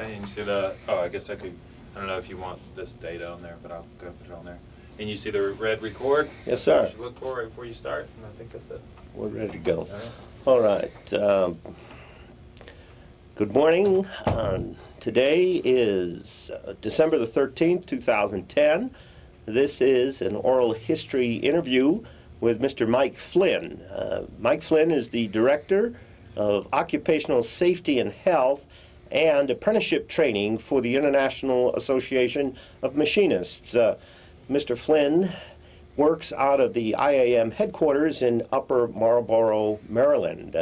And you see the, oh, I guess I could, I don't know if you want this data on there, but I'll go put it on there. And you see the red record? Yes, sir. You should look for it before you start, and I think that's it. We're ready to go. All right. All right. um, Good morning. Um, Today is uh, December the 13th, 2010. This is an oral history interview with Mr. Mike Flynn. Uh, Mike Flynn is the Director of Occupational Safety and Health and Apprenticeship Training for the International Association of Machinists. Uh, Mr. Flynn works out of the IAM headquarters in Upper Marlboro, Maryland.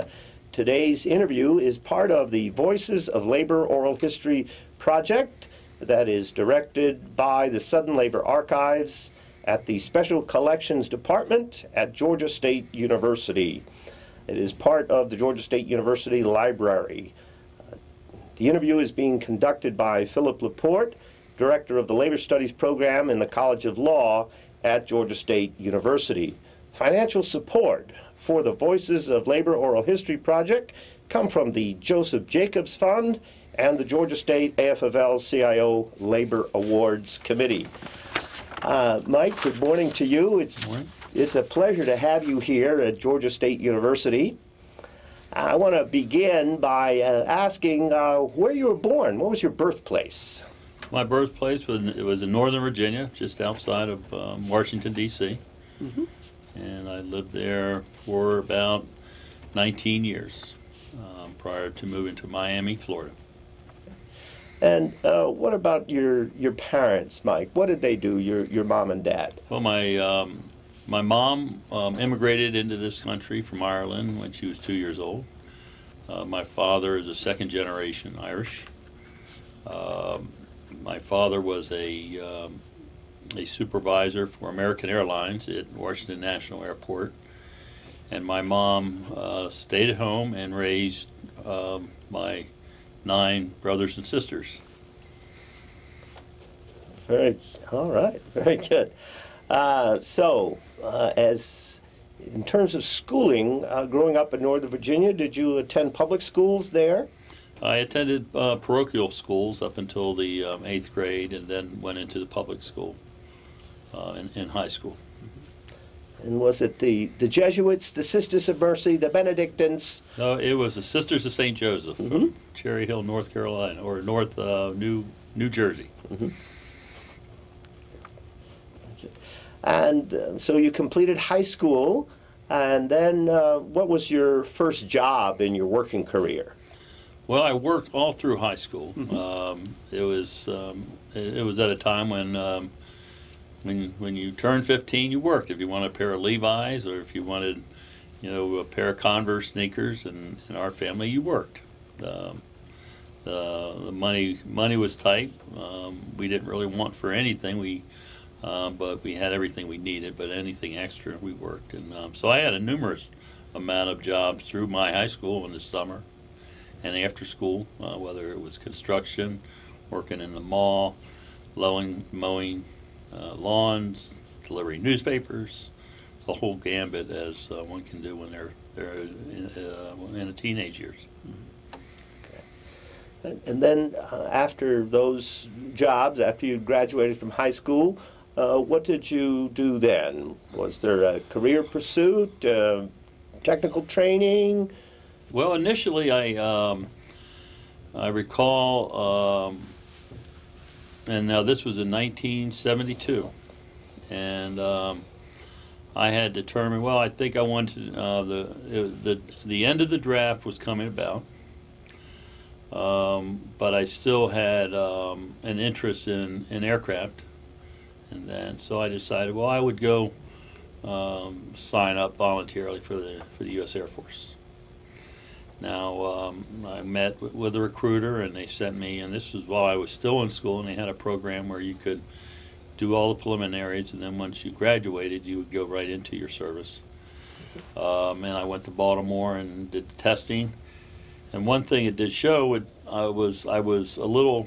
Today's interview is part of the Voices of Labor Oral History project that is directed by the Southern Labor Archives at the Special Collections Department at Georgia State University. It is part of the Georgia State University Library. The interview is being conducted by Philip LaPorte, Director of the Labor Studies Program in the College of Law at Georgia State University. Financial support for the Voices of Labor Oral History Project come from the Joseph Jacobs Fund and the Georgia State AFL CIO Labor Awards Committee. Uh, Mike, good morning to you. It's, Morning. it's a pleasure to have you here at Georgia State University. I want to begin by uh, asking uh, where you were born. What was your birthplace? My birthplace was it was in Northern Virginia, just outside of um, Washington D.C. And I lived there for about 19 years um, prior to moving to Miami, Florida. And uh, what about your your parents, Mike? What did they do? Your your mom and dad? Well, my um, my mom um, immigrated into this country from Ireland when she was two years old. Uh, my father is a second generation Irish. Um, my father was a um, a supervisor for American Airlines at Washington National Airport, and my mom uh, stayed at home and raised um, my nine brothers and sisters. Very all right. Very good. Uh, so, uh, as in terms of schooling, uh, growing up in Northern Virginia, did you attend public schools there? I attended uh, parochial schools up until the um, eighth grade, and then went into the public school uh, in, in high school. And was it the, the Jesuits, the Sisters of Mercy, the Benedictines? No, it was the Sisters of St. Joseph Mhm. from Cherry Hill, North Carolina, or North uh, New New Jersey. And uh, so you completed high school, and then uh, what was your first job in your working career? Well, I worked all through high school. Um, it was um, it, it was at a time when um, when when you turned 15, you worked. If you wanted a pair of Levi's, or if you wanted, you know, a pair of Converse sneakers, and in our family, you worked. Um, the, the money money was tight. Um, we didn't really want for anything. We um, but we had everything we needed. But anything extra, we worked. And um, so I had a numerous amount of jobs through my high school in the summer and after school, uh, whether it was construction, working in the mall, mowing, mowing uh, lawns, delivering newspapers, the whole gambit as uh, one can do when they're they're in, uh, in the teenage years. And and then uh, after those jobs, after you graduated from high school, uh, what did you do then? Was there a career pursuit, uh, technical training? Well, initially, I um, I recall, um, and now this was in 1972, and um, I had determined. Well, I think I wanted uh, the the the end of the draft was coming about, um, but I still had um, an interest in in aircraft, and then so I decided. Well, I would go um, sign up voluntarily for the for the U.S. Air Force. Now, um, I met with a recruiter and they sent me, and this was while I was still in school, and they had a program where you could do all the preliminaries, and then once you graduated, you would go right into your service. Um, and I went to Baltimore and did the testing. And one thing it did show, it, I was I was a little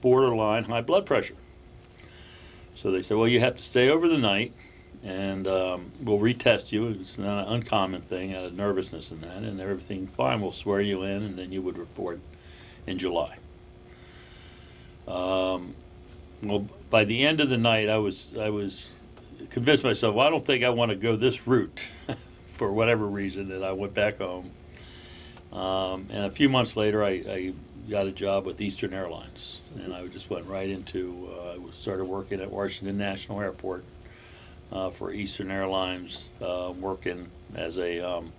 borderline high blood pressure. So they said, well, you have to stay over the night, and um, we'll retest you. It's not an uncommon thing out of nervousness and that, and everything fine. We'll swear you in, and then you would report in July. Um, well, by the end of the night, I was I was convinced myself, well, I don't think I want to go this route for whatever reason, and I went back home. Um, and a few months later, I, I got a job with Eastern Airlines, and I just went right into. Started working at Washington National Airport uh, for Eastern Airlines, uh, working as a, um,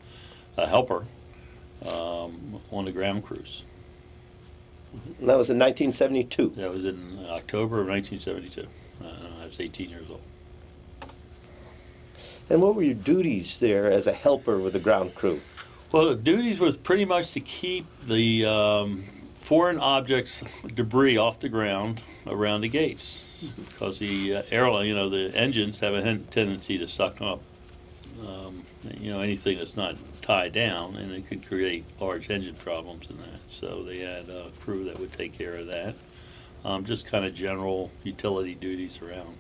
a helper um, on the ground crews. And that was in 1972. That was in October of 1972. Uh, I was 18 years old. And what were your duties there as a helper with the ground crew? Well, the duties was pretty much to keep the um, foreign objects, debris off the ground around the gates, because the uh, airline, you know, the engines have a hen- tendency to suck up, um, you know, anything that's not tied down, and it could create large engine problems in that. So they had a crew that would take care of that. Um, just kind of general utility duties around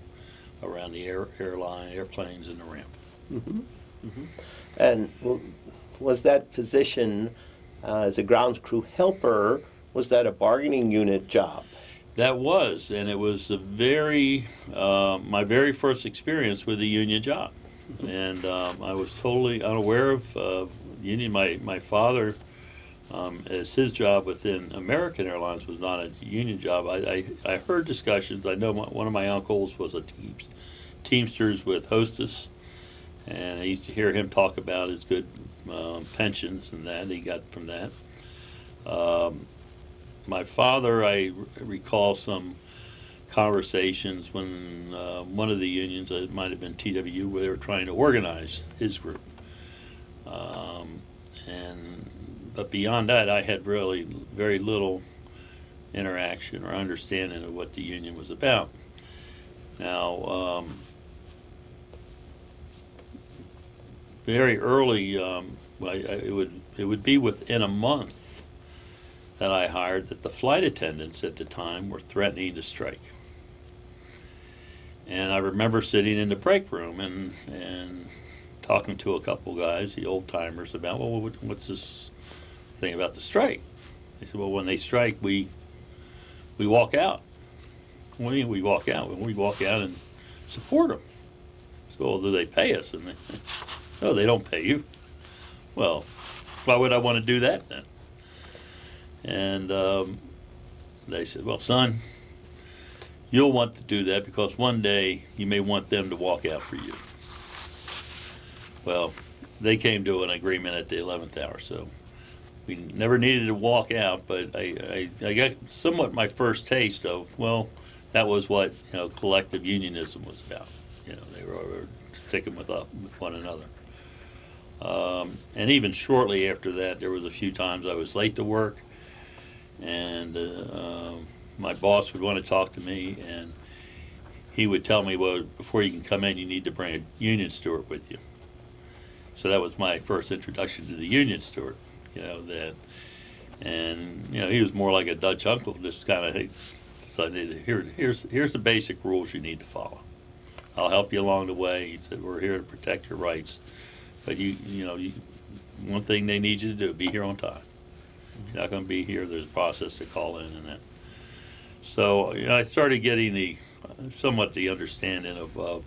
around the air, airline, airplanes, and the ramp. And was that position uh, as a grounds crew helper, was that a bargaining unit job? That was, and it was a very, uh, my very first experience with a union job. And um, I was totally unaware of uh, union. My, my father, um, as his job within American Airlines was not a union job, I, I, I heard discussions. I know my, one of my uncles was a teams, Teamsters with Hostess, and I used to hear him talk about his good um, pensions and that he got from that. Um, my father, I recall some conversations when uh, one of the unions, it might have been TWU, where they were trying to organize his group. Um, and but beyond that, I had really very little interaction or understanding of what the union was about. Now, um, very early, um, I, I, it would it would be within a month that I hired that the flight attendants at the time were threatening to strike. And I remember sitting in the break room and and talking to a couple guys, the old timers, about well, what, what's this thing about the strike? They said, well, when they strike, we we walk out. Mean we walk out? Well, we walk out and support them. So, well, do they pay us? And they, no, they don't pay you. Well, why would I want to do that then? And um, they said, well, son, you'll want to do that because one day you may want them to walk out for you. Well, they came to an agreement at the 11th hour, so we never needed to walk out, but I, I, I got somewhat my first taste of, well, that was what, you know, collective unionism was about. You know, they were, sticking with, up, with one another. Um, and even shortly after that, there was a few times I was late to work, and uh, um, my boss would want to talk to me, and he would tell me, "Well, before you can come in, you need to bring a union steward with you." So that was my first introduction to the union steward. You know that, and you know he was more like a Dutch uncle, just kind of, hey, so here, here's here's the basic rules you need to follow. I'll help you along the way. He said, "We're here to protect your rights." But you, you know, you, one thing they need you to do, be here on time. You're not gonna be here, there's a process to call in and that. So, you know, I started getting the, somewhat the understanding of, of,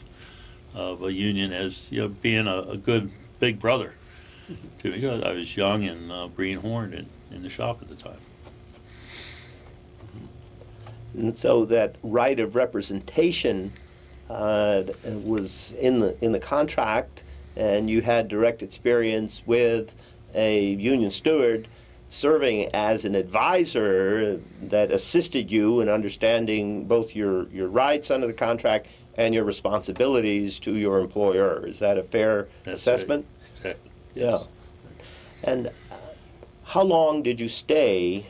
of a union as, you know, being a, a good big brother to me. I was young and uh, in, in the shop at the time. And so that right of representation uh, was in the in the contract, and you had direct experience with a union steward serving as an advisor that assisted you in understanding both your, your rights under the contract and your responsibilities to your employer. Is that a fair That's right. assessment? Exactly. Yeah. And uh, how long did you stay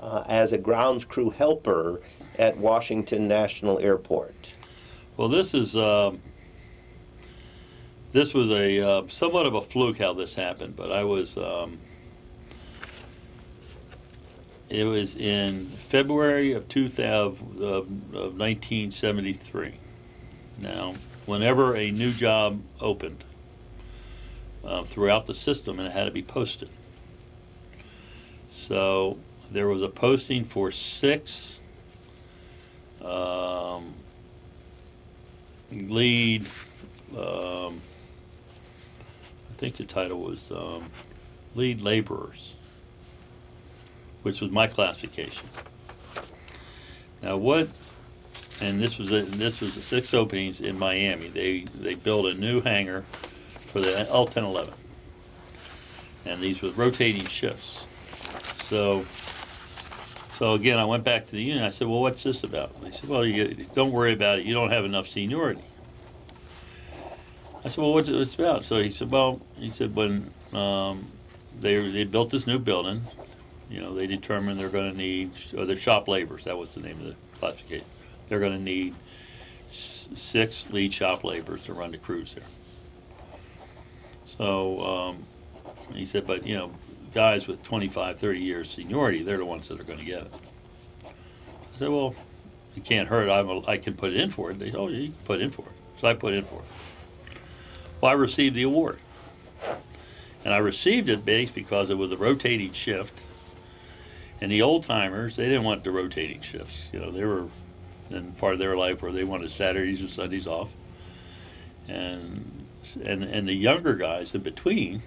uh, as a grounds crew helper at Washington National Airport? Well, this is um, this was a uh, somewhat of a fluke how this happened, but I was um, it was in February of 2000 of, of 1973. Now, whenever a new job opened uh, throughout the system, and it had to be posted. So there was a posting for six um, lead, um, I think the title was um, lead laborers, which was my classification. Now what, and this was, a- this was the six openings in Miami. They, they built a new hangar for the L ten eleven. And these were rotating shifts. So, so again, I went back to the union. I said, "Well, what's this about?" They said, "Well, you don't worry about it. You don't have enough seniority." I said, "Well, what's it what's it about?" So he said, "Well, he said when um, they they built this new building, you know, they determine they're going to need or the shop laborers. That was the name of the classification. They're going to need s- six lead shop laborers to run the crews there." So um, he said, "But you know." Guys with 25, 30 years seniority, they're the ones that are going to get it. I said, well, it can't hurt. I'm a, I can put it in for it. They said, oh, you can put in for it. So I put in for it. Well, I received the award. And I received it based because it was a rotating shift. And the old timers, they didn't want the rotating shifts. You know, they were in part of their life where they wanted Saturdays and Sundays off. And and and the younger guys in between,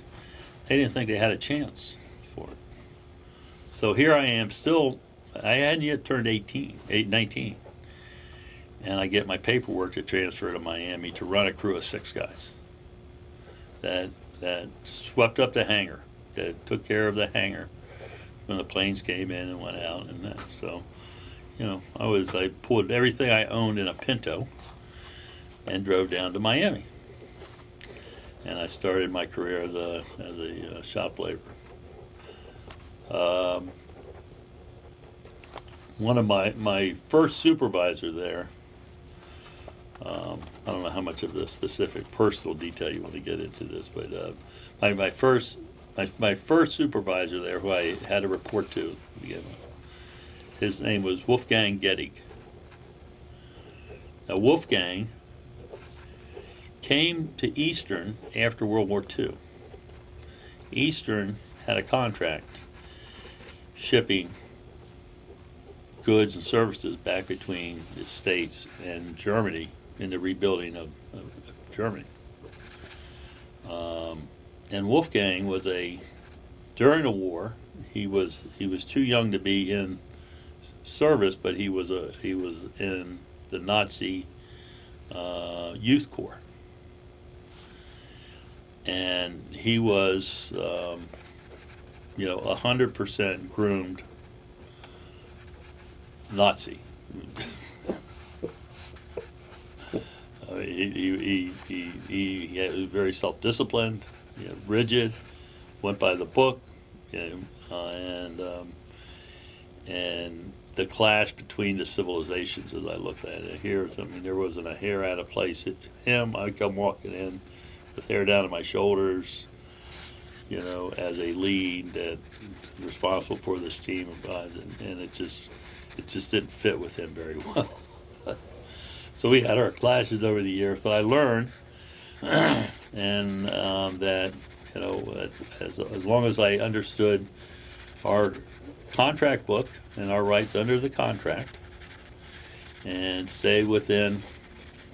they didn't think they had a chance for it. So here I am still I hadn't yet turned 18, eight, 19. And I get my paperwork to transfer to Miami to run a crew of six guys that that swept up the hangar, that took care of the hangar when the planes came in and went out and that. So, you know, I was I pulled everything I owned in a Pinto and drove down to Miami. And I started my career as a as a uh, shop laborer. Um, one of my my first supervisor there. Um, I don't know how much of the specific personal detail you want to get into this, but uh, my my first my, my first supervisor there, who I had to report to, his name was Wolfgang Gettig. Now Wolfgang came to Eastern after World War II. Eastern had a contract shipping goods and services back between the States and Germany in the rebuilding of, of Germany. Um, and Wolfgang was a during the war. He was he was too young to be in service, but he was a he was in the Nazi uh, youth corps, and he was um, you know a hundred percent groomed Nazi. Uh, he, he, he, he, he was very self-disciplined, you know, rigid, went by the book, you know, uh, and um, and the clash between the civilizations as I looked at it here, I mean, there wasn't a hair out of place. It, him, I come walking in with hair down to my shoulders, you know, as a lead that responsible for this team of guys, and, and it just it just didn't fit with him very well. so we had our clashes over the years, but I learned, and um, that you know, as as long as I understood our contract book and our rights under the contract, and stay within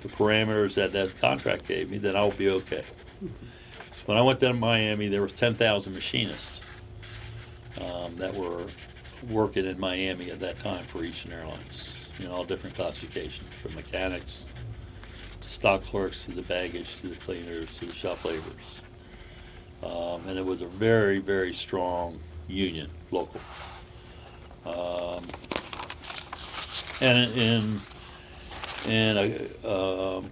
the parameters that that contract gave me, then I'll be okay. So when I went down to Miami, there was ten thousand machinists um, that were working in Miami at that time for Eastern Airlines, in all different classifications, from mechanics to stock clerks to the baggage to the cleaners to the shop laborers. Um, and it was a very, very strong union, local. Um, and in, in, uh, um,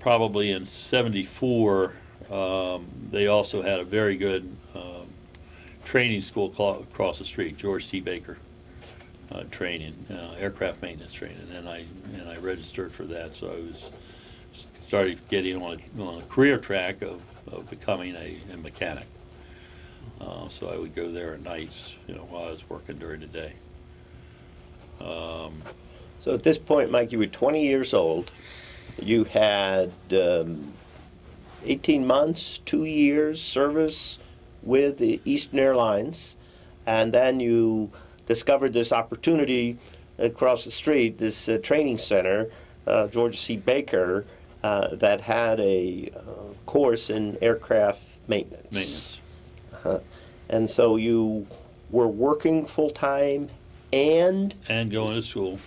probably in seventy-four, um, they also had a very good, um, training school across the street, George T. Baker, uh, training, uh, aircraft maintenance training, and I, and I registered for that, so I was, started getting on a, on a career track of, of becoming a, a mechanic. Uh, so I would go there at nights, you know, while I was working during the day. Um, So at this point, Mike, you were 20 years old. You had um, 18 months, two years service with the Eastern Airlines, and then you discovered this opportunity across the street, this uh, training center, uh, George T. Baker, uh, that had a uh, course in aircraft maintenance. Maintenance. Uh-huh. And so you were working full time and and going to school.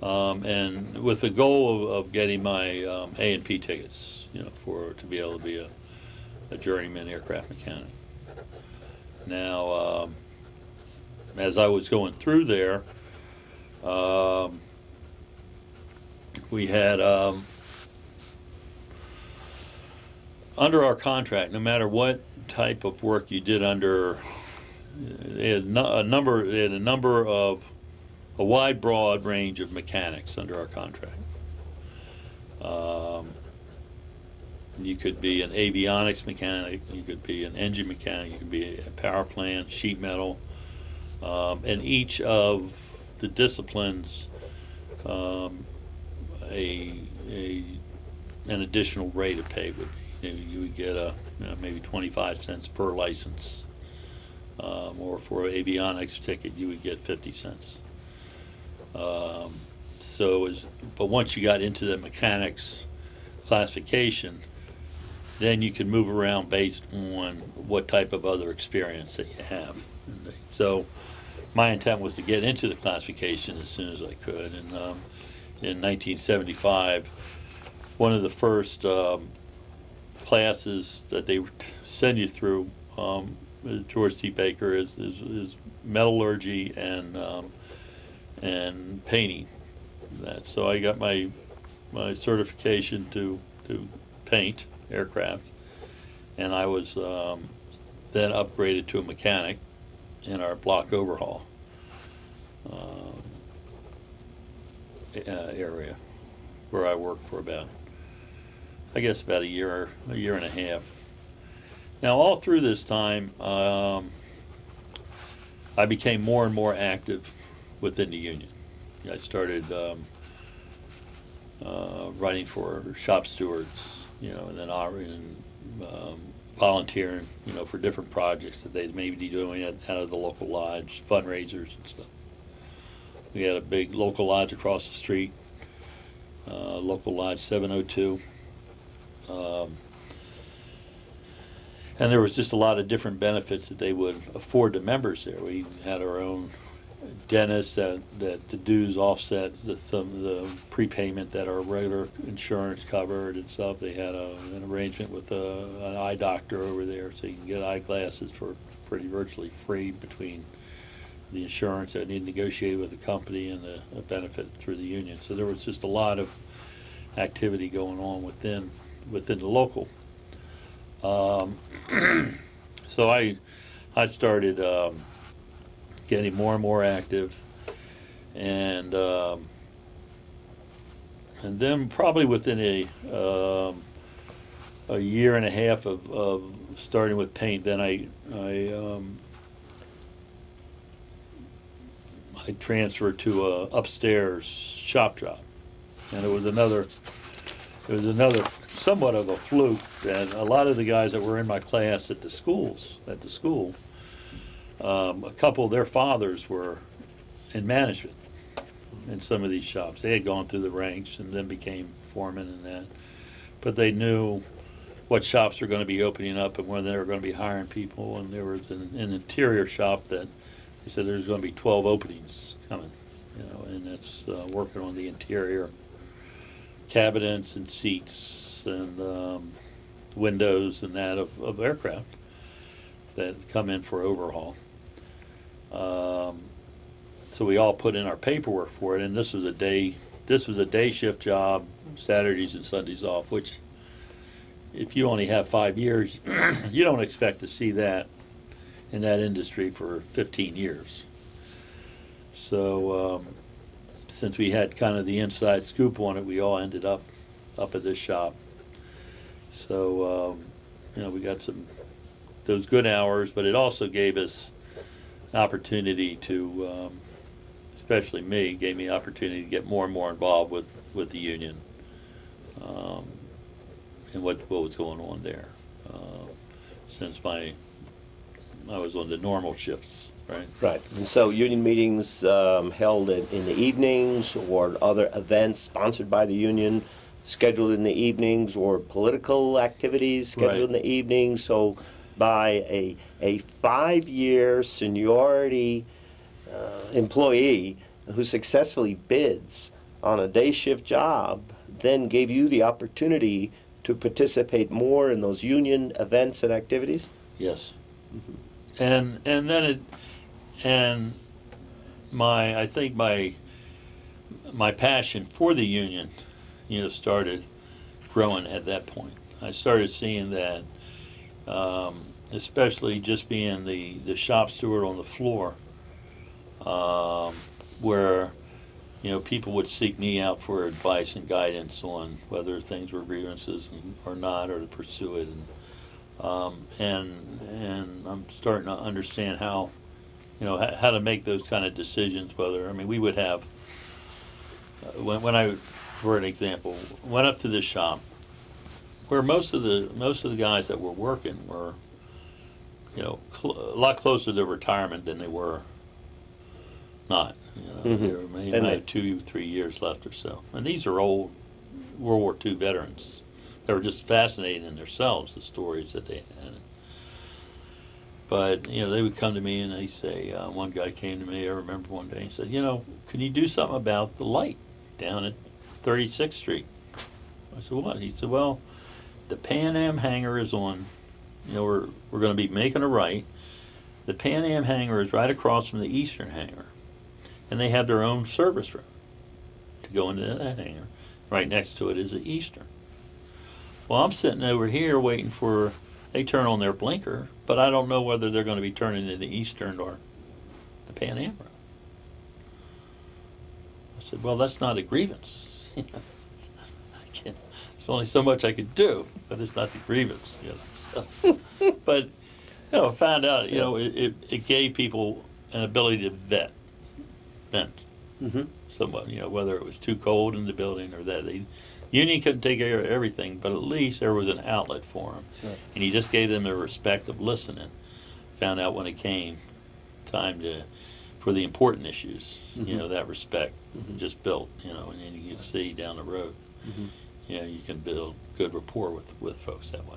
Um, and with the goal of, of getting my um, A and P tickets, you know, for to be able to be a, a journeyman aircraft mechanic. Now, um, as I was going through there, um, we had um, under our contract, no matter what type of work you did under, had a number, a number of, a wide, broad range of mechanics under our contract. Um, you could be an avionics mechanic, you could be an engine mechanic, you could be a power plant, sheet metal, um, and each of the disciplines, um, a, a, an additional rate of pay would be. You, you would get a, you know, maybe twenty-five cents per license. Um, or for an avionics ticket, you would get fifty cents. Um, so is, but once you got into the mechanics classification, then you can move around based on what type of other experience that you have. So my intent was to get into the classification as soon as I could. And um, in 1975, one of the first um, classes that they send you through, um, George T. Baker, is, is, is metallurgy and um, and painting. That so I got my my certification to to paint aircraft, and I was um, then upgraded to a mechanic in our block overhaul uh, area, where I worked for about, I guess about a year, a year and a half. Now, all through this time, um, I became more and more active within the union. I started um, uh, writing for shop stewards, you know, and then um, volunteering, you know, for different projects that they may be doing out out of the local lodge, fundraisers and stuff. We had a big local lodge across the street, uh, local lodge 702. Um, and there was just a lot of different benefits that they would afford to members there. We had our own dentist that, that the dues offset the, some of the prepayment that our regular insurance covered and stuff. They had a, an arrangement with a, an eye doctor over there, so you can get eyeglasses for pretty virtually free between the insurance that need negotiated with the company and the benefit through the union. So there was just a lot of activity going on within within the local. Um, so I I started um, getting more and more active, and um, and then probably within a um, a year and a half of, of starting with paint, then I I um, I transferred to a upstairs shop job, and it was another it was another somewhat of a fluke that a lot of the guys that were in my class at the schools at the school um, a couple of their fathers were in management in some of these shops. They had gone through the ranks and then became foremen and that. But they knew what shops were going to be opening up and when they were going to be hiring people. And there was an, an interior shop that they said there's going to be 12 openings coming you know and it's uh, working on the interior cabinets and seats and um, windows and that of, of aircraft that come in for overhaul. Um, so we all put in our paperwork for it, and this was a day. This was a day shift job, Saturdays and Sundays off. Which, if you only have five years, you don't expect to see that in that industry for 15 years. So um, since we had kind of the inside scoop on it, we all ended up up at this shop. So um, you know, we got some those good hours, but it also gave us an opportunity to, um, especially me, gave me opportunity to get more and more involved with with the union um, and what what was going on there. Uh, since my I was on the normal shifts right? Right, and so union meetings um, held in, in the evenings or other events sponsored by the union scheduled in the evenings or political activities scheduled in the evenings. So by a, a five-year seniority uh, employee who successfully bids on a day shift job then gave you the opportunity to participate more in those union events and activities? Yes. And and then it and my I think my my passion for the union, you know, started growing at that point. I started seeing that, um, especially just being the the shop steward on the floor, um, where you know people would seek me out for advice and guidance on whether things were grievances or not, or to pursue it. And, um, and and I'm starting to understand how, you know, how, how to make those kind of decisions. Whether I mean, we would have uh, when when I, for an example, went up to this shop where most of the most of the guys that were working were, you know, cl- a lot closer to retirement than they were not. You know, Mhm. they were maybe And might have two, three years left or so. And these are old World War II veterans. They were just fascinating in themselves, the stories that they had. But, you know, they would come to me and they say, uh, one guy came to me, I remember one day, he said, you know, can you do something about the light down at 36th Street? I said, what? He said, well, the Pan Am hangar is on, you know, we're, we're going to be making a right. The Pan Am hangar is right across from the Eastern hangar. And they have their own service room to go into that hangar. Right next to it is the Eastern. Well, I'm sitting over here waiting for, they turn on their blinker, but I don't know whether they're going to be turning to the Eastern or the Pan Am. I said, well, that's not a grievance. I can't, there's only so much I could do, but it's not the grievance, you know. So, but, you know, found out, you know, it, it, it gave people an ability to vet, vent Mm-hmm. somewhat, you know, whether it was too cold in the building or that. The union couldn't take care of everything, but at least there was an outlet for them. Right. And he just gave them the respect of listening. Found out when it came time to, for the important issues, you Mhm. know, that respect Mhm. just built, you know, and then you can see down the road, Mhm. you know, you can build good rapport with, with folks that way.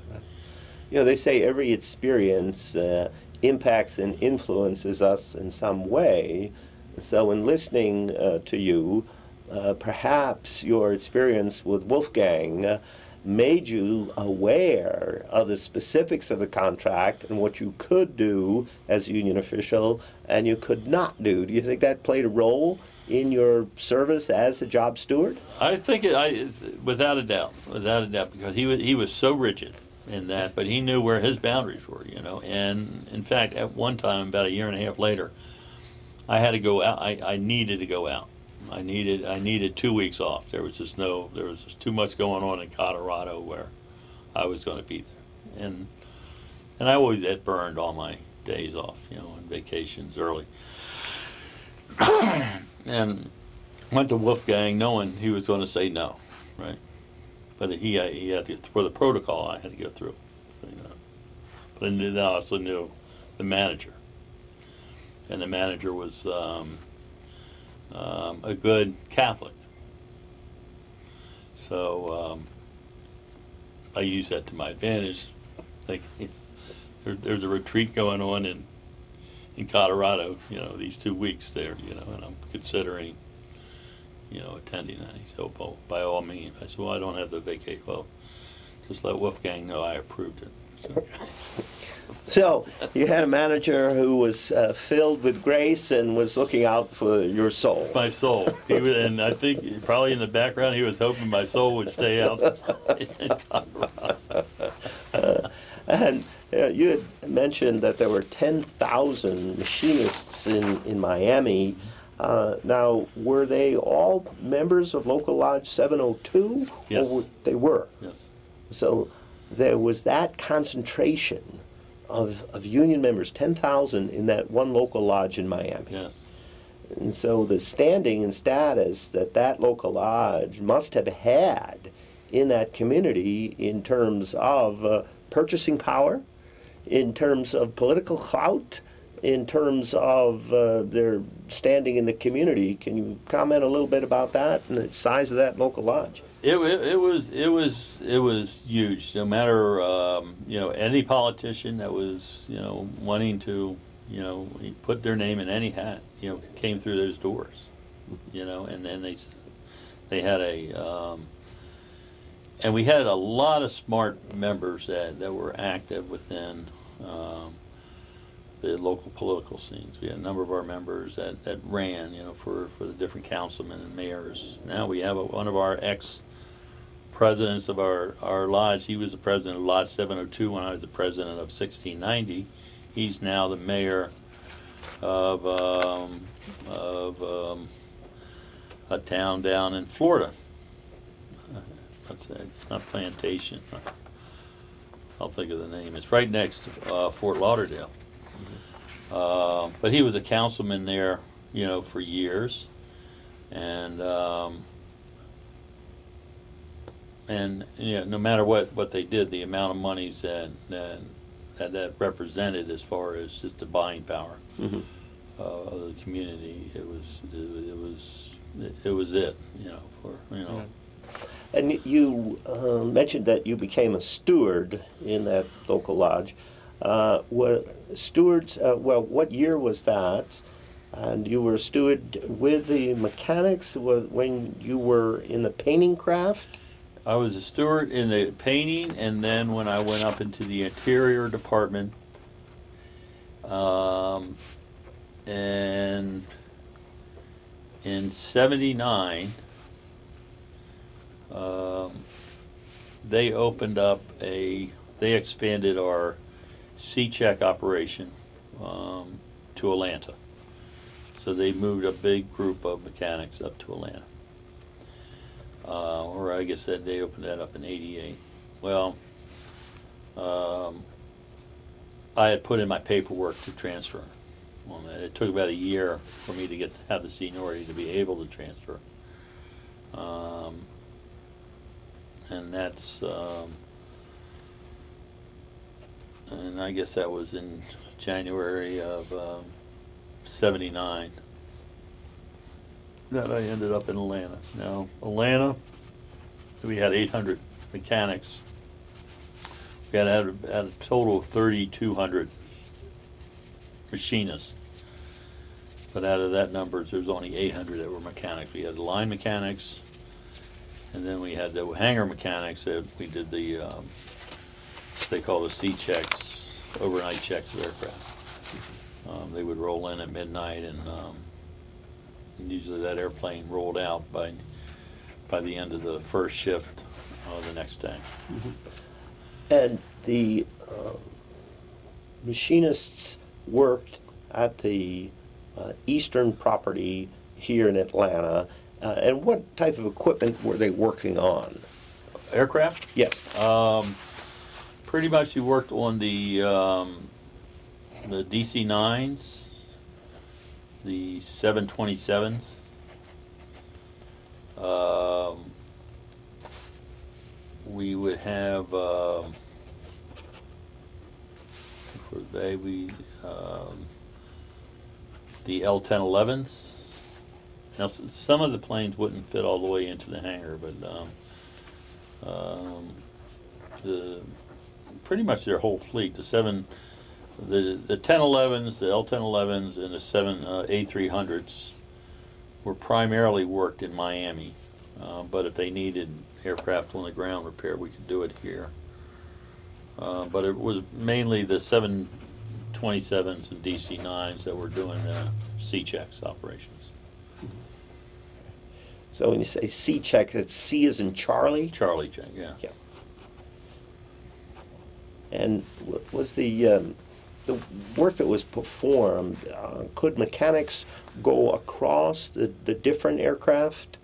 You know, they say every experience uh, impacts and influences us in some way. So, in listening uh, to you, uh, perhaps your experience with Wolfgang made you aware of the specifics of the contract and what you could do as a union official and you could not do. Do you think that played a role in your service as a job steward? I think it, I, without a doubt, without a doubt, because he was he was so rigid in that, but he knew where his boundaries were, you know. And in fact, at one time, about a year and a half later, I had to go out. I, I needed to go out. I needed I needed two weeks off. There was just no there was just too much going on in Colorado where I was going to be there, and and I always had burned all my days off, you know, and vacations early. and went to Wolfgang knowing he was going to say no, right? But he he had to for the protocol I had to go through, say no. But I knew I also knew the manager, and the manager was um, um, a good Catholic. So um, I use that to my advantage. Like there, there's a retreat going on in in Colorado, you know, these two weeks there, you know, and I'm considering, you know, attending that. He said, oh, by all means. I said, well, I don't have the vacate. Well, just let Wolfgang know I approved it. So, you had a manager who was uh, filled with grace and was looking out for your soul. my soul. He was, and I think probably in the background he was hoping my soul would stay out Colorado. And uh, you had mentioned that there were 10,000 machinists in, in Miami. Uh, now, were they all members of Local Lodge 702? Yes. Or were- they were. Yes. So there was that concentration of, of union members, 10,000 in that one local lodge in Miami. Yes. And so the standing and status that that local lodge must have had in that community in terms of uh, purchasing power, in terms of political clout, in terms of uh, their standing in the community. Can you comment a little bit about that and the size of that local lodge? It, it was it was it was huge. No matter um, you know any politician that was you know wanting to you know put their name in any hat you know came through those doors, you know, and then they they had a um, and we had a lot of smart members that, that were active within um, the local political scenes. We had a number of our members that, that ran, you know, for, for the different councilmen and mayors. Now we have a, one of our ex presidents of our, our lodge. He was the president of Lodge 702 when I was the president of 1690. He's now the mayor of um, of um, a town down in Florida. What's that? It's not Plantation. I'll think of the name. It's right next to uh, Fort Lauderdale. Uh, but he was a councilman there, you know, for years, and um, and you know, no matter what, what they did, the amount of monies that that that, that represented as far as just the buying power Mhm. uh, of the community, it was it, was it was it, you know, for you know. And you uh, mentioned that you became a steward in that local lodge. Uh, were stewards, uh, well, what year was that? And you were a steward with the mechanics when you were in the painting craft? I was a steward in the painting, and then when I went up into the interior department, um, and in '79, um, they opened up a, they expanded our C-check operation um, to Atlanta. So they moved a big group of mechanics up to Atlanta uh, or I guess that they opened that up in '88. Well, um, I had put in my paperwork to transfer on that. It took about a year for me to get to have the seniority to be able to transfer. Um, and that's, um, and I guess that was in January of um, '79 that I ended up in Atlanta. Now, Atlanta, we had 800 mechanics. We had, had, a, had a total of 3,200 machinists. But out of that numbers, there's only 800 that were mechanics. We had line mechanics, and then we had the hangar mechanics that we did the, um, they call the C checks, overnight checks of aircraft. Um, they would roll in at midnight and, um, and usually that airplane rolled out by, by the end of the first shift uh, the next day. And the uh, machinists worked at the uh, eastern property here in Atlanta. Uh, and what type of equipment were they working on? Aircraft? Yes. Um, pretty much you worked on the, um, the DC nines, the seven twenty sevens. Um, we would have, um, for they, we, um, the L ten elevens. Now, some of the planes wouldn't fit all the way into the hangar, but, um, um, the, pretty much their whole fleet, the seven, the, the ten elevens, the L ten elevens, and the seven, uh, A three hundreds were primarily worked in Miami. Uh, but if they needed aircraft on the ground repair, we could do it here. Uh, but it was mainly the seven twenty-sevens and DC nines that were doing the C-checks operations. So when you say C check, it's C as in Charlie? Charlie check, yeah. Yeah. And w- was the, um, the work that was performed, uh, could mechanics go across the, the different aircraft?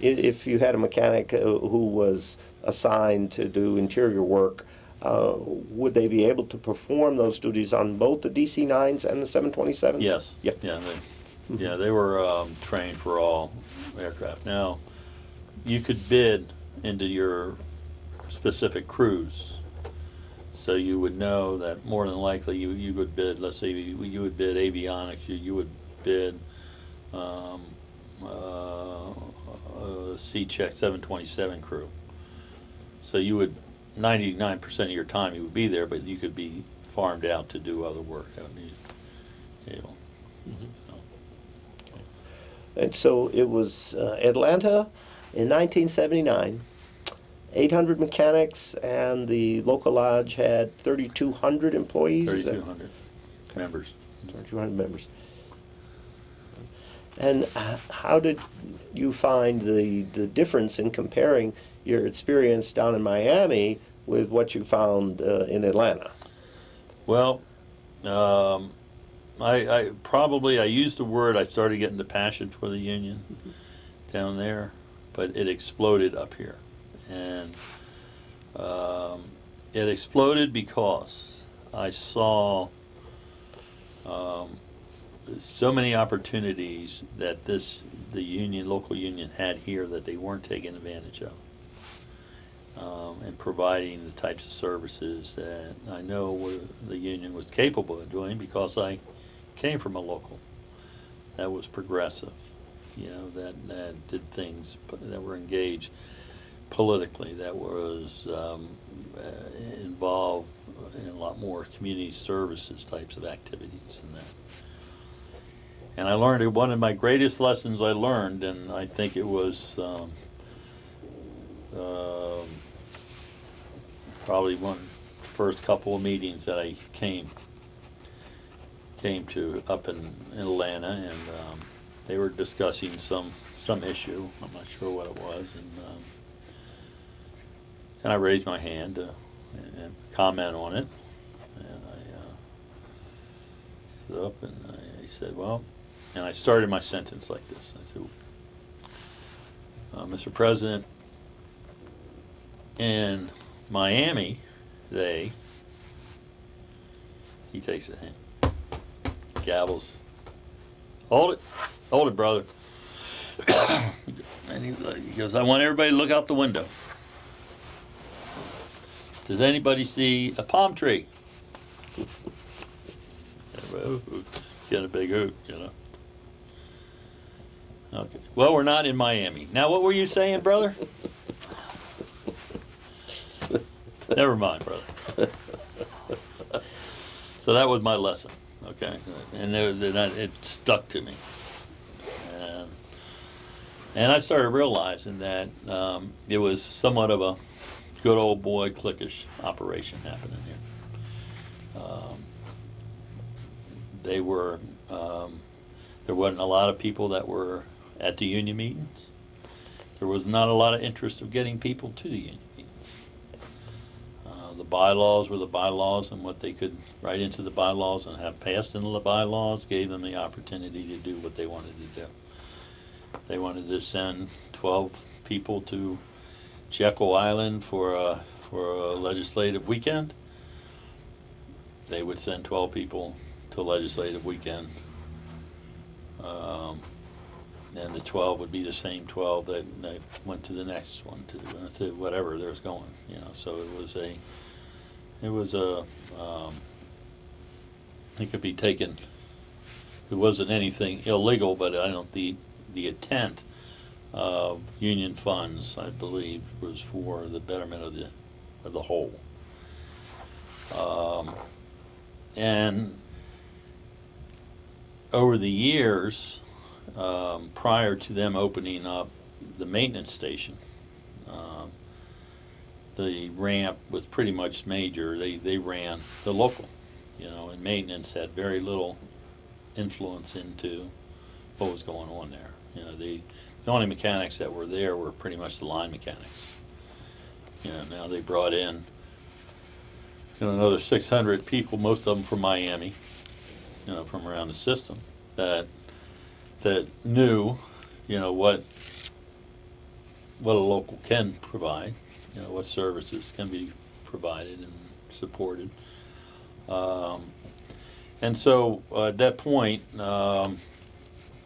If you had a mechanic uh, who was assigned to do interior work, uh, would they be able to perform those duties on both the DC-9s and the 727s? Yes. Yep. Yeah, they, yeah, they were um, trained for all aircraft. Now, you could bid into your specific crews. So you would know that more than likely you, you would bid, let's say you, you would bid avionics, you, you would bid, um, uh, C-check seven twenty-seven crew. So you would, ninety-nine percent of your time you would be there, but you could be farmed out to do other work. I mean, know, And so it was uh, Atlanta in 1979, 800 mechanics, and the local lodge had 3,200 employees. is that- thirty-two hundred members. 3,200 members. And how did you find the, the difference in comparing your experience down in Miami with what you found uh, in Atlanta? Well, um, I, I probably I used the word. I started getting the passion for the union down there, but it exploded up here, and um, it exploded because I saw um, so many opportunities that this the union local union had here that they weren't taking advantage of um, and providing the types of services that I know the union was capable of doing because I came from a local that was progressive, you know, that, that did things that were engaged politically, that was um, uh, involved in a lot more community services types of activities and that. And I learned one of my greatest lessons I learned, and I think it was um, um, probably one first couple of meetings that I came came to up in, in Atlanta, and um, they were discussing some some issue. I'm not sure what it was, and um, and I raised my hand to and, and comment on it, and I uh, stood up and I, I said, "Well," and I started my sentence like this. I said, uh, "Mr. President." in Miami, they he takes a hand, gavels. Hold it, hold it, brother. and he, he goes, I want everybody to look out the window. Does anybody see a palm tree? Get a big hoot, you know. Okay. Well, we're not in Miami. Now, what were you saying, brother? Never mind, brother. so that was my lesson, okay, and it stuck to me, and, and I started realizing that um, it was somewhat of a good old boy cliquish operation happening here. Um, they were um, there wasn't a lot of people that were at the union meetings. There was not a lot of interest of getting people to the union meetings. Uh, the bylaws were the bylaws, and what they could write into the bylaws and have passed into the bylaws gave them the opportunity to do what they wanted to do. They wanted to send 12 people to Jekyll Island for a, for a legislative weekend. They would send 12 people to legislative weekend. Um, and the 12 would be the same 12 that, went to the next one to, to whatever there's going, you know. So it was a, it was a, um, it could be taken. It wasn't anything illegal, but I don't the the intent of union funds, I believe, was for the betterment of the of the whole. Um, and over the years, um, prior to them opening up the maintenance station, um, the ramp was pretty much major. They, they ran the local, you know, and maintenance had very little influence into what was going on there. You know, the, the only mechanics that were there were pretty much the line mechanics. You know, now they brought in, you know, another 600 people, most of them from Miami, you know, from around the system that that knew, you know, what what a local can provide, you know, what services can be provided and supported. Um, and so uh, at that point, um,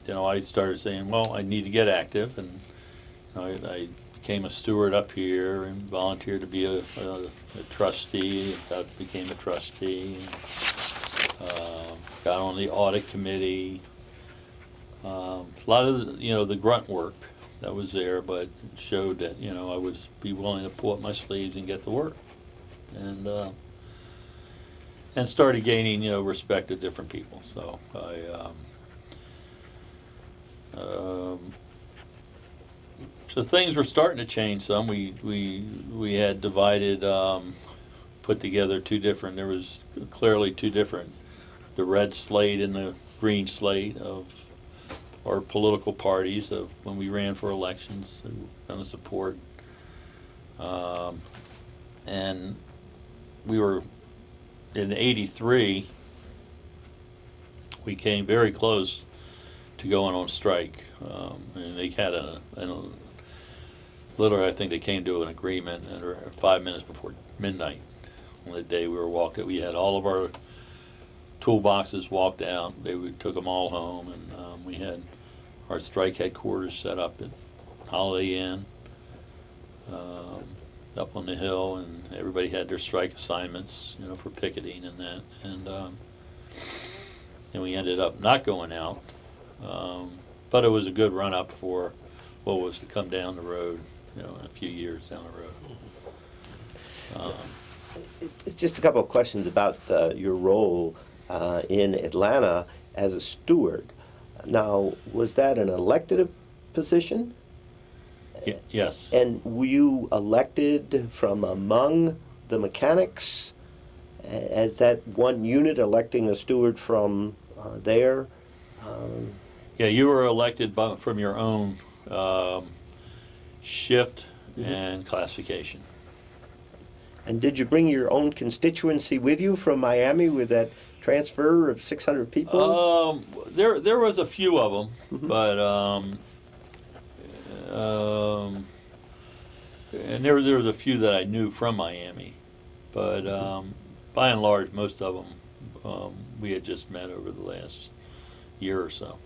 you know, I started saying, well, I need to get active, and you know, I, I became a steward up here and volunteered to be a, a, a trustee. Got, became a trustee. Uh, got on the audit committee. Um, a lot of the, you know the grunt work that was there, but showed that you know I was be willing to pull up my sleeves and get to work, and uh, and started gaining you know respect of different people. So I. Um, um, so things were starting to change some. We we we had divided, um, put together two different. There was clearly two different, the red slate and the green slate of our political parties of when we ran for elections and going to support. Um, and we were in '83. We came very close to going on strike, um, and they had a, a literally, I think they came to an agreement at five minutes before midnight on the day we were walked. We had all of our toolboxes walked out. They took them all home, and um, we had our strike headquarters set up at Holiday Inn um, up on the hill, and everybody had their strike assignments, you know, for picketing and that. And um, and we ended up not going out, um, but it was a good run up for what was to come down the road you know, in a few years down the road. Um, Just a couple of questions about uh, your role uh, in Atlanta as a steward. Now, was that an elected position? y- Yes, And were you elected from among the mechanics? As that one unit electing a steward from uh, there? Um, yeah, you were elected by, from your own um, shift and classification. And did you bring your own constituency with you from Miami with that transfer of 600 people? Um, there, there was a few of them, Mhm. but um, um, and there, there was a few that I knew from Miami, but um, by and large, most of them um, we had just met over the last year or so.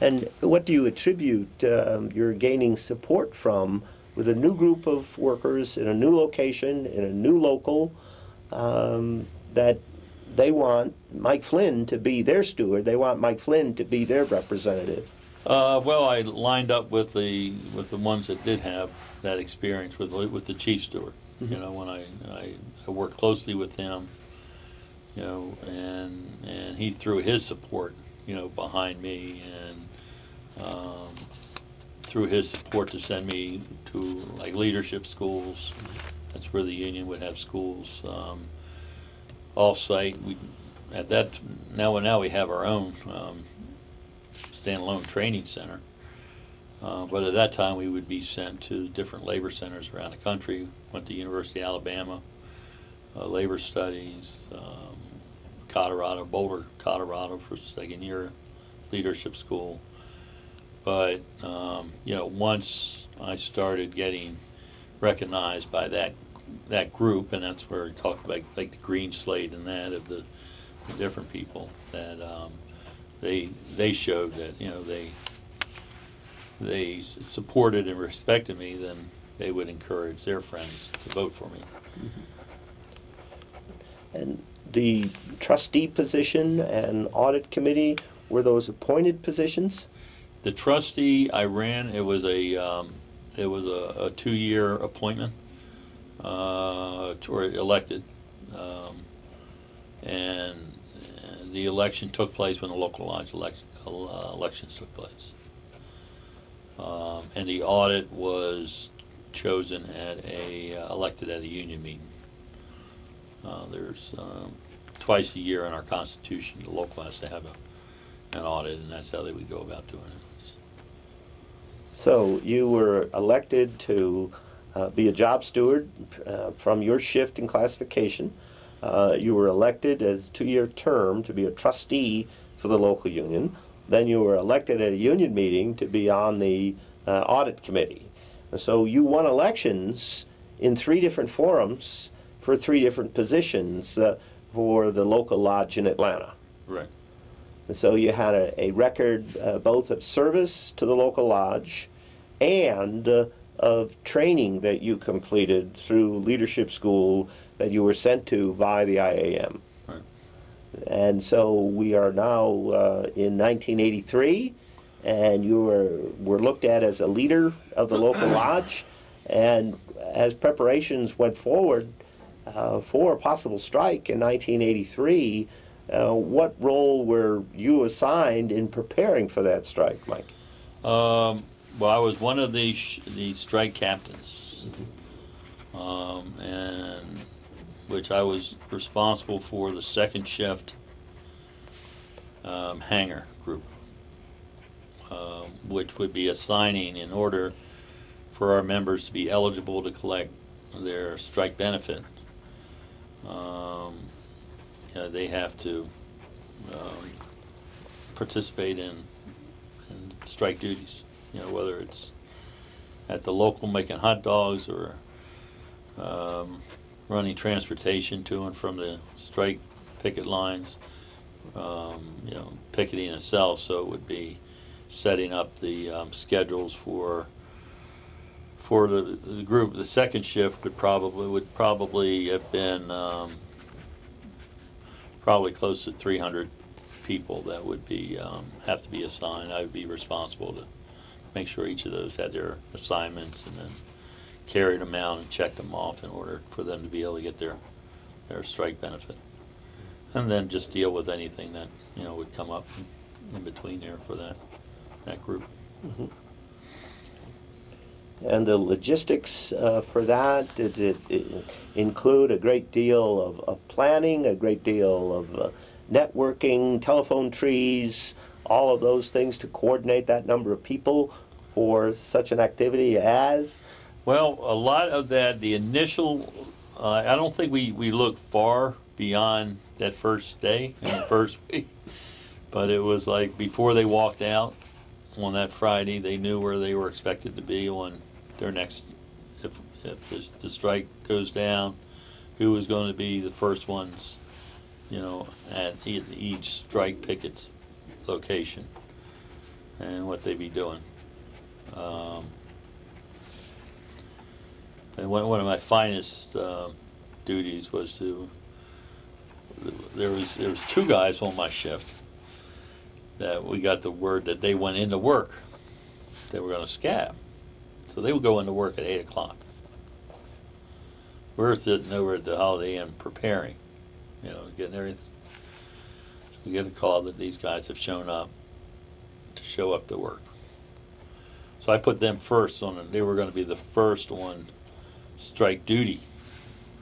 And what do you attribute um, your gaining support from with a new group of workers in a new location, in a new local, um, that they want Mike Flynn to be their steward, they want Mike Flynn to be their representative? Uh, well, I lined up with the with the ones that did have that experience with with the chief steward. You know, when I, I I worked closely with him, you know, and and he threw his support, you know, behind me and um, through his support to send me to like leadership schools. That's where the union would have schools. Um, off-site, we at that now now we have our own. Um, standalone training center. Uh, but at that time, we would be sent to different labor centers around the country. Went to University of Alabama, uh, labor studies, um, Colorado, Boulder, Colorado for second year leadership school. But um, you know, once I started getting recognized by that that group, and that's where we talked about like the green slate and that of the, the different people that um, they they showed that you know they they supported and respected me, then they would encourage their friends to vote for me. And the trustee position and audit committee, were those appointed positions? The trustee I ran, it was a um, it was a, a two-year appointment, uh, or elected, um, and the election took place when the local lodge election, uh, elections took place. Um, and the audit was chosen at a uh, elected at a union meeting. Uh, there's um, twice a year in our constitution, the local has to have a, an audit, and that's how they would go about doing it. So you were elected to uh, be a job steward uh, from your shift in classification. Uh, You were elected as two-year term to be a trustee for the local union. Then you were elected at a union meeting to be on the uh, audit committee. And So you won elections in three different forums for three different positions uh, for the local lodge in Atlanta. Right. And so you had a, a record uh, both of service to the local lodge and uh, of training that you completed through leadership school that you were sent to by the IAM. Right. And so we are now uh, in 1983, and you were, were looked at as a leader of the local lodge. And as preparations went forward for a possible strike in 1983, uh, what role were you assigned in preparing for that strike, Mike? Um, well, I was one of the sh- the strike captains, um, and which I was responsible for the second shift um, hangar group, um, which would be assigning in order for our members to be eligible to collect their strike benefit. Um, they have to um, participate in, in strike duties. You know, whether it's at the local making hot dogs or um, running transportation to and from the strike picket lines. Um, you know, picketing itself, so it would be setting up the um, schedules for for the, the group. The second shift would probably would probably have been um, probably close to 300 people that would be um, have to be assigned. I would be responsible to make sure each of those had their assignments and then carried them out and checked them off in order for them to be able to get their their strike benefit. And then just deal with anything that you know would come up in, between there for that that group. And the logistics uh, for that, did it i- include a great deal of, of planning, a great deal of uh, networking, telephone trees, all of those things to coordinate that number of people for such an activity as? Well, a lot of that, the initial, uh, I don't think we, we looked far beyond that first day and the first week. But it was like before they walked out on that Friday, they knew where they were expected to be on their next, if, if the, the strike goes down, who was going to be the first ones, you know, at each strike picket's location and what they'd be doing. Um, and one, one of my finest um duties was to, there was, there was two guys on my shift that we got the word that they went into work. They were gonna scab. So they would go into work at eight o'clock. We're sitting over at the Holiday Inn preparing, you know, getting everything. We get a call that these guys have shown up to show up to work. So I put them first on, it. they were gonna be the first on strike duty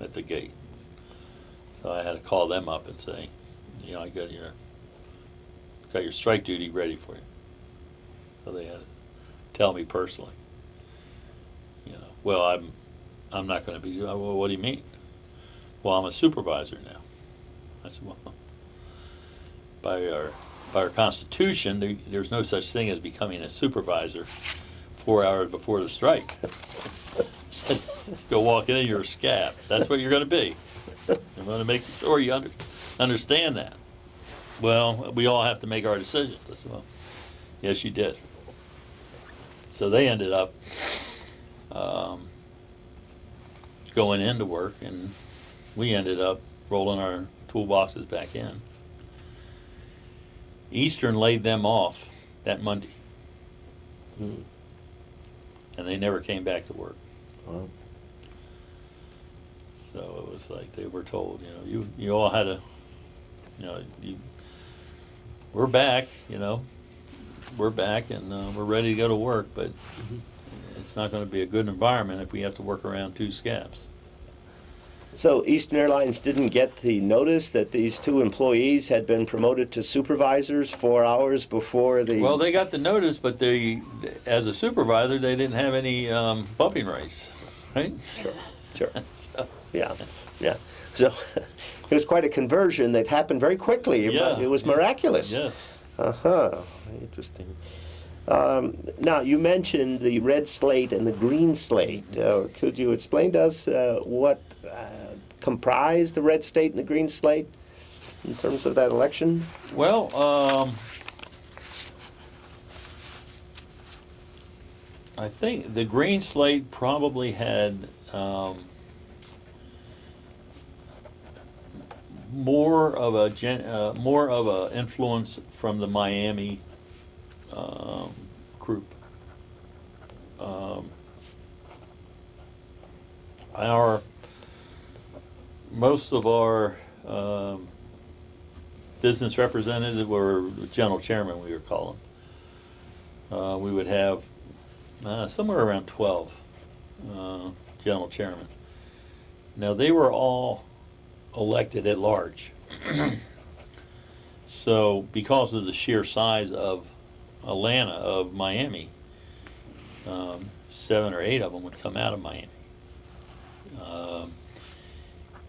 at the gate. So I had to call them up and say, you know, I got your, got your strike duty ready for you. So they had to tell me personally. Well, I'm, I'm not gonna be, uh, well, what do you mean? Well, I'm a supervisor now. I said, well, by our, by our constitution, there, there's no such thing as becoming a supervisor four hours before the strike. Said, Go walk in and you're a scab. That's what you're gonna be. I'm gonna make sure you under, understand that. Well, we all have to make our decisions. I said, well, yes, you did. So they ended up, um, going into work and we ended up rolling our toolboxes back in. Eastern laid them off that Monday Hmm, and they never came back to work. well, So it was like they were told, you know, you, you all had to, you know, you, we're back, you know, we're back and uh, we're ready to go to work, but it's not going to be a good environment if we have to work around two scabs. So Eastern Airlines didn't get the notice that these two employees had been promoted to supervisors four hours before the. Well, they got the notice, but they, as a supervisor, they didn't have any um, bumping rights, right? Sure, sure. So- Yeah, yeah. So it was quite a conversion that happened very quickly. It Yeah, It was miraculous. Yes. Uh huh. Interesting. Um, now, you mentioned the red slate and the green slate. Uh, could you explain to us uh, what uh, comprised the red slate and the green slate in terms of that election? Well, um, I think the green slate probably had um, more of a uh, more of a influence from the Miami um, group. Um, our most of our um, business representatives were general chairman. We were calling. Uh, we would have uh, somewhere around 12 uh, general chairmen. Now, they were all elected at large. so, because of the sheer size of Atlanta, of Miami, um, seven or eight of them would come out of Miami. Um,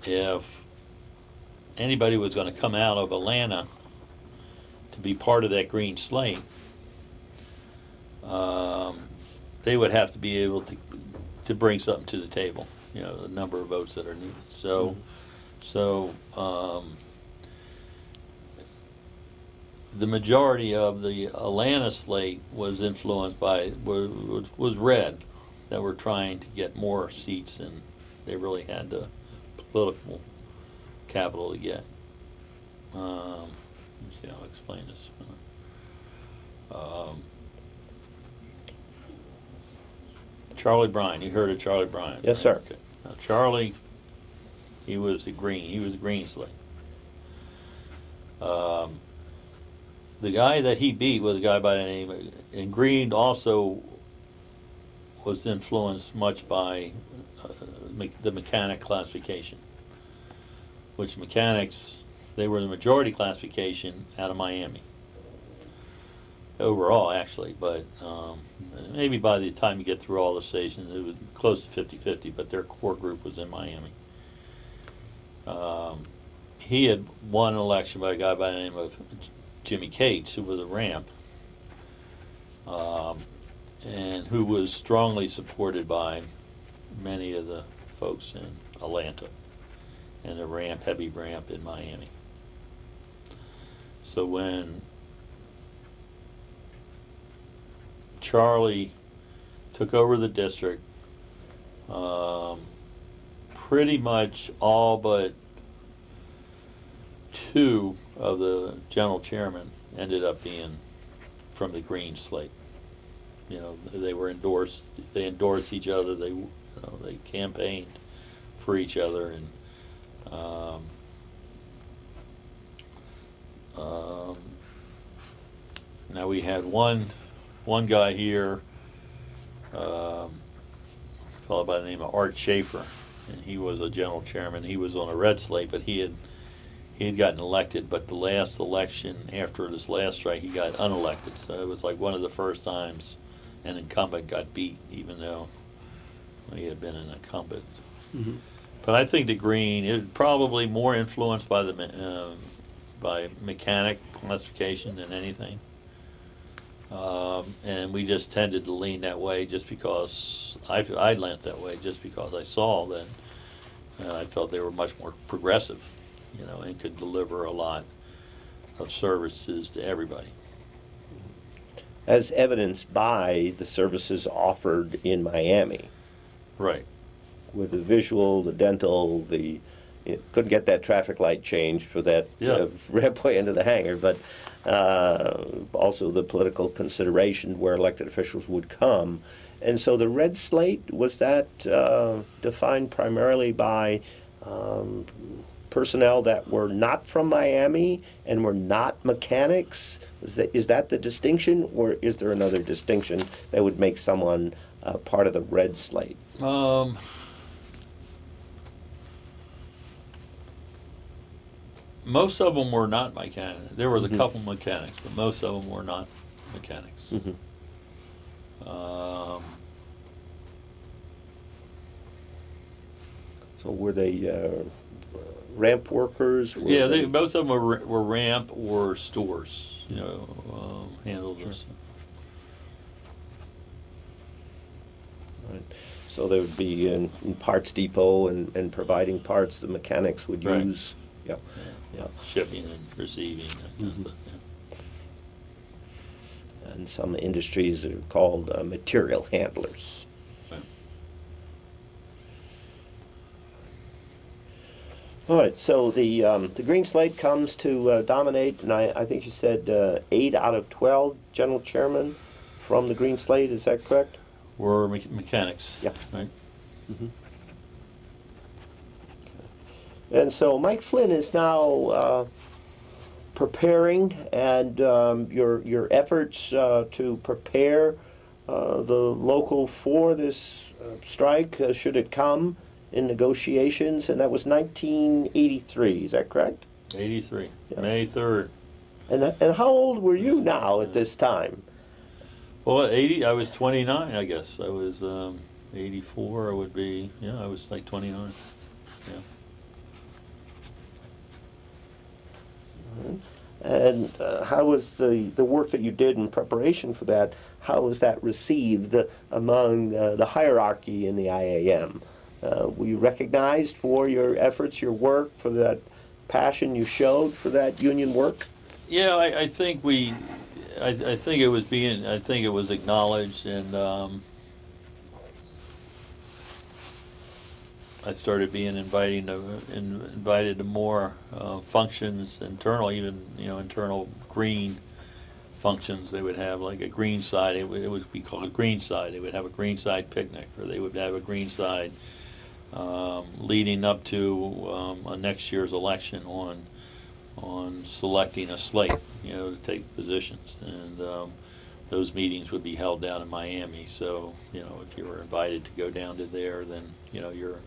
if anybody was going to come out of Atlanta to be part of that green slate, um, they would have to be able to to bring something to the table. You know, the number of votes that are needed. So, so um, the majority of the Atlanta slate was influenced by was was red, that were trying to get more seats than they really had the political capital to get. Um, let me see how to explain this. Um, Charlie Bryan, you heard of Charlie Bryan? Yes, right? sir. Okay. Now, Charlie, he was the green, he was the green slate. Um, the guy that he beat was a guy by the name, of- and Green also was influenced much by uh, me- the mechanic classification, which mechanics, they were the majority classification out of Miami. Overall, actually, but um, maybe by the time you get through all the stations, it was close to 50 50, but their core group was in Miami. Um, he had won an election by a guy by the name of Jimmy Cates, who was a ramp, um, and who was strongly supported by many of the folks in Atlanta and the ramp, heavy ramp in Miami. So when Charlie took over the district, um, pretty much all but two of the general chairmen ended up being from the green slate. You know, they were endorsed. They endorsed each other. They, you know, they campaigned for each other, and um, um, now we had one one guy here, um, a fellow by the name of Art Schaefer, and he was a general chairman. He was on a red slate, but he had he had gotten elected. But the last election after this last strike, he got unelected. So it was like one of the first times an incumbent got beat, even though he had been an incumbent. Mm-hmm. But I think the green is probably more influenced by the um, by mechanic classification than anything. Um, and we just tended to lean that way just because I, I leant that way just because I saw that uh, I felt they were much more progressive, you know, and could deliver a lot of services to everybody. As evidenced by the services offered in Miami, Right. with the visual, the dental, the, couldn't get that traffic light changed for that Yeah. uh, rampway into the hangar, but uh, also the political consideration where elected officials would come. And so the red slate, was that uh, defined primarily by um, personnel that were not from Miami and were not mechanics? Is that, is that the distinction, or is there another distinction that would make someone uh, part of the red slate? Um, most of them were not mechanics. There was a Mhm. couple mechanics, but most of them were not mechanics. Mhm. Um, So were they uh, ramp workers? Were yeah, they, most of them were, were ramp or stores. You know, um, handled this. Right. So they would be in, in parts depot and, and providing parts the mechanics would Right. use. Yeah. Yeah, shipping and receiving. That kind of Mhm. yeah. and some industries are called uh, material handlers. All right, so the, um, the green slate comes to uh, dominate, and I, I think you said uh, eight out of 12 general chairmen from the green slate, is that correct? We're me- mechanics. Yeah. Right. And so Mike Flynn is now uh, preparing, and um, your your efforts uh, to prepare uh, the local for this uh, strike, uh, should it come in negotiations, and that was 1983. Is that correct? 83, Yeah. May 3rd. And and how old were you now at this time? Well, 80, I was 29, I guess. I was um, 84, I would be, yeah, I was like 29. Yeah. And uh, how was the, the work that you did in preparation for that? How was that received among uh, the hierarchy in the IAM? Uh, were you recognized for your efforts, your work, for that passion you showed for that union work? Yeah, I, I think we, I, I think it was being, I think it was acknowledged and, um, I started being inviting to, in, invited to more, uh, functions, internal, even, you know, internal green functions. They would have like a green side, it would, it would be called a green side. They would have a green side picnic, or they would have a green side, um, leading up to, um, a next year's election on, on selecting a slate, you know, to take positions. And um, those meetings would be held down in Miami. So, you know, if you were invited to go down to there, then, you know, you're,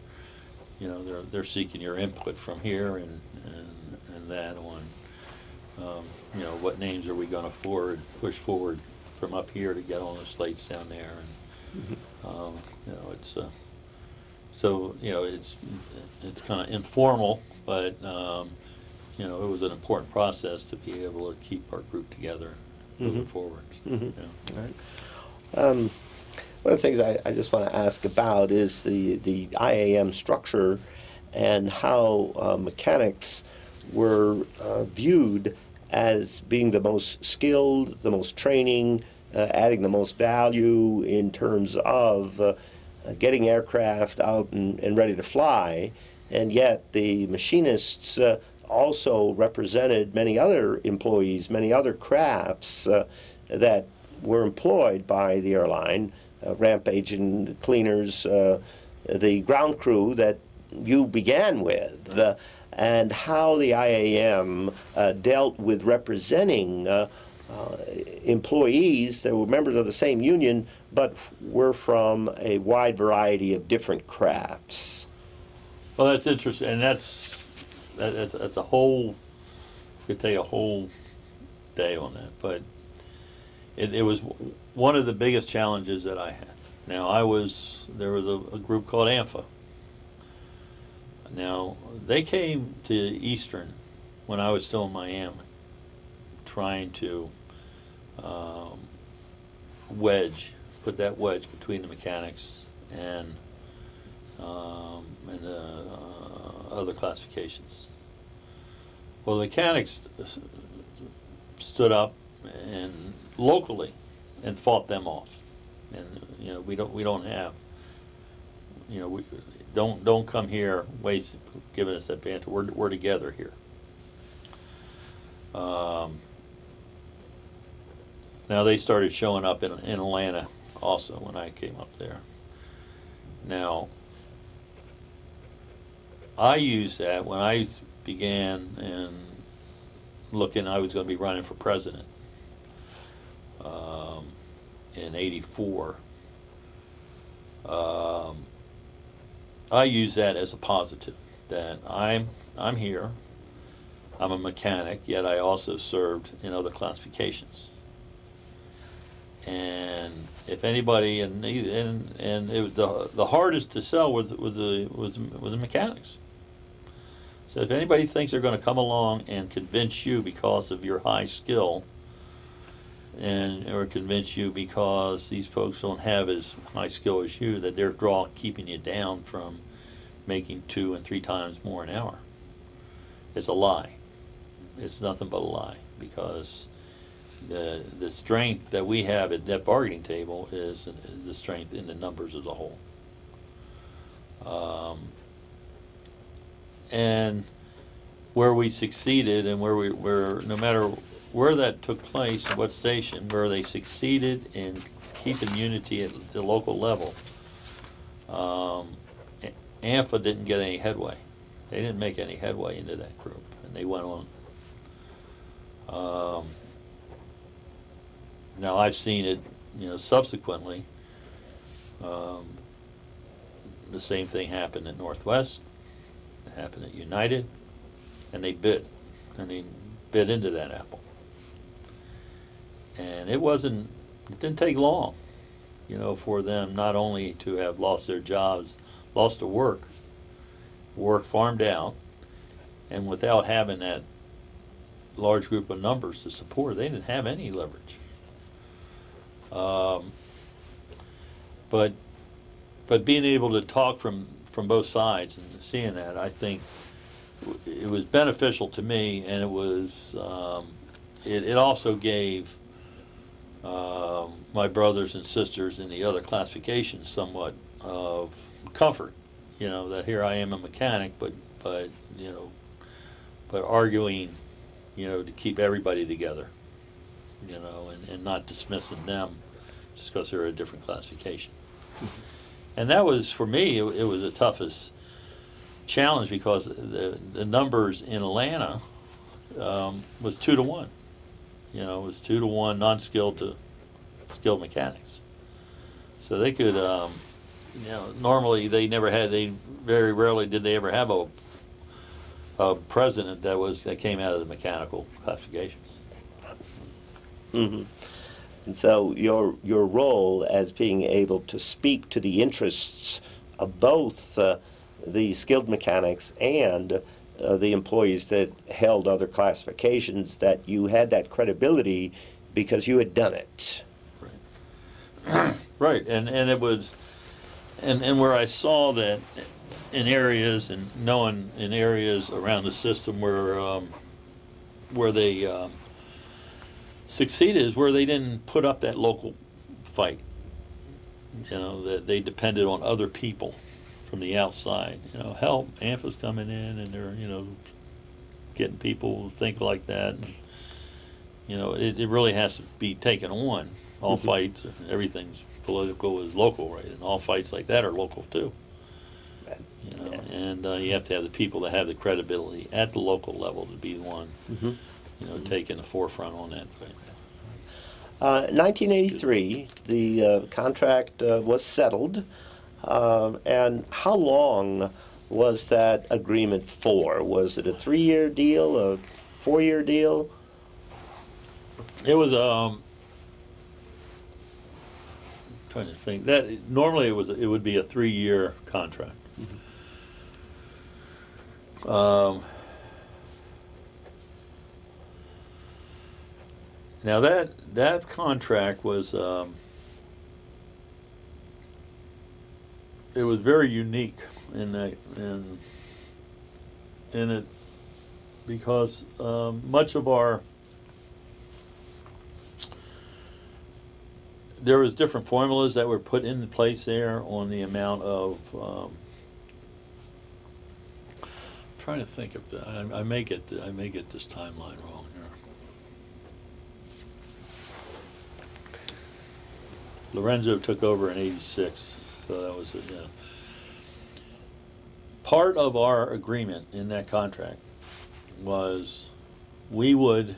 you know, they're, they're seeking your input from here and, and, and that on, um, you know, what names are we going to forward, push forward from up here to get on the slates down there. And, um, you know, it's, uh, so, you know, it's, it's kind of informal, but, um, you know, it was an important process to be able to keep our group together moving Mhm. forward. Mhm. Yeah. Right. Um, one of the things I, I just want to ask about is the, the IAM structure and how uh, mechanics were uh, viewed as being the most skilled, the most training, uh, adding the most value in terms of uh, getting aircraft out and, and ready to fly. And yet the machinists uh, also represented many other employees, many other crafts uh, that were employed by the airline, uh, ramp agent, cleaners, uh, the ground crew that you began with, uh, and how the IAM uh, dealt with representing uh, uh, employees that were members of the same union but we're from a wide variety of different crafts. Well, that's interesting, and that's, that, that's, that's a whole, could take a whole day on that, but it, it was one of the biggest challenges that I had. Now, I was, there was a, a group called AMFA. Now, they came to Eastern when I was still in Miami, trying to um, wedge, put that wedge between the mechanics and um, and uh, uh, other classifications. Well, the mechanics stood up and locally and fought them off. And you know, we don't we don't have you know, we don't don't come here waste giving us that banter. We're we're together here. Um, now they started showing up in in Atlanta also when I came up there. Now I used that when I began and looking I was going to be running for president um, in '84. Um, I use that as a positive that I'm I'm here. I'm a mechanic, yet I also served in other classifications. And if anybody and and and it was the the hardest to sell was was the was was the mechanics. So if anybody thinks they're going to come along and convince you because of your high skill, and or convince you because these folks don't have as high skill as you that they're draw keeping you down from making two and three times more an hour. It's a lie. It's nothing but a lie because the, the strength that we have at that bargaining table is the strength in the numbers as a whole. Um, and where we succeeded and where we, where, no matter where that took place, what station, where they succeeded in keeping unity at the local level, um, AMFA didn't get any headway. They didn't make any headway into that group, and they went on. Um, now I've seen it, you know, subsequently. Um, the same thing happened at Northwest. It happened at United, and they bid, and they bid into that apple. And it wasn't. It didn't take long, you know, for them not only to have lost their jobs, lost their work, work farmed out, and without having that large group of numbers to support, they didn't have any leverage. Um, but but being able to talk from from both sides and seeing that, I think it was beneficial to me, and it was um, it, it also gave um, my brothers and sisters in the other classifications somewhat of comfort. You know that here I am a mechanic, but but you know, but arguing, you know, to keep everybody together. You know, and, and not dismissing them just because they're a different classification. And that was for me. It, it was the toughest challenge because the the numbers in Atlanta um, was two to one. You know, it was two to one non-skilled to skilled mechanics. So they could, um, you know, normally they never had. They very rarely did they ever have a a president that was that came out of the mechanical classifications. Hmm And so your your role as being able to speak to the interests of both uh, the skilled mechanics and uh, the employees that held other classifications, that you had that credibility because you had done it. Right, and, and it was, and, and where I saw that in areas and knowing in areas around the system where, um, where they, um, succeeded is where they didn't put up that local fight. You know, that they depended on other people from the outside, you know, help, AMFA's coming in and they're, you know, getting people to think like that. and, You know, it, it really has to be taken on. All Mhm. fights, everything's political is local, right? And all fights like that are local too. You know, Yeah. and uh, you have to have the people that have the credibility at the local level to be the one, Mm-hmm. You know, taking the forefront on that. Uh, 1983, the uh, contract uh, was settled. Um, and how long was that agreement for? Was it a three-year deal, a four-year deal? It was um trying to think that normally it was it would be a three year contract. Um, now that that contract was um, it was very unique in that in in it because um, much of our there was different formulas that were put into place there on the amount of um, trying to think of I, I may get I may get this timeline wrong here. Lorenzo took over in '86, so that was it. Yeah. Part of our agreement in that contract was we would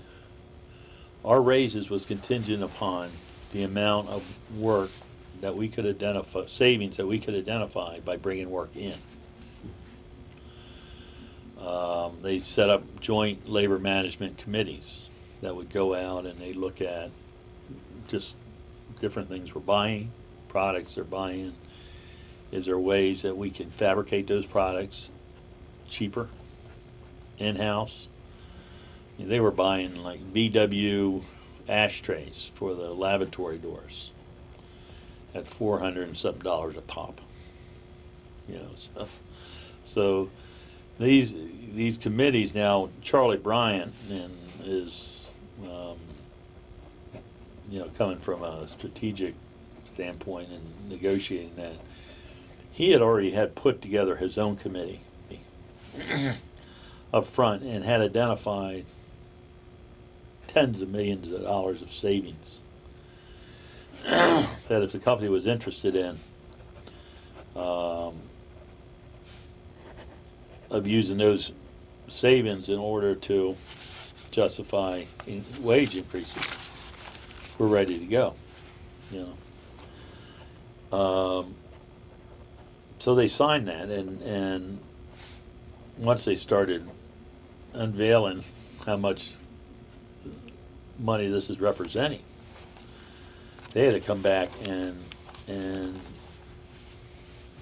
our raises was contingent upon the amount of work that we could identify, savings that we could identify by bringing work in. Um, they set up joint labor management committees that would go out and they look at just different things we're buying, products they're buying. Is there ways that we can fabricate those products cheaper, in-house? They were buying like VW ashtrays for the lavatory doors at four hundred and something dollars a pop. You know, so, so these these committees now, Charlie Bryan and is you know, coming from a strategic standpoint and negotiating that, he had already had put together his own committee up front and had identified tens of millions of dollars of savings that if the company was interested in, um, of using those savings in order to justify in- wage increases, we're ready to go, you know. Um, so they signed that and, and once they started unveiling how much money this is representing, they had to come back and, and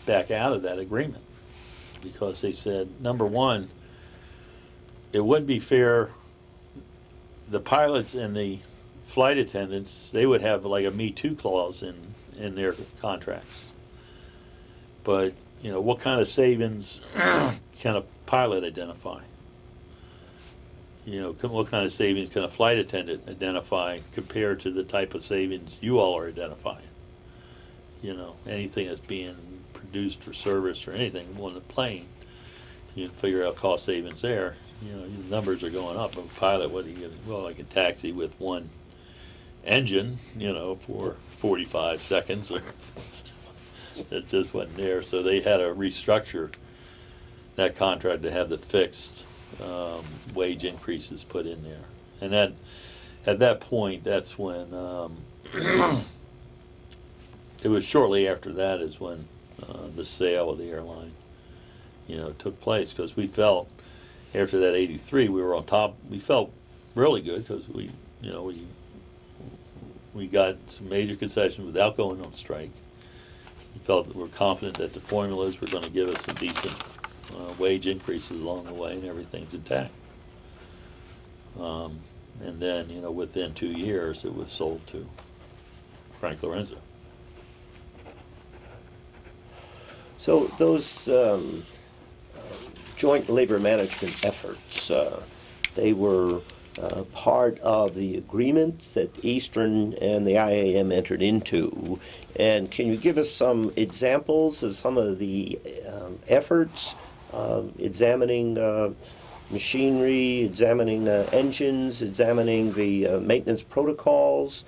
back out of that agreement. Because they said, number one, it wouldn't be fair, the pilots and the flight attendants, they would have like a Me Too clause in, in their contracts. But, you know, what kind of savings can a pilot identify? You know, what kind of savings can a flight attendant identify compared to the type of savings you all are identifying? You know, anything that's being produced for service or anything on the plane, you can figure out cost savings there. You know, numbers are going up. A pilot, what do you get? Well, I can taxi with one engine, you know, for 45 seconds it just wasn't there. So they had to restructure that contract to have the fixed um, wage increases put in there. And that, at that point, that's when, um, it was shortly after that is when uh, the sale of the airline, you know, took place. Because we felt, after that 83, we were on top, we felt really good because we, you know, we, we got some major concessions without going on strike. We felt that we're confident that the formulas were gonna give us some decent uh, wage increases along the way and everything's intact. Um, And then, you know, within two years, it was sold to Frank Lorenzo. So those um, um, joint labor management efforts, uh, they were uh, part of the agreements that Eastern and the IAM entered into. And can you give us some examples of some of the um, efforts uh, examining uh, machinery, examining uh, engines, examining the uh, maintenance protocols,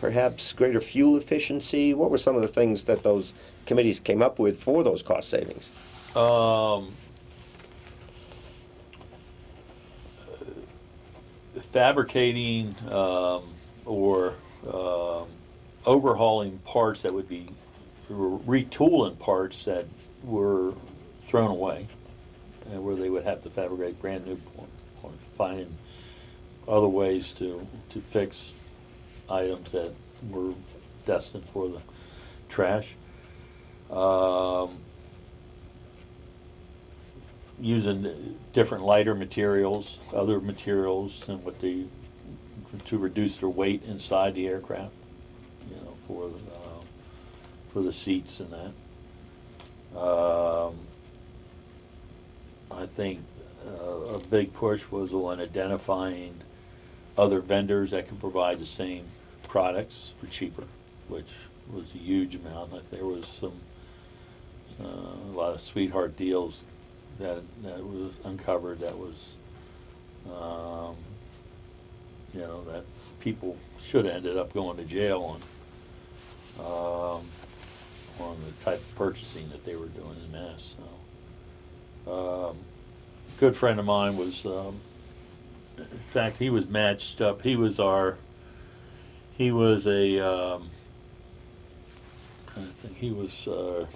perhaps greater fuel efficiency? What were some of the things that those committees came up with for those cost savings? Um, fabricating um, or um, overhauling parts that would be retooling parts that were thrown away, and where they would have to fabricate brand new parts, finding other ways to to fix items that were destined for the trash. Um, using different lighter materials, other materials than what they, to reduce their weight inside the aircraft, you know, for, uh, for the seats and that. Um, I think uh, a big push was on identifying other vendors that can provide the same products for cheaper, which was a huge amount. Like there was some, uh, a lot of sweetheart deals that, that was uncovered that was, um, you know, that people should have ended up going to jail on, um, on the type of purchasing that they were doing in mass, so. Um, good friend of mine was, um, in fact, he was matched up, he was our, he was a, um, he was,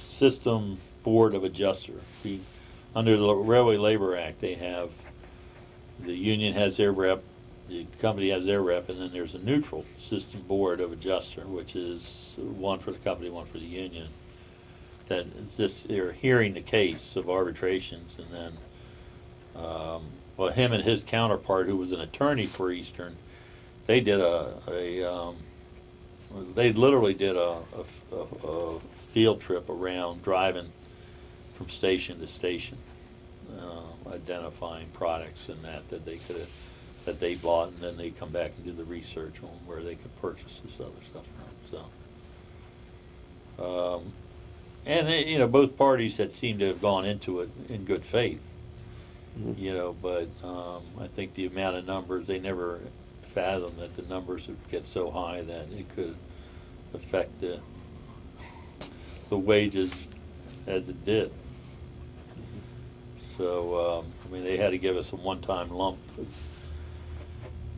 system board of adjuster. He, under the Railway Labor Act, they have, the union has their rep, the company has their rep, and then there's a neutral system board of adjuster, which is one for the company, one for the union. That just, they're hearing the case of arbitrations, and then, um, well, him and his counterpart, who was an attorney for Eastern, they did a, a, um, they literally did a, a, a- a field trip around driving from station to station, uh, identifying products and that, that they could that they bought, and then they come back and do the research on where they could purchase this other stuff from, so. Um, and, they- you know, both parties had seemed to have gone into it in good faith, Mhm. you know, but, um, I think the amount of numbers, they never fathomed that the numbers would get so high that it could affect the, the wages as it did. So, um, I mean, they had to give us a one-time lump,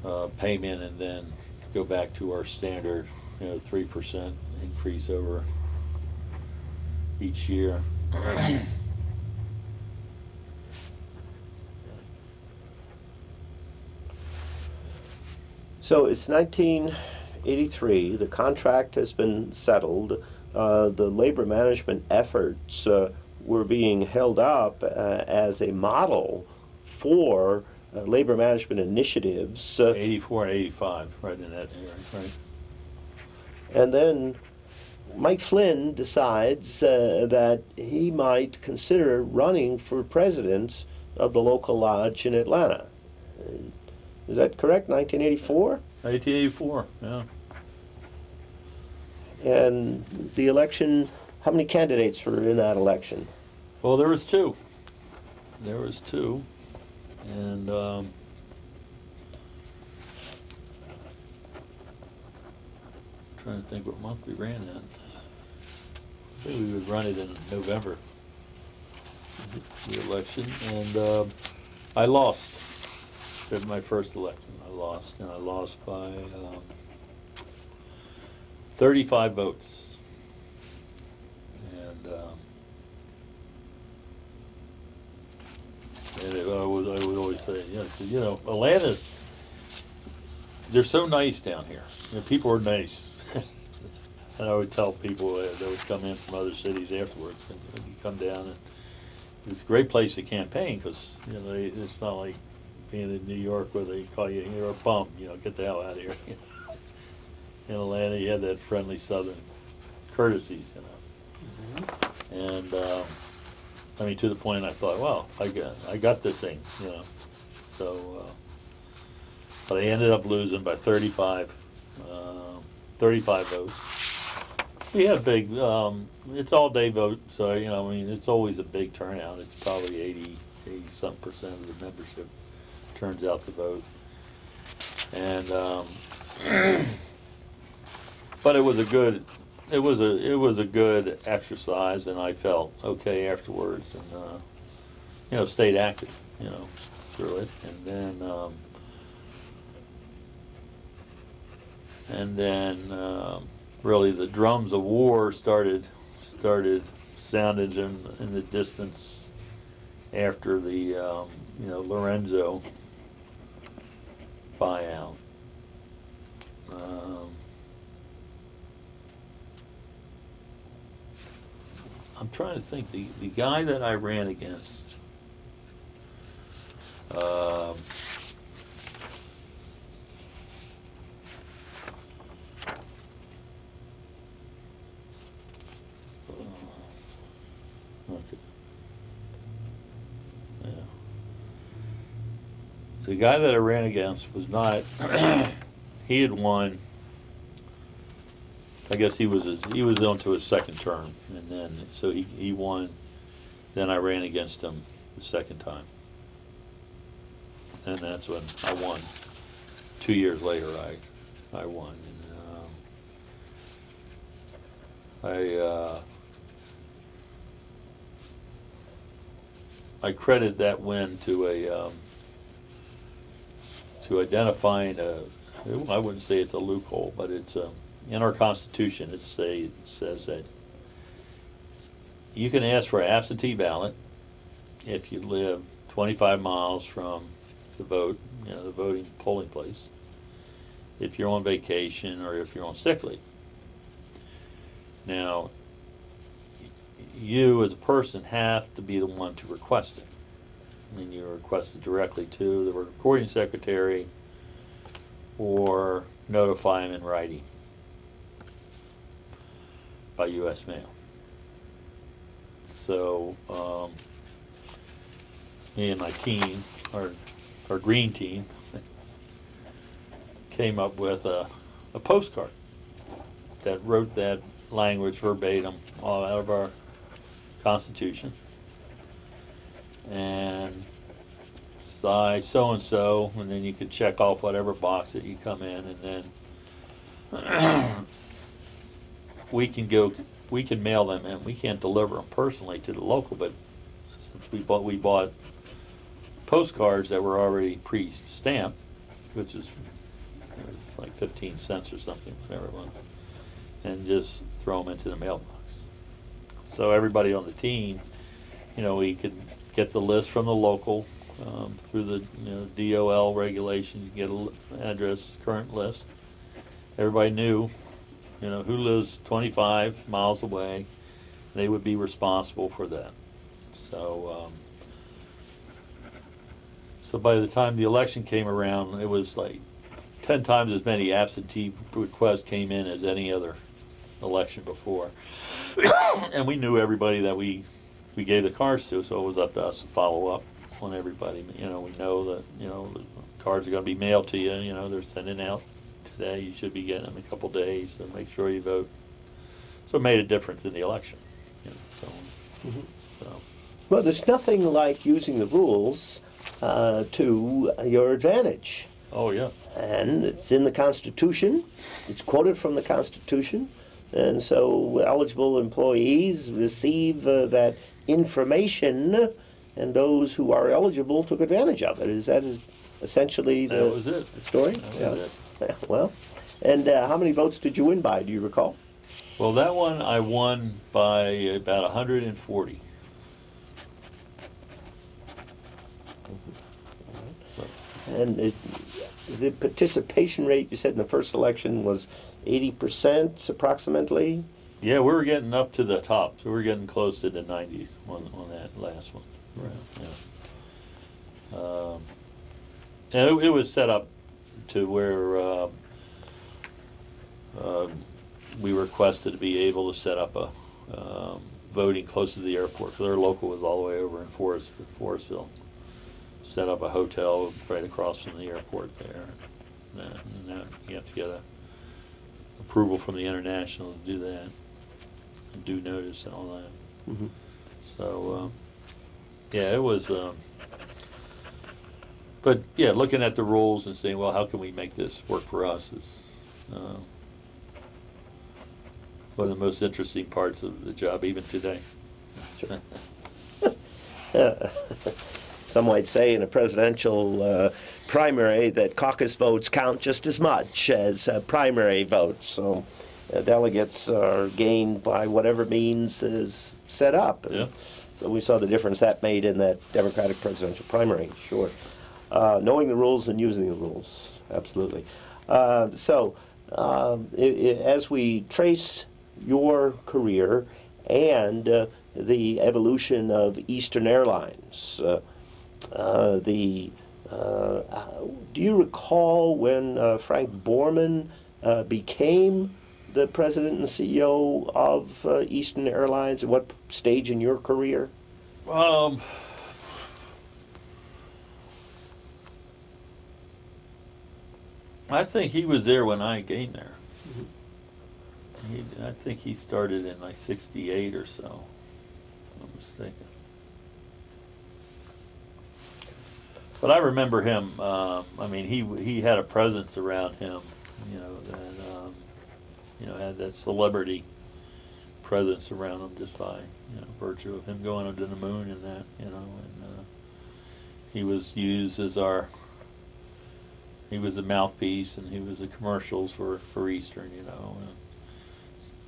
uh, payment and then go back to our standard, you know, three percent increase over each year. So it's 1983, the contract has been settled, uh, the labor management efforts uh, were being held up uh, as a model for uh, labor management initiatives. uh, Eighty-four and eighty-five, right in that area, right? And then Mike Flynn decides uh, that he might consider running for president of the local lodge in Atlanta. Uh, Is that correct? 1984? 1984, yeah. And the election, how many candidates were in that election? Well, there was two. There was two, and um, trying to think what month we ran in. I think we would run it in November. The election, and um I lost in my first election. I lost, and I lost by um, 35 votes. And um, And it, I would, I would always say, you know, you know, Atlanta, they're so nice down here. You know, people are nice. and I would tell people uh, that would come in from other cities afterwards, and when you come down, and it's a great place to campaign because you know they, it's not like being in New York where they call you you're a bum. You know, get the hell out of here. in Atlanta, you have that friendly Southern courtesies, you know. And um, I mean, to the point I thought, well, I got, I got this thing, you know. So, uh, but I ended up losing by 35, uh, 35 votes. We had big, um, it's all day vote, so, you know, I mean, it's always a big turnout. It's probably 80, 80 some percent of the membership turns out to vote. And, um, but it was a good, it was a it was a good exercise, and I felt okay afterwards, and uh, you know stayed active, you know, through it, and then um, and then um, really the drums of war started started sounded in in the distance after the um, you know Lorenzo buyout. Um, I'm trying to think. The the guy that I ran against. Um, okay. Yeah. The guy that I ran against was not. he had won. I guess he was his, he was on to his second term, and then so he he won. Then I ran against him the second time, and that's when I won. Two years later, I I won, and um, I uh, I credit that win to a um, to identifying a I wouldn't say it's a loophole, but it's um, in our Constitution, it say, it says that you can ask for an absentee ballot if you live twenty-five miles from the vote, you know, the voting polling place, if you're on vacation or if you're on sick leave. Now, you as a person have to be the one to request it. I mean, you request it directly to the recording secretary or notify him in writing by U.S. mail. So, um, me and my team, our, our green team, came up with a, a postcard that wrote that language verbatim all out of our Constitution. And says I so and so, and then you could check off whatever box that you come in, and then we can go, we can mail them in. We can't deliver them personally to the local, but since we bought, we bought postcards that were already pre-stamped, which is like fifteen cents or something, whatever it was, and just throw them into the mailbox. So everybody on the team, you know, we could get the list from the local um, through the you know DOL regulations, you get an address, current list. Everybody knew, you know, who lives 25 miles away. They would be responsible for that. So. Um, so by the time the election came around, it was like ten times as many absentee requests came in as any other election before. and we knew everybody that we we gave the cards to, so it was up to us to follow up on everybody. You know, we know that you know the cards are going to be mailed to you. You know, they're sending out today. You should be getting them in a couple days, so make sure you vote. So it made a difference in the election. You know, so, so Well, there's nothing like using the rules uh, to your advantage. oh yeah. And it's in the Constitution, it's quoted from the Constitution, and so eligible employees receive uh, that information, and those who are eligible took advantage of it. Is that essentially the, That was it. the story? That was it. Well, and uh, how many votes did you win by, do you recall? Well, that one I won by about 140. And it, the participation rate, you said in the first election was 80% approximately? Yeah, we were getting up to the top, so we were getting close to the 90s on, on that last one. Yeah. Um, and it, it was set up to where uh, um, we requested to be able to set up a um, voting close to the airport. So their local was all the way over in Forest, Forestville. Set up a hotel right across from the airport there. And, that- and that, you have to get a approval from the international to do that. And due notice and all that. Mhm. So, um, yeah, it was, um, but yeah, looking at the rules and saying, well, how can we make this work for us is, um, one of the most interesting parts of the job even today. Sure. Some might say in a presidential uh, primary that caucus votes count just as much as uh, primary votes. So uh, delegates are gained by whatever means is set up. Yeah. So we saw the difference that made in that Democratic presidential primary, sure. Uh, knowing the rules and using the rules, absolutely. Uh, so um, i- i- as we trace your career and uh, the evolution of Eastern Airlines, uh, uh, the uh, uh, do you recall when uh, Frank Borman uh, became the president and CEO of uh, Eastern Airlines? At what stage in your career? Um, I think he was there when I came there. He, I think he started in like '68 or so. If I'm mistaken. But I remember him. Um, I mean, he he had a presence around him, you know, and um, you know had that celebrity presence around him just by you know virtue of him going up to the moon and that you know and uh, he was used as our he was a mouthpiece and he was the commercials for for Eastern you know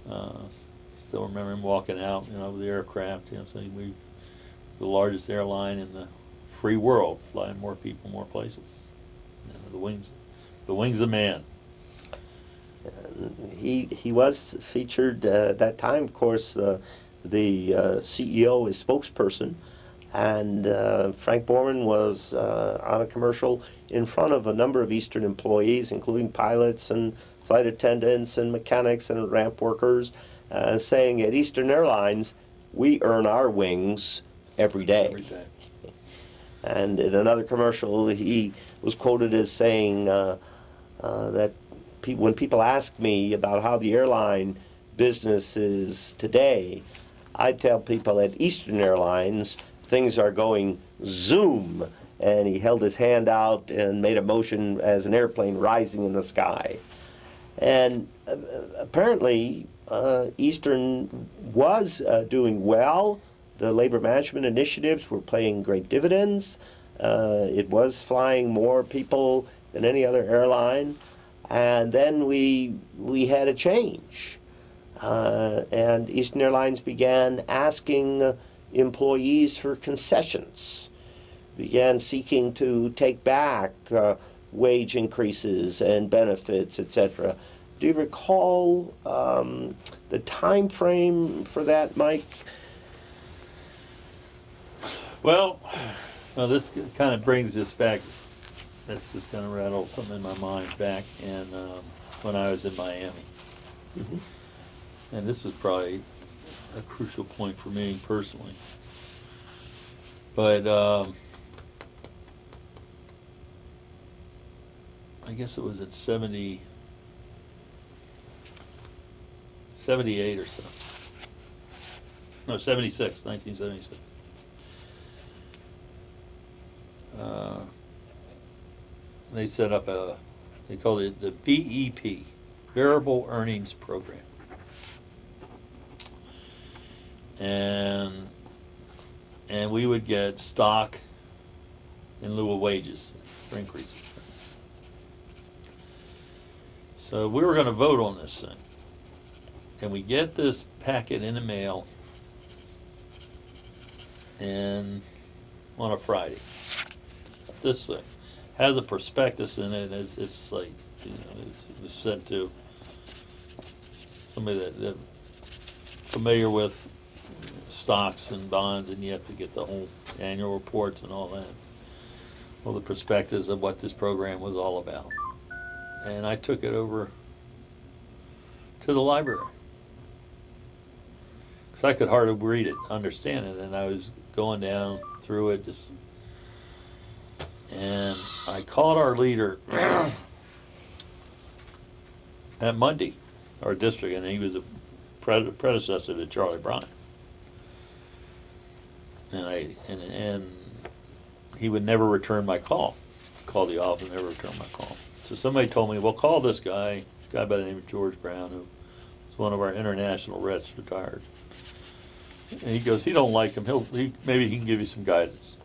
and, uh, still remember him walking out you know with the aircraft you know saying we the largest airline in the free world flying more people more places you know, the wings the wings of man And he he was featured uh, at that time, of course. Uh, the uh, CEO is spokesperson, and uh, Frank Borman was uh, on a commercial in front of a number of Eastern employees, including pilots and flight attendants and mechanics and ramp workers, uh, saying at Eastern Airlines, we earn our wings every day. every day And in another commercial, he was quoted as saying, uh, uh, that pe- when people ask me about how the airline business is today, I tell people at Eastern Airlines things are going zoom. And he held his hand out and made a motion as an airplane rising in the sky. And uh, apparently, uh, Eastern was uh, doing well. The labor management initiatives were paying great dividends. Uh, it was flying more people than any other airline. And then we, we had a change. Uh, and Eastern Airlines began asking employees for concessions, began seeking to take back uh, wage increases and benefits, etc. Do you recall um, the time frame for that, Mike? Well, well, this kind of brings us back. This is going to rattle something in my mind back in um, when I was in Miami, Mhm. and this was probably a crucial point for me personally. But um, I guess it was in 70, 78 or so. No, 76, 1976. Uh, they set up a, they called it the VEP, Variable Earnings Program. And, and we would get stock in lieu of wages for increases. So we were gonna vote on this thing. And we get this packet in the mail and on a Friday this thing has a prospectus in it. It's, it's like you know, it's, it's sent to somebody that, that familiar with stocks and bonds, and you have to get the whole annual reports and all that. Well, the prospectus of what this program was all about, and I took it over to the library because I could hardly read it, understand it, and I was going down through it just and I called our leader at Monday, our district, and he was a pred- predecessor to Charlie Bryan. And I and and he would never return my call. Call the office, never return my call. So somebody told me, well, call this guy, guy by the name of George Brown, who was one of our international reps, retired. And he goes, he don't like him. He'll he maybe he can give you some guidance.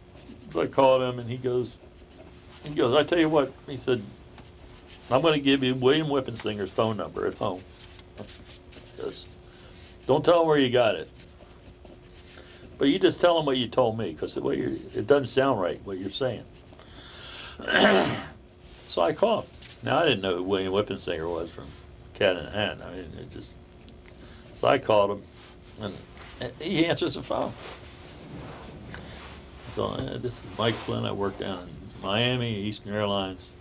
So I called him, and he goes, he goes, I tell you what, he said, I'm gonna give you William Winpisinger's phone number at home. Goes, Don't tell him where you got it. But you just tell him what you told me, because it doesn't sound right, what you're saying. so I called. Now, I didn't know who William Winpisinger was from Cat in the Hat. I mean, it just, so I called him, and he answers the phone. So, uh, this is Mike Flynn, I work down in Miami, Eastern Airlines.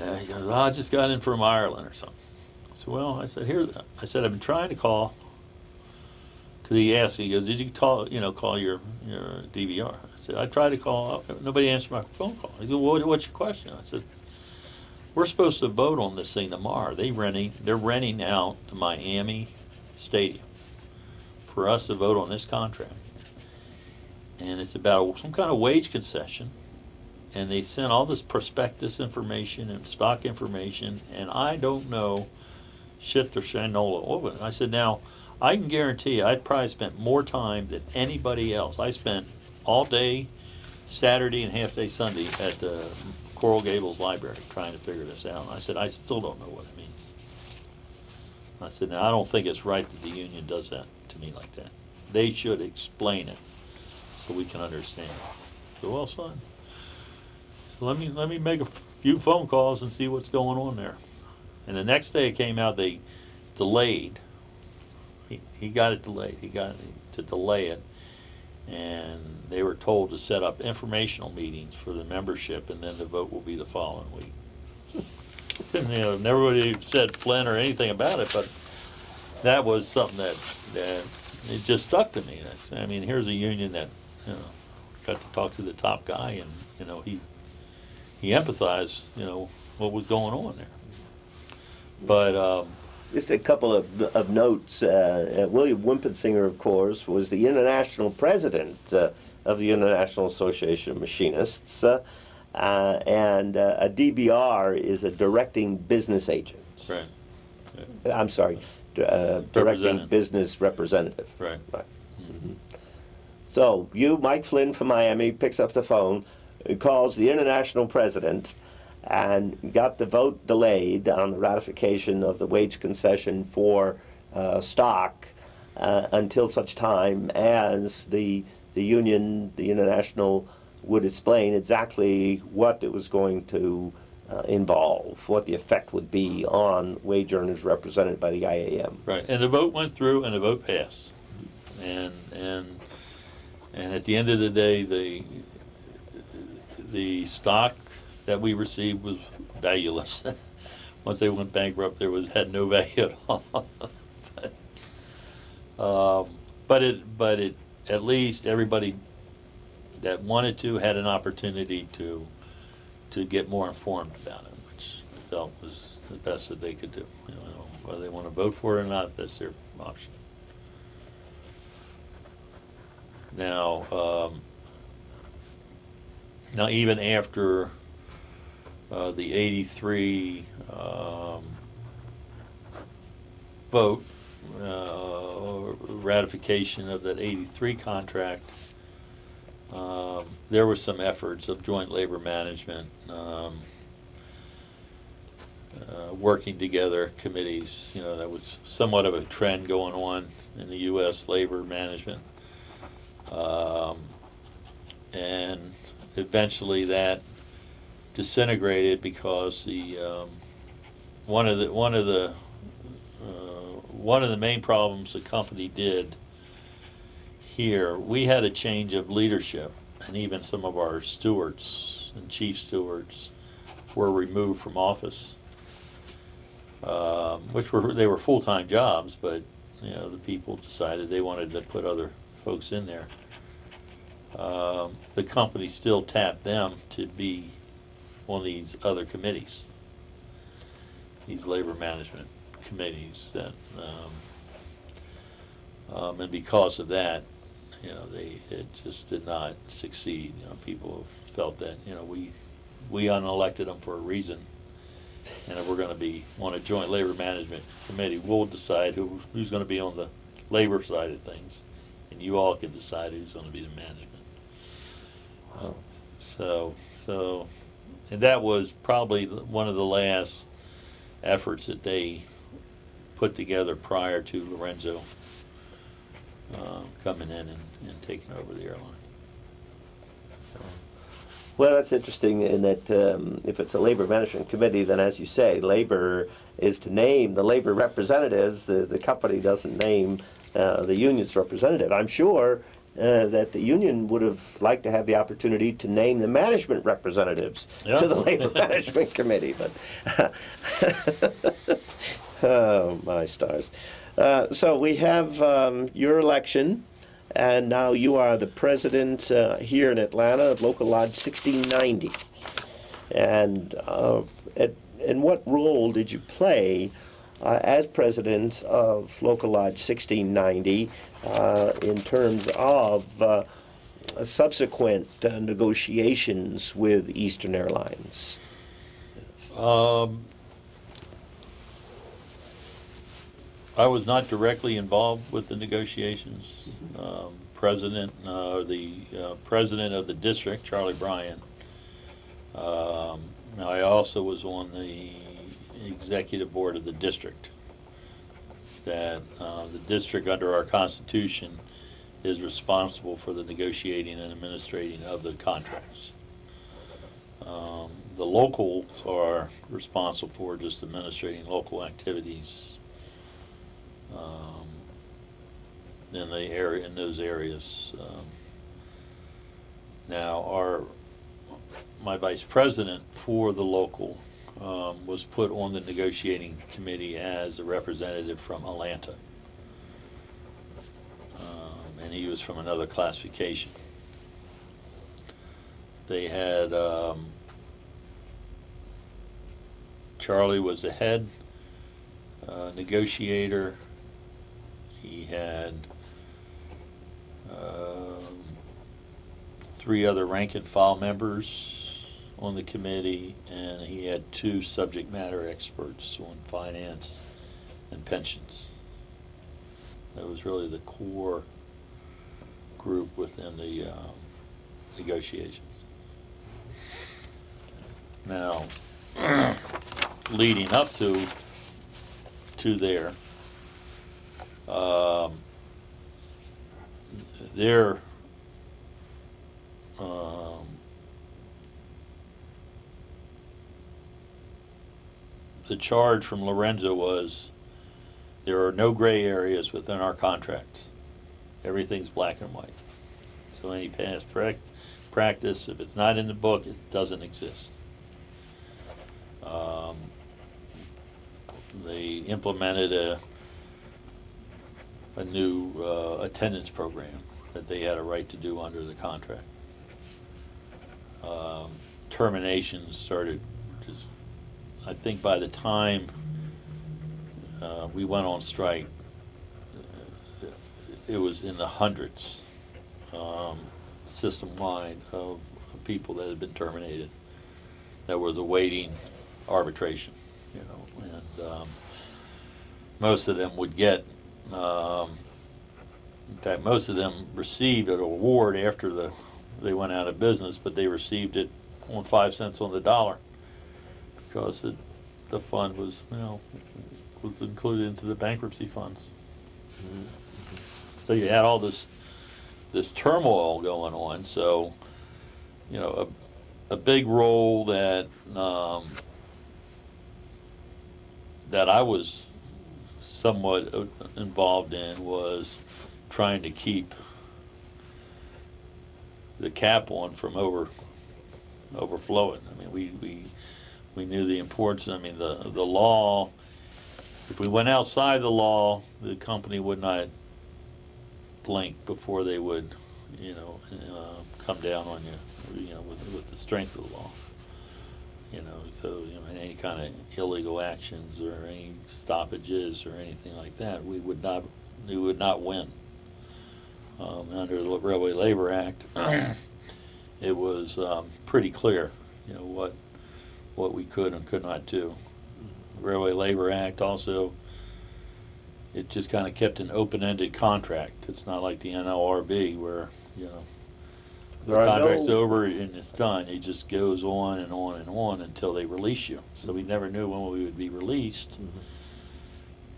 And he goes, oh, I just got in from Ireland or something. Said, well, I said, here, I said, I've been trying to call. Because he asked, he goes, did you call, you know, call your, your DBR? I said, I tried to call, nobody answered my phone call. He said, what's your question? I said, we're supposed to vote on this thing tomorrow. They renting, they're renting out the Miami Stadium for us to vote on this contract. And it's about some kind of wage concession and they sent all this prospectus information and stock information, and I don't know shit or shinola over it. I said, now, I can guarantee you, I probably spent more time than anybody else. I spent all day Saturday and half day Sunday at the Coral Gables Library trying to figure this out. And I said, I still don't know what it means. I said, now, I don't think it's right that the union does that to me like that. They should explain it so we can understand. So, well, son. So let me let me make a few phone calls and see what's going on there. And the next day it came out they delayed. He, he got it delayed. He got to delay it, and they were told to set up informational meetings for the membership, and then the vote will be the following week. and, you know, nobody said Flynn or anything about it, but that was something that, that it just stuck to me. I mean, here's a union that you know got to talk to the top guy, and you know he he empathized, you know, what was going on there. But, um, Just a couple of, of notes. Uh, uh, William Winpisinger, of course, was the international president uh, of the International Association of Machinists, uh, uh, and uh, a DBR is a directing business agent. right, I'm sorry, uh, directing business representative. right. So you, Mike Flynn from Miami, picks up the phone, calls the international president, and got the vote delayed on the ratification of the wage concession for uh, stock uh, until such time as the the union, the international, would explain exactly what it was going to uh, involve, what the effect would be on wage earners represented by the IAM. Right, and the vote went through and the vote passed. And, and, and at the end of the day, the, the stock that we received was valueless. Once they went bankrupt, there was, had no value at all. But, um, But it, but it, at least everybody that wanted to had an opportunity to, to get more informed about it, which I felt was the best that they could do. You know, whether they want to vote for it or not, that's their option. Now, um, now even after uh, the '83 um, vote, uh, ratification of that '83 contract, um, there were some efforts of joint labor management. Um, uh, working together committees, you know, that was somewhat of a trend going on in the U.S. labor management. Um, and eventually that disintegrated because the, um, one of the, one of the, uh, one of the main problems the company did here, we had a change of leadership and even some of our stewards and chief stewards were removed from office um, which were they were full time jobs, but you know the people decided they wanted to put other folks in there. Um, the company still tapped them to be on these other committees, these labor management committees that, um, um, and because of that, you know they it just did not succeed. You know people felt that you know we we unelected them for a reason and if we're gonna be on a joint labor management committee, we'll decide who, who's gonna be on the labor side of things. And you all can decide who's gonna be the management. So, so, and that was probably one of the last efforts that they put together prior to Lorenzo uh, coming in and, and taking over the airline. Well, that's interesting in that um, if it's a labor management committee, then as you say, labor is to name the labor representatives. The, the company doesn't name uh, the union's representative. I'm sure uh, that the union would have liked to have the opportunity to name the management representatives Yeah. to the labor management committee, but oh my stars. Uh, so we have um, your election. And now you are the president uh, here in Atlanta of Local Lodge 1690. And uh, at, and what role did you play uh, as president of Local Lodge 1690 uh, in terms of uh, subsequent uh, negotiations with Eastern Airlines? Um, I was not directly involved with the negotiations. Um, president, uh, the uh, president of the district, Charlie Bryan. Um, I also was on the executive board of the district. That uh, the district, under our constitution, is responsible for the negotiating and administrating of the contracts. Um, the locals are responsible for just administrating local activities um, in the area, in those areas. Um, Now, our, my vice president for the local um, was put on the negotiating committee as a representative from Atlanta. Um, And he was from another classification. They had, um, Charlie was the head uh, negotiator. He had um, three other rank and file members on the committee, and he had two subject matter experts on finance and pensions. That was really the core group within the um, negotiations. Now, leading up to to there, um, their um, the charge from Lorenzo was there are no gray areas within our contracts. Everything's black and white. So any past prac- practice, if it's not in the book, it doesn't exist. Um, they implemented a a new uh, attendance program that they had a right to do under the contract. Um, terminations started just, I think by the time uh, we went on strike, uh, it was in the hundreds, um, system-wide of people that had been terminated that was awaiting arbitration, you know, and um, most of them would get um, in fact, most of them received an award after the they went out of business, but they received it on five cents on the dollar because it, the fund was you know was included into the bankruptcy funds. So you had all this this turmoil going on. So you know a a big role that um, that I was somewhat uh, involved in was trying to keep the cap on from over overflowing. I mean, we, we we knew the importance. I mean, the the law. If we went outside the law, the company would not blink before they would, you know, uh, come down on you, you know, with with the strength of the law. You know, so you know, any kind of illegal actions or any stoppages or anything like that, we would not we would not win. Um, under the Railway Labor Act, it was um, pretty clear, you know, what what we could and could not do. Railway Labor Act also, it just kind of kept an open-ended contract. It's not like the NLRB where, you know, the There contract's no- over and it's done. It just goes on and on and on until they release you. So we never knew when we would be released. Mm-hmm.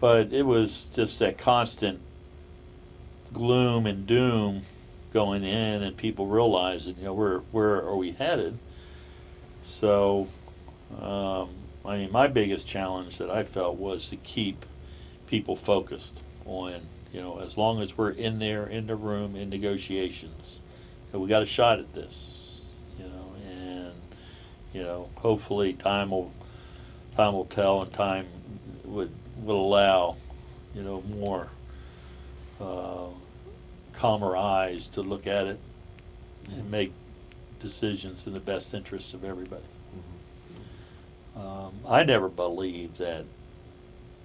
But it was just that constant gloom and doom going in and people realizing, you know, where where are we headed? So, um, I mean, my biggest challenge that I felt was to keep people focused on, you know, as long as we're in there in the room in negotiations, we got a shot at this, you know, and you know, hopefully time will time will tell, and time would will allow, you know, more uh, calmer eyes to look at it and make decisions in the best interest of everybody. Um, I never believed that.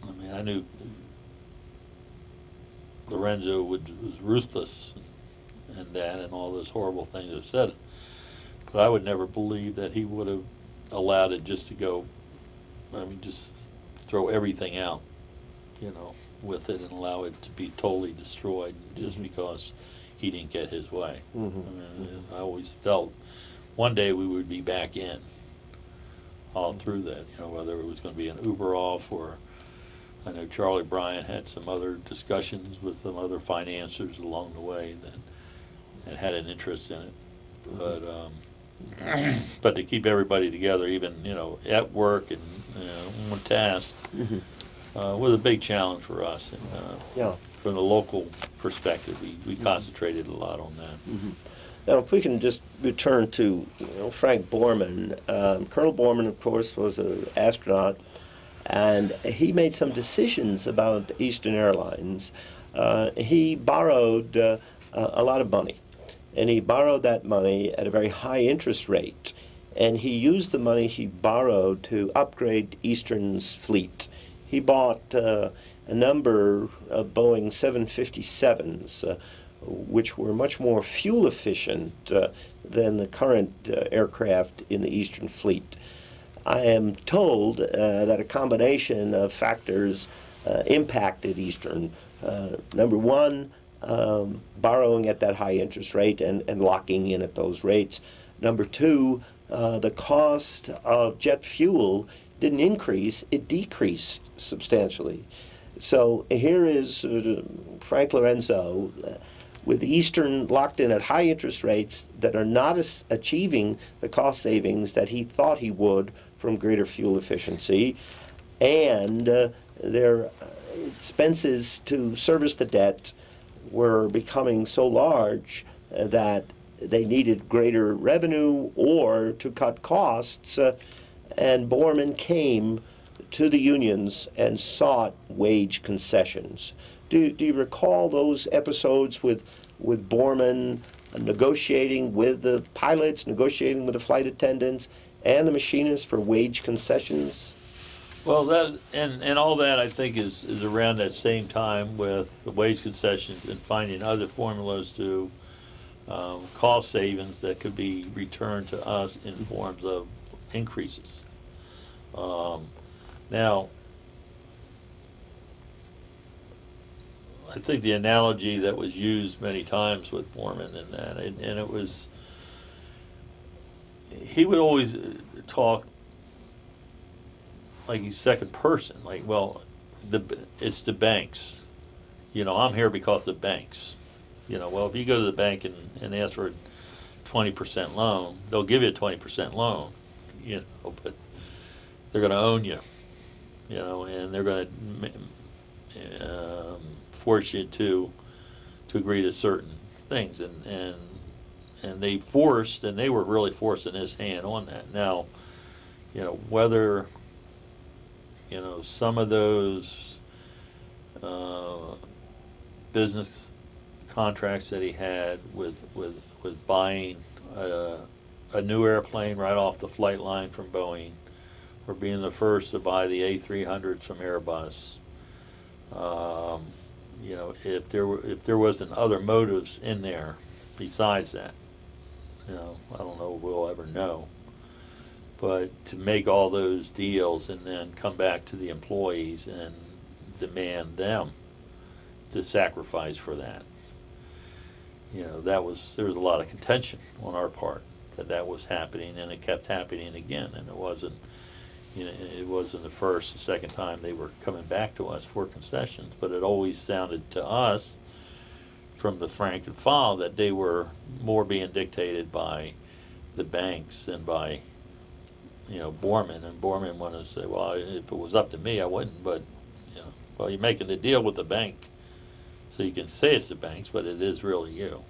I mean, I knew Lorenzo would, was ruthless and that, and all those horrible things that said. But I would never believe that he would have allowed it just to go. I mean, just throw everything out, you know, with it and allow it to be totally destroyed just because he didn't get his way. Mhm. I mean, I always felt one day we would be back in all through that, you know, whether it was going to be an Uber off or I know Charlie Bryan had some other discussions with some other financiers along the way that, that had an interest in it. But, um, but to keep everybody together, even, you know, at work and, you know, on task, Mhm. uh, was a big challenge for us. And, uh, Yeah. from the local perspective, we, we concentrated a lot on that. Mm-hmm. Now, if we can just return to you know, Frank Borman. Um, Colonel Borman, of course, was an astronaut, and he made some decisions about Eastern Airlines. Uh, he borrowed uh, a lot of money, and he borrowed that money at a very high interest rate. and he used the money he borrowed to upgrade Eastern's fleet. He bought uh, a number of Boeing 757s, uh, which were much more fuel efficient uh, than the current uh, aircraft in the Eastern fleet. I am told uh, that a combination of factors uh, impacted Eastern. Uh, number one, um, borrowing at that high interest rate and, and locking in at those rates. Number two, uh, the cost of jet fuel didn't increase, it decreased substantially. So here is Frank Lorenzo with Eastern locked in at high interest rates that are not achieving the cost savings that he thought he would from greater fuel efficiency, and uh, their expenses to service the debt were becoming so large uh, that they needed greater revenue or to cut costs, uh, and Borman came to the unions and sought wage concessions. Do, do you recall those episodes with, with Borman negotiating with the pilots, negotiating with the flight attendants, and the machinists for wage concessions? Well, that and, and all that I think is, is around that same time with the wage concessions and finding other formulas to um, cost savings that could be returned to us in forms of increases. Um, now, I think the analogy that was used many times with Borman and that, and, and it was, he would always talk like he's second person. Like, well, the it's the banks. You know, I'm here because of the banks. You know, well, if you go to the bank and, and ask for a twenty percent loan, they'll give you a twenty percent loan. You know, but they're going to own you. You know, and they're going to um, force you to to agree to certain things, and and and they forced, and they were really forcing his hand on that. Now, you know, whether you know, some of those uh, business contracts that he had with with with buying a, a new airplane right off the flight line from Boeing, or being the first to buy the A300s from Airbus. Um, you know, if there were if there wasn't other motives in there besides that, you know, I don't know. We'll ever know. But to make all those deals and then come back to the employees and demand them to sacrifice for that. You know, that was, there was a lot of contention on our part that that was happening and it kept happening again and it wasn't, you know, it wasn't the first, the second time they were coming back to us for concessions, but it always sounded to us from the Frank and File that they were more being dictated by the banks than by you know, Borman, and Borman wanted to say, well, if it was up to me, I wouldn't, but, you know, well, you're making the deal with the bank, so you can say it's the banks, but it is really you.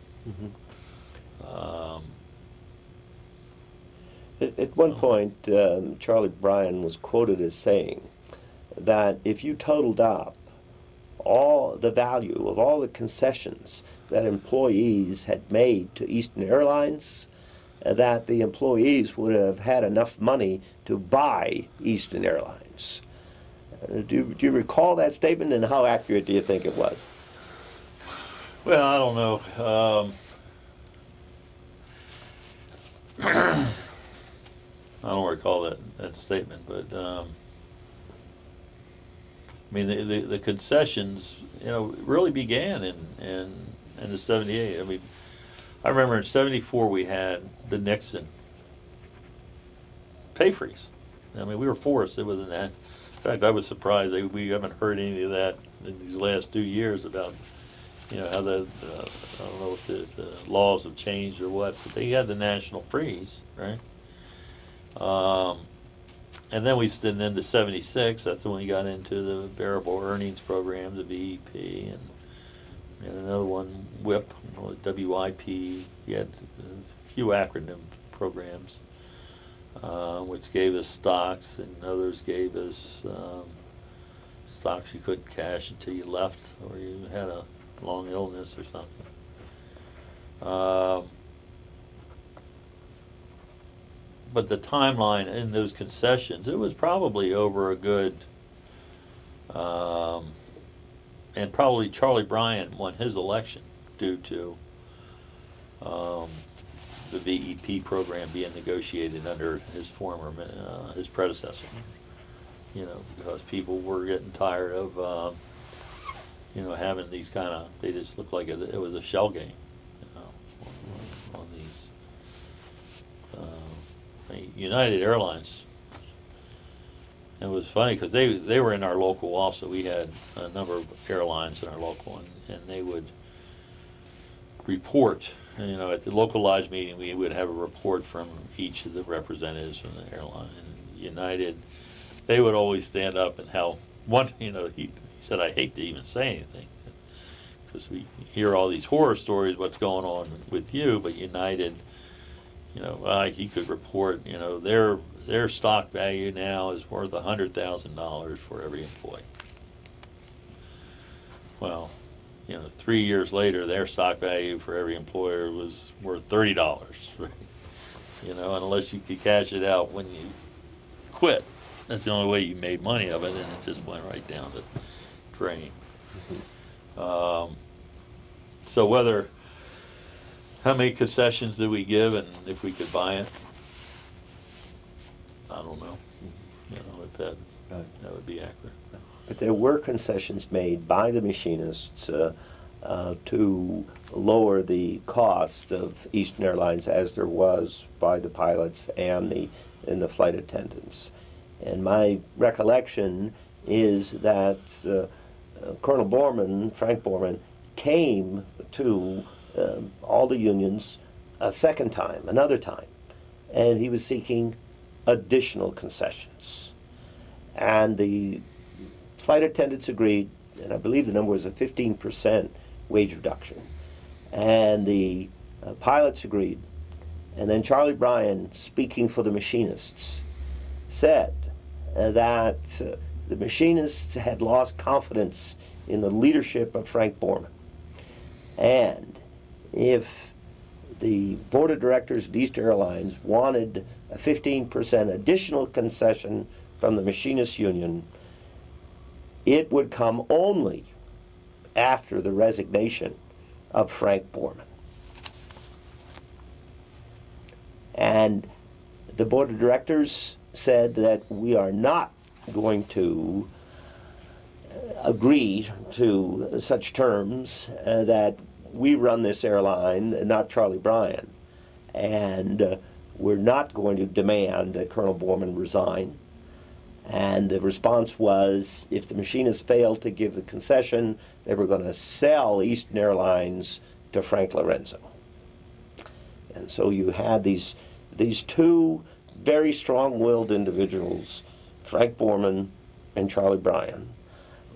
Um, At, at one point, um, Charlie Bryan was quoted as saying that if you totaled up all the value of all the concessions that employees had made to Eastern Airlines, uh, that the employees would have had enough money to buy Eastern Airlines. Uh, do, you- do you recall that statement and how accurate do you think it was? Well, I don't know. Um, I don't recall that, that statement, but, um, I mean, the, the, the concessions, you know, really began in, in, in the seventy-eight. I mean, I remember in seventy-four, we had the Nixon pay freeze. I mean, we were forced, it wasn't that. In fact, I was surprised, we haven't heard any of that in these last two years about you know, how the, uh, I don't know if the, the laws have changed or what, but they had the national freeze, right? Um, and then we stood into seventy-six, that's when we got into the variable earnings program, the VEP, and, and another one, WIP, WIP, you had a few acronym programs, uh, which gave us stocks, and others gave us, um, stocks you couldn't cash until you left, or you had a long illness or something. Um, but the timeline in those concessions, it was probably over a good, um, and probably Charlie Bryan won his election due to, um, the VEP program being negotiated under his former, uh, his predecessor. You know, because people were getting tired of, um, you know, having these kind of, they just looked like it, it was a shell game, you know, on, on these. uh, United Airlines, it was funny, because they, they were in our local also, we had a number of airlines in our local, and, and they would report, you know, at the local lodge meeting, we would have a report from each of the representatives from the airline. And United, they would always stand up and how, one, you know, he, he said, I hate to even say anything, because we hear all these horror stories, what's going on with you, but United, you know, uh, he could report, you know, their, their stock value now is worth a hundred thousand dollars for every employee. Well, you know, three years later, their stock value for every employer was worth thirty dollars. You know, unless you could cash it out when you quit. That's the only way you made money of it, and it just went right down the drain. Um, so whether, how many concessions did we give and if we could buy it? I don't know. You know, if that, that would be accurate. But there were concessions made by the machinists uh, uh, to lower the cost of Eastern Airlines as there was by the pilots and the, and the flight attendants. And my recollection is that uh, uh, Colonel Borman, Frank Borman, came to um, all the unions a second time, another time, and he was seeking additional concessions. And the flight attendants agreed, and I believe the number was a 15% wage reduction. And the uh, pilots agreed. And then Charlie Bryan, speaking for the machinists, said uh, that uh, the machinists had lost confidence in the leadership of Frank Borman. And if the board of directors at East Airlines wanted a 15% additional concession from the machinists union, it would come only after the resignation of Frank Borman. And the board of directors said that we are not going to uh, agree to such terms uh, that we run this airline, not Charlie Bryan. And uh, we're not going to demand that Colonel Borman resign. And the response was if the machinists failed to give the concession, they were going to sell Eastern Airlines to Frank Lorenzo. And so you had these, these two very strong willed individuals, Frank Borman and Charlie Bryan,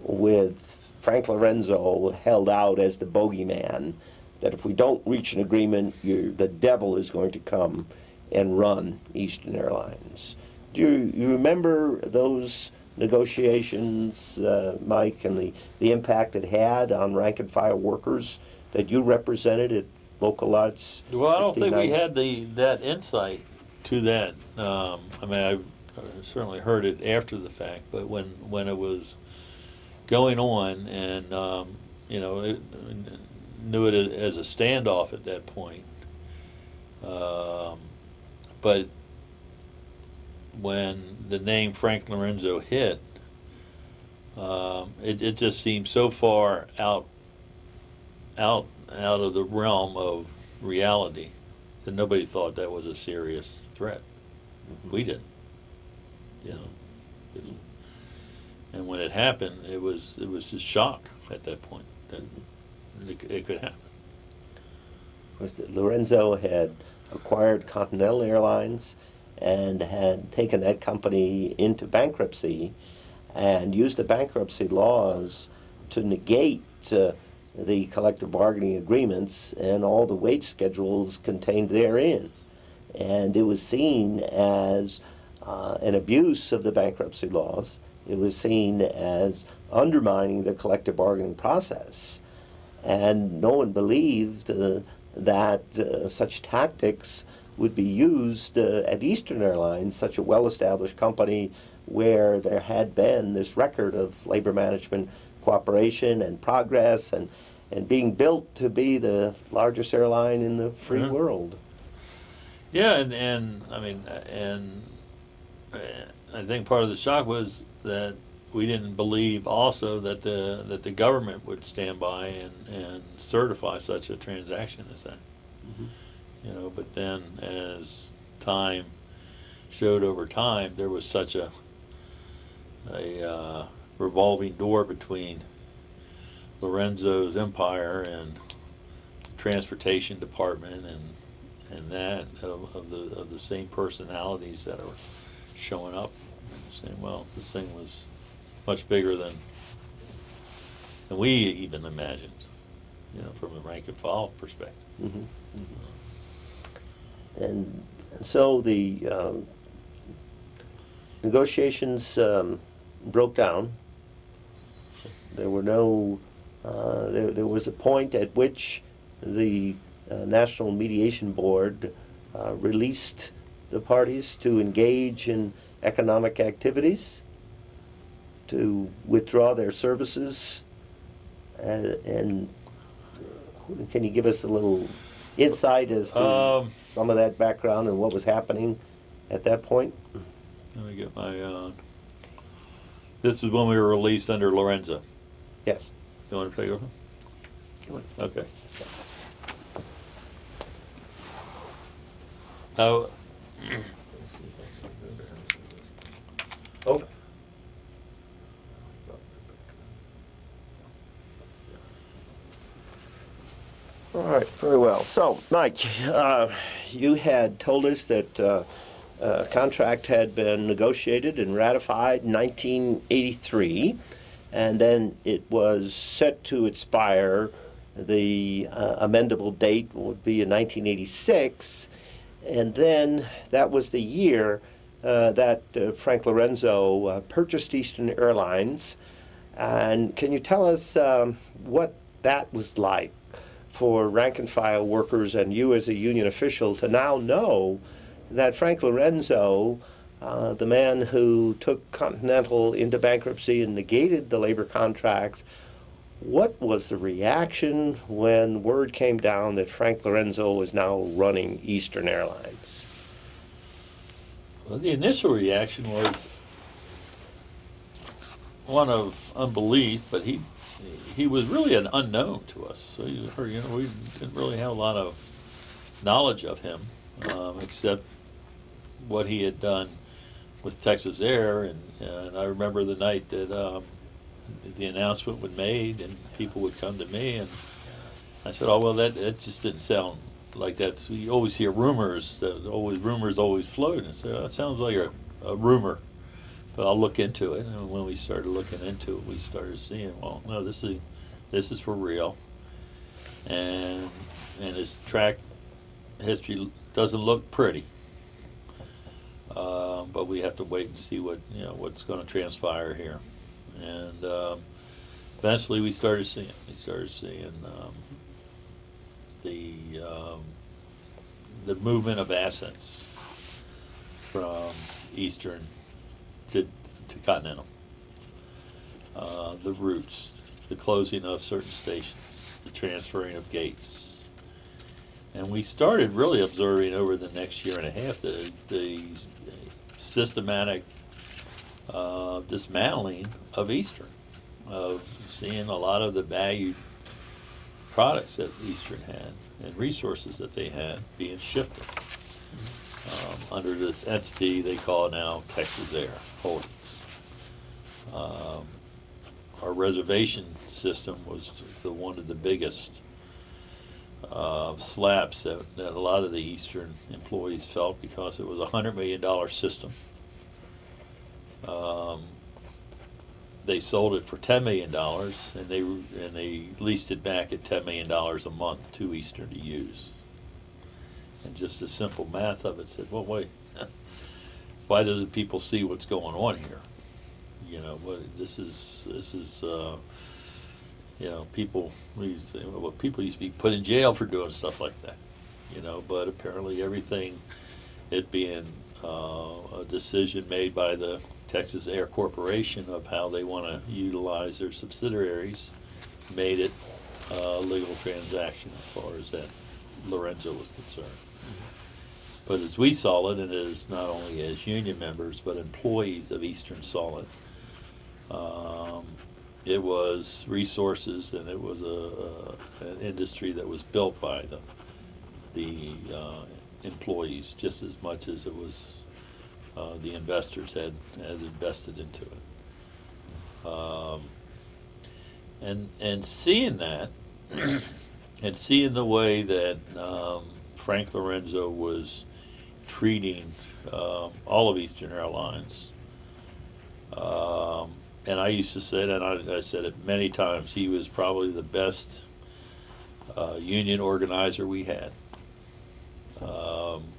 with Frank Lorenzo held out as the bogeyman that if we don't reach an agreement, the devil is going to come and run Eastern Airlines. Do you, you remember those negotiations, uh, Mike, and the, the impact it had on rank and file workers that you represented at local lots? Well, I don't think we had the, that insight to that. Um, I mean, I certainly heard it after the fact, but when, when it was going on and, um, you know, it, knew it as a standoff at that point. Um, but when the name Frank Lorenzo hit, um, it, it just seemed so far out, out, out of the realm of reality that nobody thought that was a serious threat. We didn't, you know. And when it happened, it was, it was just shock at that point that it, it could happen. Lorenzo had acquired Continental Airlines and had taken that company into bankruptcy and used the bankruptcy laws to negate uh, the collective bargaining agreements and all the wage schedules contained therein. And it was seen as uh, an abuse of the bankruptcy laws. It was seen as undermining the collective bargaining process. And no one believed uh, that uh, such tactics would be used uh, at Eastern Airlines, such a well-established company where there had been this record of labor management cooperation and progress and, and being built to be the largest airline in the free Yeah. world. Yeah, and, and I mean, and uh, I think part of the shock was that we didn't believe also that the that the government would stand by and, and certify such a transaction as that. You know, but then as time showed over time, there was such a a uh, revolving door between Lorenzo's empire and transportation department and and that of, of the of the same personalities that are showing up saying well this thing was much bigger than than we even imagined you know from a rank and file perspective Mhm. And and so the um, negotiations um, broke down. There were no, uh, there, there was a point at which the uh, National Mediation Board uh, released the parties to engage in economic activities, to withdraw their services, and, and uh, can you give us a little insight as to Um, some of that background and what was happening at that point? let me get my uh, this is when we were released under lorenzo Yes. you want to take over? Go okay. Now Oh. All right, very well. So, Mike, uh, you had told us that uh, a contract had been negotiated and ratified in 1983, and then it was set to expire. The uh, amendable date would be in 1986, and then that was the year uh, that uh, Frank Lorenzo uh, purchased Eastern Airlines. And can you tell us um, what that was like for rank and file workers and you as a union official to now know that Frank Lorenzo, uh, the man who took Continental into bankruptcy and negated the labor contracts, what was the reaction when word came down that Frank Lorenzo was now running Eastern Airlines? Well, the initial reaction was one of unbelief, but he he was really an unknown to us. So you, know, we didn't really have a lot of knowledge of him, um, except what he had done with Texas Air. And, and I remember the night that um, the announcement was made, and people would come to me, and I said, "Oh well, that that just didn't sound like that. You always hear rumors. That always rumors always float." And said, "That sounds like a, a rumor." But I'll look into it. And when we started looking into it, we started seeing, well, no, this is this is for real. And and his track history doesn't look pretty. Uh, but we have to wait and see what you know what's going to transpire here. And um, eventually, we started seeing. We started seeing um, the um, the movement of assets from Eastern to, to Continental. Uh, the routes, the closing of certain stations, the transferring of gates. And we started really observing over the next year and a half the, the systematic uh, dismantling of Eastern, of seeing a lot of the valued products that Eastern had and resources that they had being shifted um, under this entity they call now Texas Air Holdings. Um, our reservation system was the one of the biggest uh, slaps that, that a lot of the Eastern employees felt because it was a hundred million dollar system. Um, they sold it for ten million dollars, and they and they leased it back at ten million dollars a month to Eastern to use. And just the simple math of it said, well, wait, why doesn't people see what's going on here? You know, what this is this is uh, you know people used to say, well people used to be put in jail for doing stuff like that. you know, but apparently everything, it being uh, a decision made by the Texas Air Corporation of how they want to utilize their subsidiaries, made it a legal transaction as far as that Lorenzo was concerned. But as we saw it, and as not only as union members, but employees of Eastern Solid, um, it was resources and it was a, a, an industry that was built by the, the, uh, employees just as much as it was, uh, the investors had, had invested into it. Um, and, and seeing that, and seeing the way that, um, Frank Lorenzo was treating, um, all of Eastern Airlines, um, and I used to say that, I, I said it many times, he was probably the best uh, union organizer we had.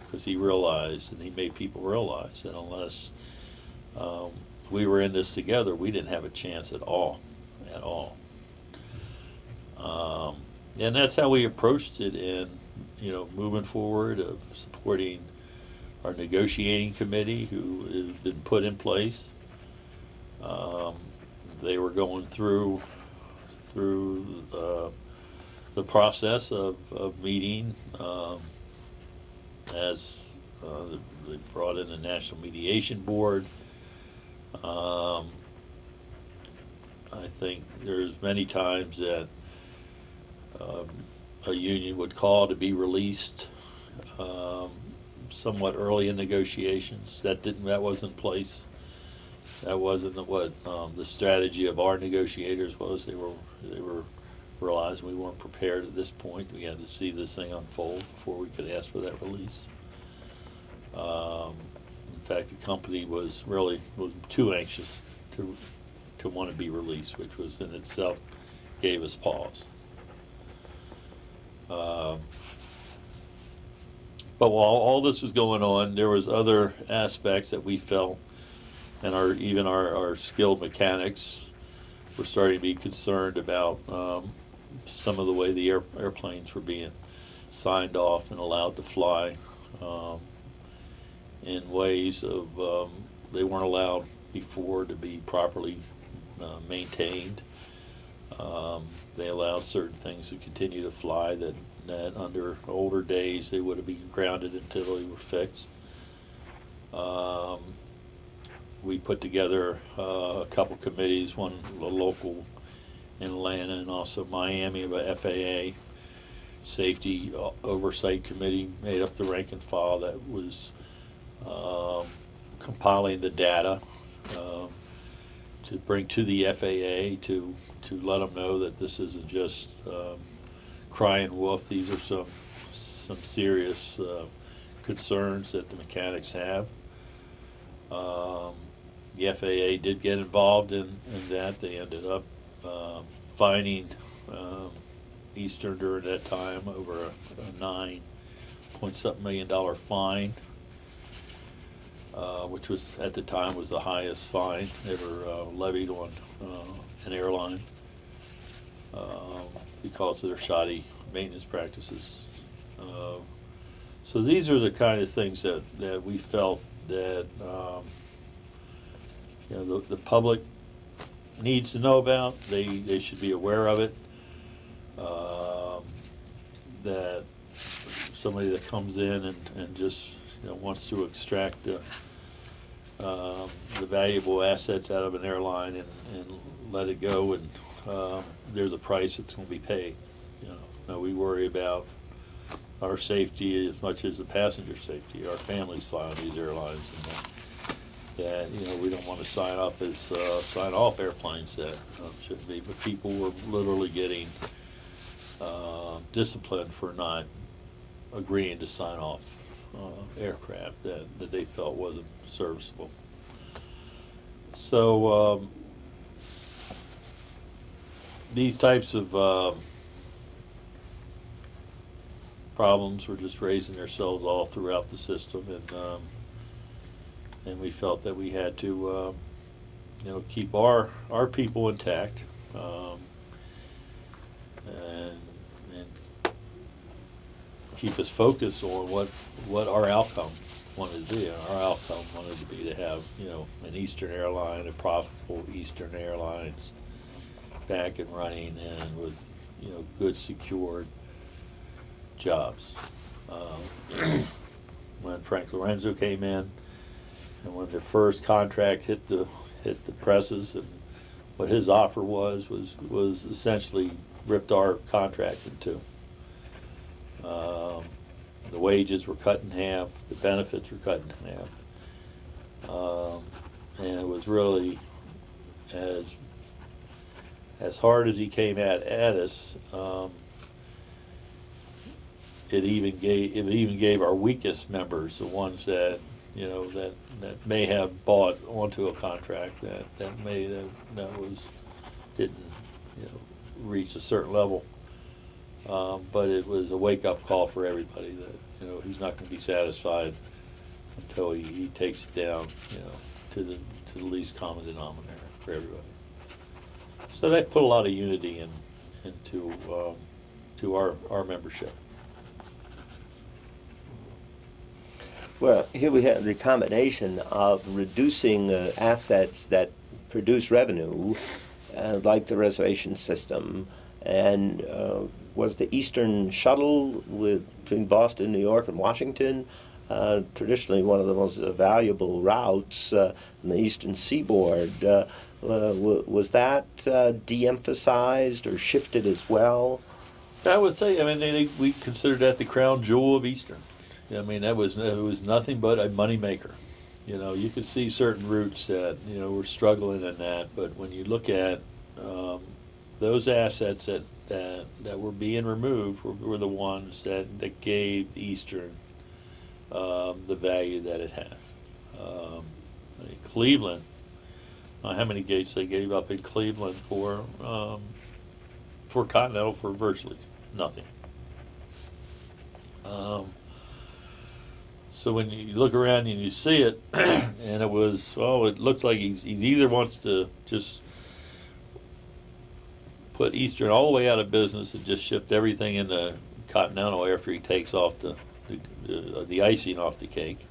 Because he realized, and he made people realize that unless um, we were in this together, we didn't have a chance at all, at all. Um, and that's how we approached it in, you know, moving forward of supporting our negotiating committee who has been put in place. Um, they were going through, through, uh, the process of, of meeting, um, as, uh, they brought in the National Mediation Board. Um, I think there's many times that, um, a union would call to be released, um, somewhat early in negotiations. That didn't, that wasn't place. That wasn't what, um, the strategy of our negotiators was. They were, they were realizing we weren't prepared at this point. We had to see this thing unfold before we could ask for that release. Um, in fact, the company was really, was too anxious to, to want to be released, which was in itself gave us pause. Um, but while all this was going on, there was other aspects that we felt, and our, even our, our skilled mechanics were starting to be concerned about, um, some of the way the air, airplanes were being signed off and allowed to fly, um, in ways of, um, they weren't allowed before to be properly, uh, maintained. Um, they allowed certain things to continue to fly that, that under older days, they would have been grounded until they were fixed. Um, we put together, uh, a couple committees, one a local in Atlanta and also Miami of a FAA Safety Oversight Committee made up the rank and file that was, um, compiling the data, um, to bring to the FAA to, to let them know that this isn't just um, crying wolf. These are some, some serious uh, concerns that the mechanics have. Um, The FAA did get involved in, in that. They ended up um, fining um, Eastern during that time over a a nine point something million dollar fine uh, which was, at the time, was the highest fine ever uh, levied on uh, an airline um, because of their shoddy maintenance practices. Uh, So these are the kind of things that, that we felt that, um, you know, the, the public needs to know about, they, they should be aware of it. Um, That somebody that comes in and, and just, you know, wants to extract the, um, the valuable assets out of an airline and, and let it go and, um, there's a price that's gonna be paid, you know. Now, we worry about our safety as much as the passenger safety, our families fly on these airlines and that, you know, we don't wanna sign up as, uh, sign off airplanes that uh, shouldn't be, but people were literally getting, uh, disciplined for not agreeing to sign off uh, aircraft that, that they felt wasn't serviceable. So, um, these types of, um, problems were just raising themselves all throughout the system and, um, and we felt that we had to, um, you know, keep our, our people intact. Um, and, and keep us focused on what, what our outcome wanted to be. Our outcome wanted to be to have, you know, an Eastern airline, a profitable Eastern Airlines back and running and with, you know, good secured jobs. Um, When Frank Lorenzo came in, and when the first contract hit the, hit the presses, and what his offer was, was, was essentially ripped our contract in two. Um, The wages were cut in half, the benefits were cut in half. Um, And it was really as, as hard as he came at, at us, um, it even gave, it even gave our weakest members, the ones that, you know, that, that may have bought onto a contract, that, that may, that, that was, didn't, you know, reach a certain level. Um, but it was a wake-up call for everybody that, you know, he's not gonna be satisfied until he, he takes it down, you know, to the, to the least common denominator for everybody. So that put a lot of unity in, into, um, to our, our membership. Well, here we have the combination of reducing uh, assets that produce revenue, uh, like the reservation system, and uh, was the Eastern Shuttle with, between Boston, New York, and Washington. Uh, traditionally, one of the most valuable routes uh, in the eastern seaboard. Uh, was that de-emphasized or shifted as well? I would say, I mean, they, they- we considered that the crown jewel of Eastern. I mean, that was, it was nothing but a moneymaker. You know, you could see certain routes that, you know, were struggling in that, but when you look at, um, those assets that, that, that were being removed were, were the ones that, that gave Eastern, um, the value that it had. Um, Cleveland, uh, how many gates they gave up in Cleveland for, um, for Continental for virtually nothing. Um, so when you look around and you see it, and it was, oh, it looks like he's, he either wants to just put Eastern all the way out of business and just shift everything into Continental after he takes off the, the, uh, the icing off the cake.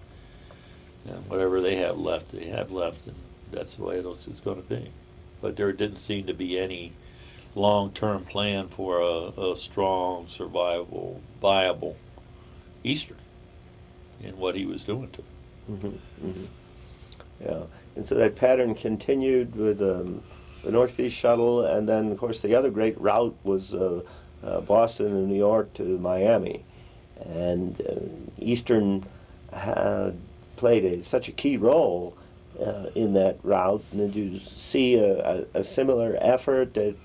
And whatever they have left, they have left, and that's the way it's, it's gonna be. But there didn't seem to be any long-term plan for a, a strong, survivable, viable Eastern in what he was doing to. it. hmm hmm Yeah, and so that pattern continued with um, the Northeast Shuttle, and then, of course, the other great route was uh, uh, Boston and New York to Miami. And uh, Eastern had played a, such a key role uh, in that route. And did you see a, a, a similar effort at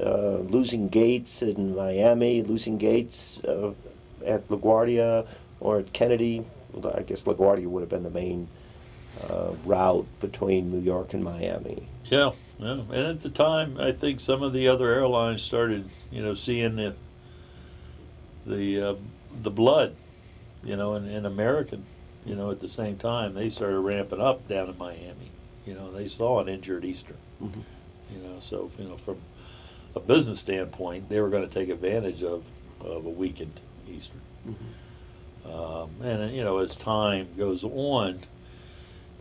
uh, losing gates in Miami, losing gates uh, at LaGuardia or at Kennedy? I guess LaGuardia would have been the main uh, route between New York and Miami. Yeah, yeah. And at the time, I think some of the other airlines started, you know, seeing the the uh, the blood, you know, in, in American, you know, at the same time they started ramping up down in Miami. You know, they saw an injured Eastern. Mhm. You know, so you know from a business standpoint, they were going to take advantage of of a weakened Eastern. Um, and you know, as time goes on,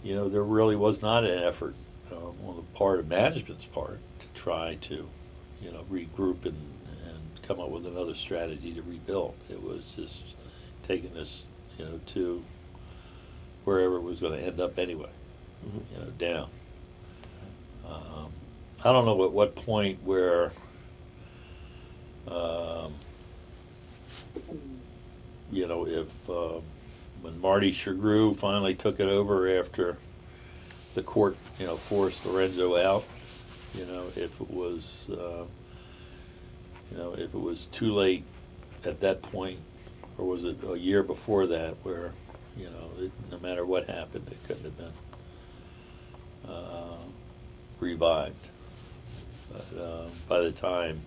you know, there really was not an effort um, on the part of management's part to try to, you know, regroup and, and come up with another strategy to rebuild. It was just taking this, you know, to wherever it was going to end up anyway, Mhm. you know, down. Um, I don't know at what point where. Um, you know, if, uh, when Marty Shugrue finally took it over after the court, you know, forced Lorenzo out, you know, if it was, uh, you know, if it was too late at that point, or was it a year before that where, you know, it, no matter what happened, it couldn't have been, uh, revived. But, uh, by the time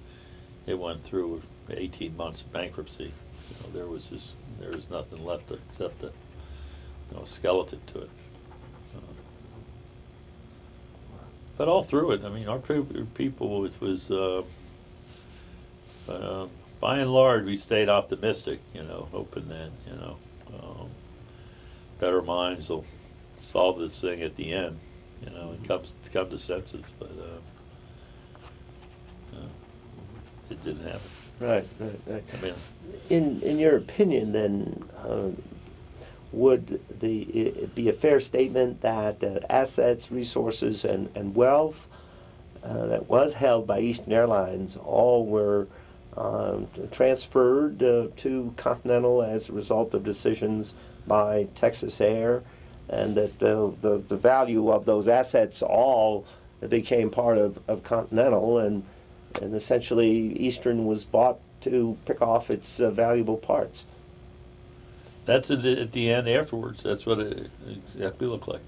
it went through eighteen months of bankruptcy, you know, there was just, there was nothing left except a, you know, skeleton to it. Uh, But all through it, I mean, our people, it was, uh, uh, by and large, we stayed optimistic, you know, hoping that, you know, um, better minds will solve this thing at the end, you know, and comes, come to senses, but, uh, uh, it didn't happen. Right, right, right. I mean, In, in your opinion, then, um, would the, it be a fair statement that uh, assets, resources, and, and wealth uh, that was held by Eastern Airlines all were um, transferred uh, to Continental as a result of decisions by Texas Air, and that uh, the, the value of those assets all became part of, of Continental, and, and essentially Eastern was bought to pick off its uh, valuable parts. That's at the, at the end afterwards. That's what it exactly looked like.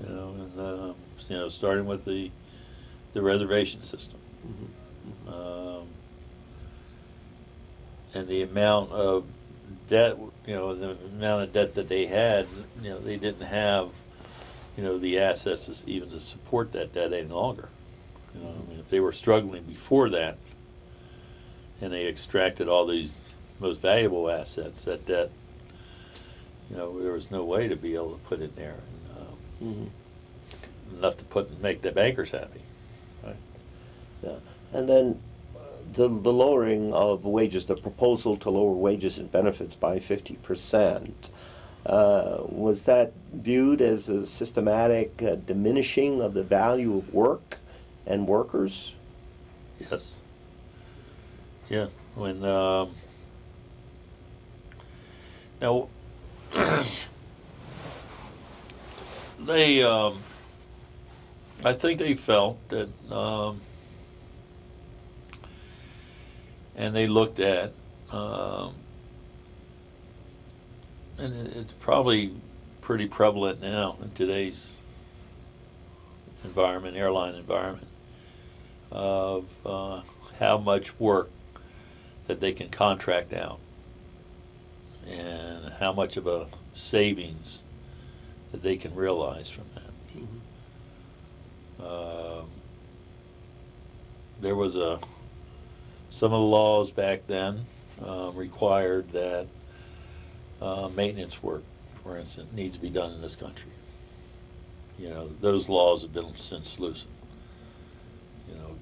You know, and um, you know, starting with the the reservation system, um, and the amount of debt. You know, the amount of debt that they had. You know, they didn't have. You know, the assets to, even to support that debt any longer. You know, I mean, if they were struggling before that, and they extracted all these most valuable assets, that debt you know, there was no way to be able to put in there and, um, Mhm. enough to put make the bankers happy. Right? Yeah. And then uh, the, the lowering of wages, the proposal to lower wages and benefits by 50%, uh, was that viewed as a systematic uh, diminishing of the value of work and workers? Yes. Yeah. When um, now they, um, I think they felt that, um, and they looked at, um, and it- it's probably pretty prevalent now in today's environment, airline environment, of uh, how much work that they can contract out and how much of a savings that they can realize from that. Um, there was a some of the laws back then um, required that uh, maintenance work, for instance, needs to be done in this country. You know, those laws have been since loosened.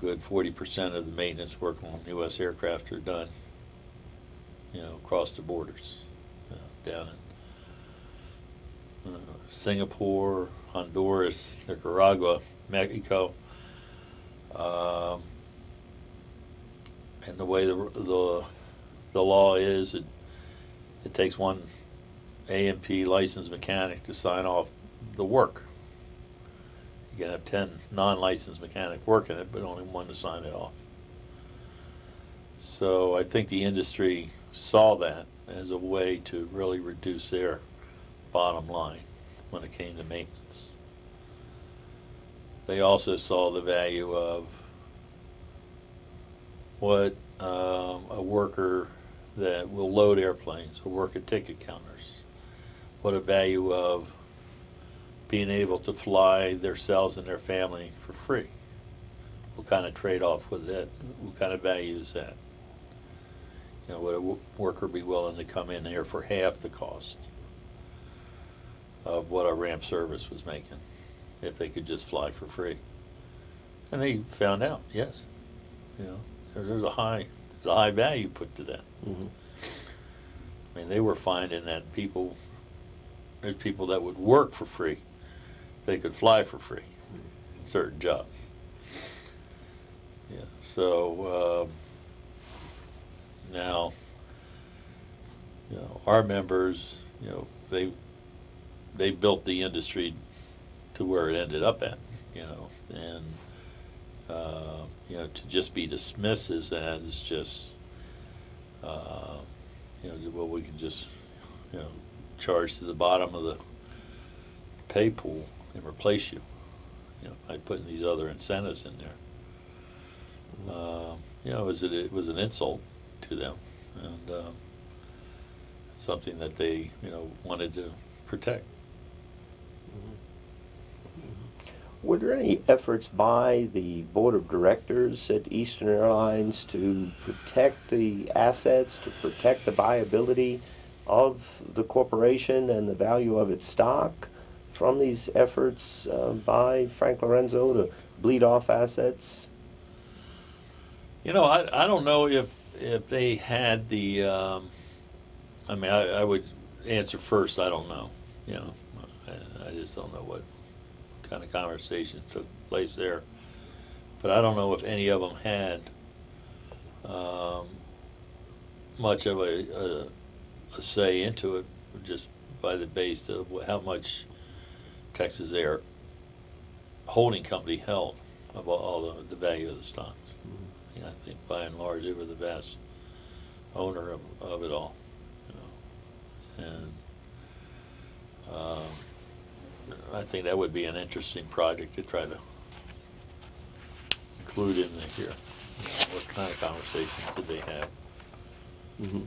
You know, good forty percent of the maintenance work on U.S. aircraft are done. You know, across the borders, uh, down in uh, Singapore, Honduras, Nicaragua, Mexico. Um, and the way the, the the law is, it it takes one A&P licensed mechanic to sign off the work. Can have ten non-licensed mechanic working it, but only one to sign it off. So I think the industry saw that as a way to really reduce their bottom line when it came to maintenance. They also saw the value of what um, a worker that will load airplanes will work at ticket counters. What a value of being able to fly themselves and their family for free. What kind of trade-off with that? What kind of value is that? You know, would a w- worker be willing to come in here for half the cost of what a ramp service was making if they could just fly for free? And they found out, yes. You know, there's a high, there's a high value put to that. Mhm. I mean, they were finding that people, there's people that would work for free. They could fly for free, in certain jobs. Yeah, so, um, now, you know, our members, you know, they, they built the industry to where it ended up at, you know, and, uh, you know, to just be dismissed as that is just, uh, you know, well, we can just, you know, charge to the bottom of the pay pool and replace you, you know, by putting these other incentives in there. Um, you know, it was, it was an insult to them and, um, something that they, you know, wanted to protect. Were there any efforts by the board of directors at Eastern Airlines to protect the assets, to protect the viability of the corporation and the value of its stock from these efforts uh, by Frank Lorenzo to bleed off assets? You know, I, I don't know if, if they had the, um, I mean, I, I would answer first, I don't know, you know. I, I just don't know what kind of conversations took place there. But I don't know if any of them had, um, much of a, a, a say into it, just by the base of how much Texas Air Holding Company held of all- the, the value of the stocks. Yeah, I think by and large, they were the vast owner of, of it all, you know. And, um, I think that would be an interesting project to try to include in the here. You know, What kind of conversations did they have? Mhm.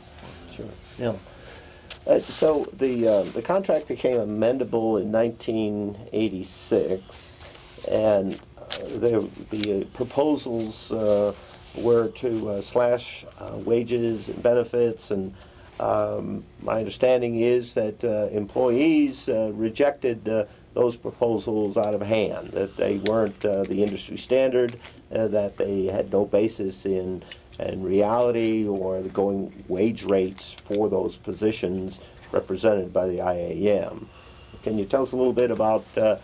Sure, yeah. Uh, So the, uh, the contract became amendable in 1986, and uh, the proposals uh, were to slash wages and benefits, and um, my understanding is that employees rejected those proposals out of hand, that they weren't the industry standard, that they had no basis in, in reality or the going wage rates for those positions represented by the IAM. Can you tell us a little bit about uh,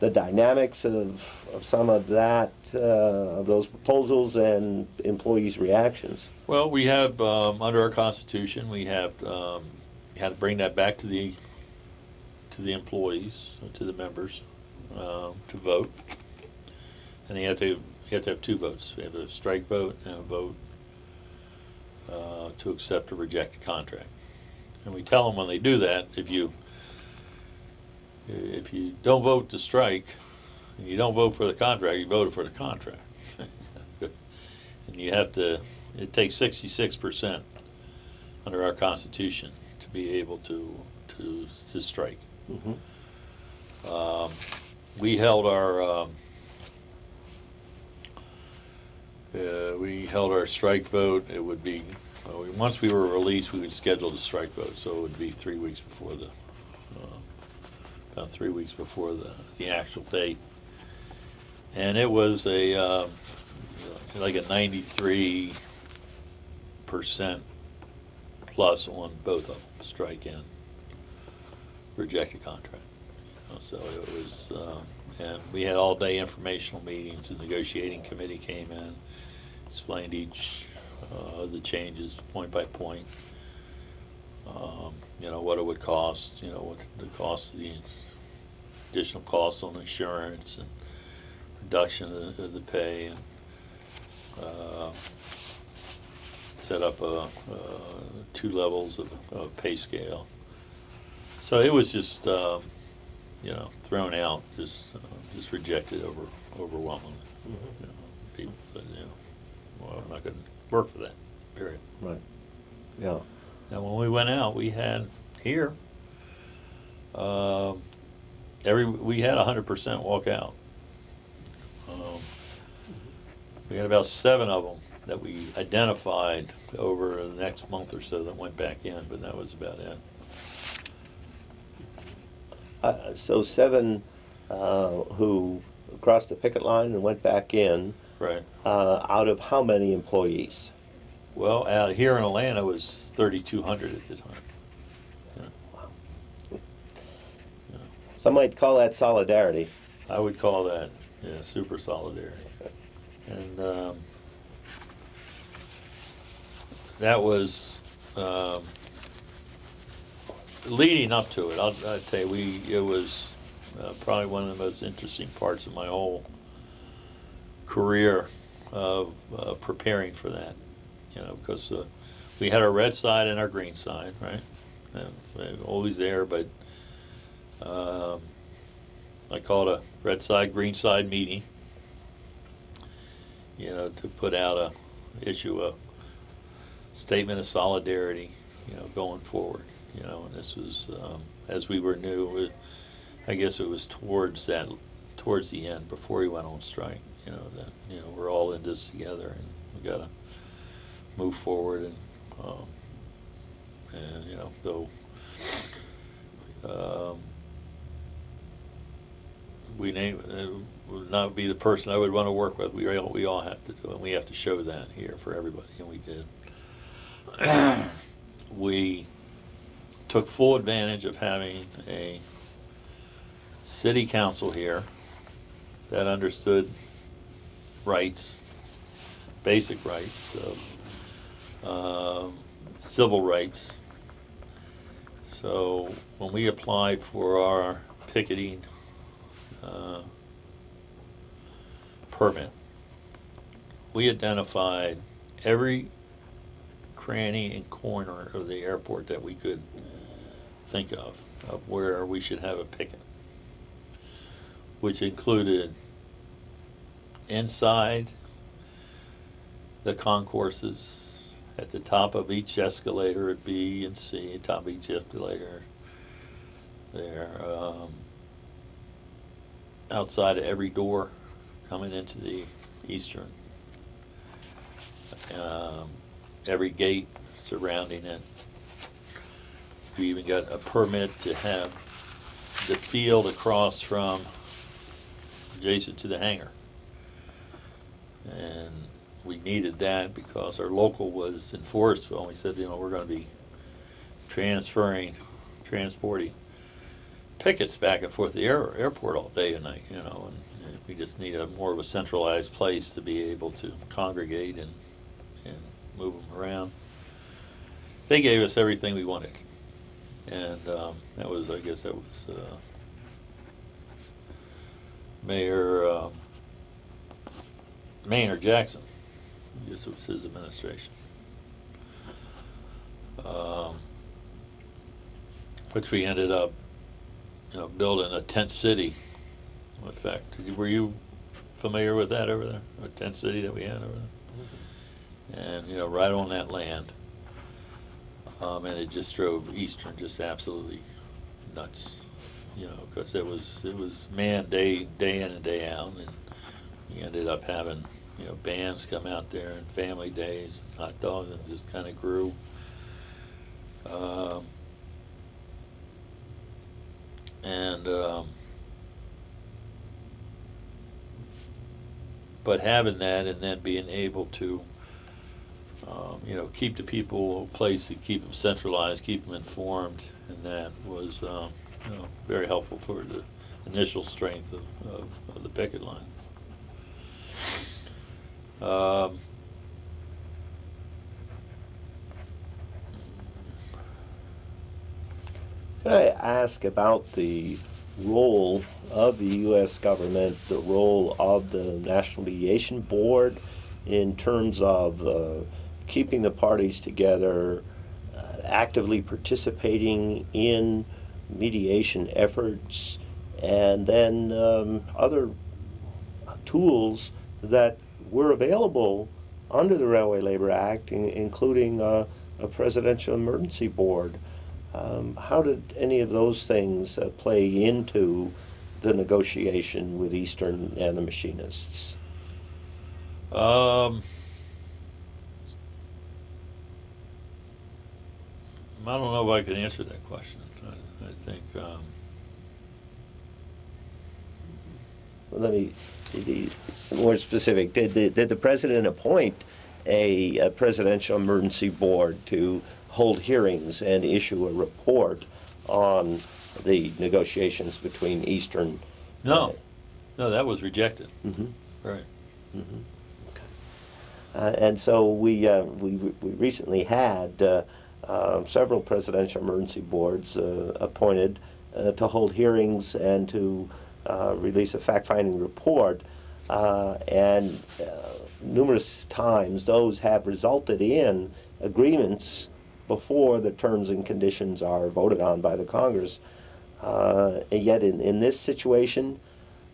the dynamics of, of some of that, uh, of those proposals and employees' reactions? Well, we have, um, under our constitution, we have, um, had to bring that back to the, to the employees, to the members, um, to vote. And you have to, you have to have two votes. You have a strike vote and a vote, uh, to accept or reject a contract. And we tell them when they do that, if you, if you don't vote to strike, and you don't vote for the contract, you voted for the contract. And you have to, it takes sixty-six percent under our constitution to be able to, to, to strike. Mhm. Um, we held our, um, uh, we held our strike vote, it would be, we- once we were released, we would schedule the strike vote, so it would be three weeks before the, uh, about three weeks before the, the actual date. And it was a, um, like a ninety-three percent plus on both of them, strike and reject contract. Know, So it was, um, and we had all-day informational meetings, the negotiating committee came in, explained each, uh, of the changes point by point. Um, You know, what it would cost, you know, what the cost of the additional costs on insurance and reduction of the, of the pay and, uh, set up a, uh, two levels of, of pay scale. So it was just, um, you know, thrown out, just, uh, just rejected over, overwhelmingly. You know, People said, you know, well, I'm not gonna work for that, period. Right. Yeah. And when we went out, we had here, um, every, we had a hundred percent walk out. Um, We had about seven of them that we identified over the next month or so that went back in, but that was about it. Uh, So seven uh, who crossed the picket line and went back in, Right. uh, out of how many employees? Well, out here in Atlanta it was thirty-two hundred at the time. Yeah. Yeah. Some might call that solidarity. I would call that, yeah, super solidarity. And, um, that was, um, leading up to it, I'll, I'll tell you, we, it was, uh, probably one of the most interesting parts of my whole career of, uh, preparing for that. You know, because, uh, we had our red side and our green side, right? They're Always there, but, um, I called a red side, green side meeting. You know, to put out a, issue a statement of solidarity, you know, going forward. You know, and this was, um, as we were new, I guess it was towards that, towards the end, before he went on strike, you know, that, you know, we're all in this together and we gotta move forward and, um, and, you know, though, um, we name, uh, would not be the person I would want to work with. We all, we all have to do it. We have to show that here for everybody, and we did. we took full advantage of having a city council here that understood rights, basic rights, uh, civil rights. So when we applied for our picketing uh, permit, we identified every cranny and corner of the airport that we could think of, of where we should have a picket, which included inside the concourses, at the top of each escalator at B and C, top of each escalator there, um, outside of every door coming into the eastern. Um, every gate surrounding it. We even got a permit to have the field across from adjacent to the hangar. And we needed that because our local was in Forestville. We said, you know, we're gonna be transferring, transporting pickets back and forth the air, airport all day and night, you know, and, and we just need a more of a centralized place to be able to congregate and, and move them around. They gave us everything we wanted, and um, that was, I guess, that was uh, Mayor um, Maynard Jackson. Guess it was his administration. Um, which we ended up you know, building a tent city. In effect, were you familiar with that over there? A tent city that we had over there, and you know, right on that land. Um, and it just drove Eastern just absolutely nuts, you know, because it was it was man day day in and day out, and we ended up having you know bands come out there and family days, and hot dogs, and just kind of grew. Um, and um, but having that and then being able to um, you know keep the people a place to keep them centralized keep them informed and that was um, you know very helpful for the initial strength of, of, of the picket line um, Can I ask about the role of the U.S. government, the role of the National Mediation Board in terms of uh, keeping the parties together, uh, actively participating in mediation efforts, and then um, other tools that were available under the Railway Labor Act, in- including uh, a presidential emergency board. Um, How did any of those things uh, play into the negotiation with Eastern and the machinists? Um, I don't know if I can answer that question. I, I think, um, Let me more specific. Did the, did the president appoint a, a presidential emergency board to hold hearings and issue a report on the negotiations between Eastern? no, no, that was rejected. Mhm. Right. Uh, and so we, uh, we, we recently had uh, uh, several presidential emergency boards uh, appointed uh, to hold hearings and to uh, release a fact-finding report. Uh, and uh, numerous times, those have resulted in agreements before the terms and conditions are voted on by the Congress. Uh, and yet, in, in this situation,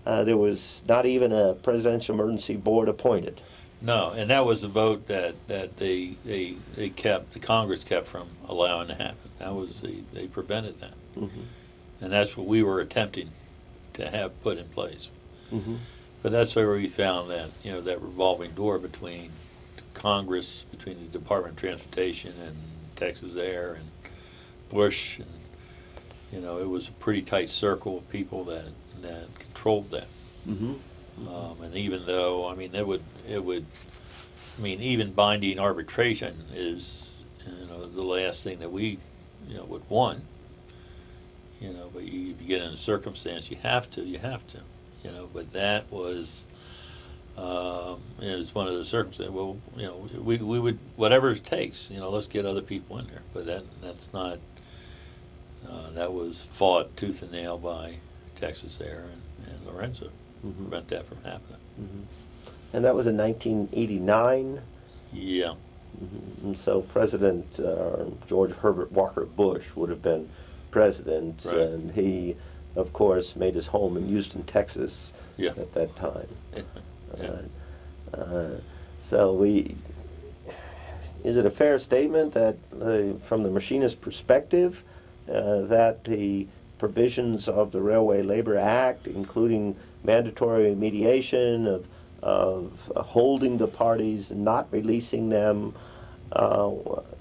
uh, there was not even a presidential emergency board appointed. No, and that was the vote that, that they, they, they kept, the Congress kept from allowing to happen. That was, they, they prevented that. Mhm. And that's what we were attempting to have put in place. Mhm. But that's where we found that, you know, that revolving door between Congress, between the Department of Transportation and Texas Air and Bush. And, you know, it was a pretty tight circle of people that, that controlled that. Mhm. Um, and even though, I mean, it would, it would, I mean, even binding arbitration is, you know, the last thing that we, you know, would want. You know, but you, you get in a circumstance, you have to, you have to, you know, but that was, um, it was one of the circumstances, well, you know, we, we would, whatever it takes, you know, let's get other people in there, but that, that's not, uh, that was fought tooth and nail by Texas Air and, and Lorenzo to Mhm. prevent that from happening. Mhm. And that was in 1989. Yeah, Mhm. And so President uh, George Herbert Walker Bush would have been president, Right. and he, of course, made his home in Houston, Texas yeah. at that time. yeah. Uh, uh, so we, is it a fair statement that, uh, from the machinist perspective, uh, that the provisions of the Railway Labor Act, including mandatory mediation of, of holding the parties and not releasing them, uh,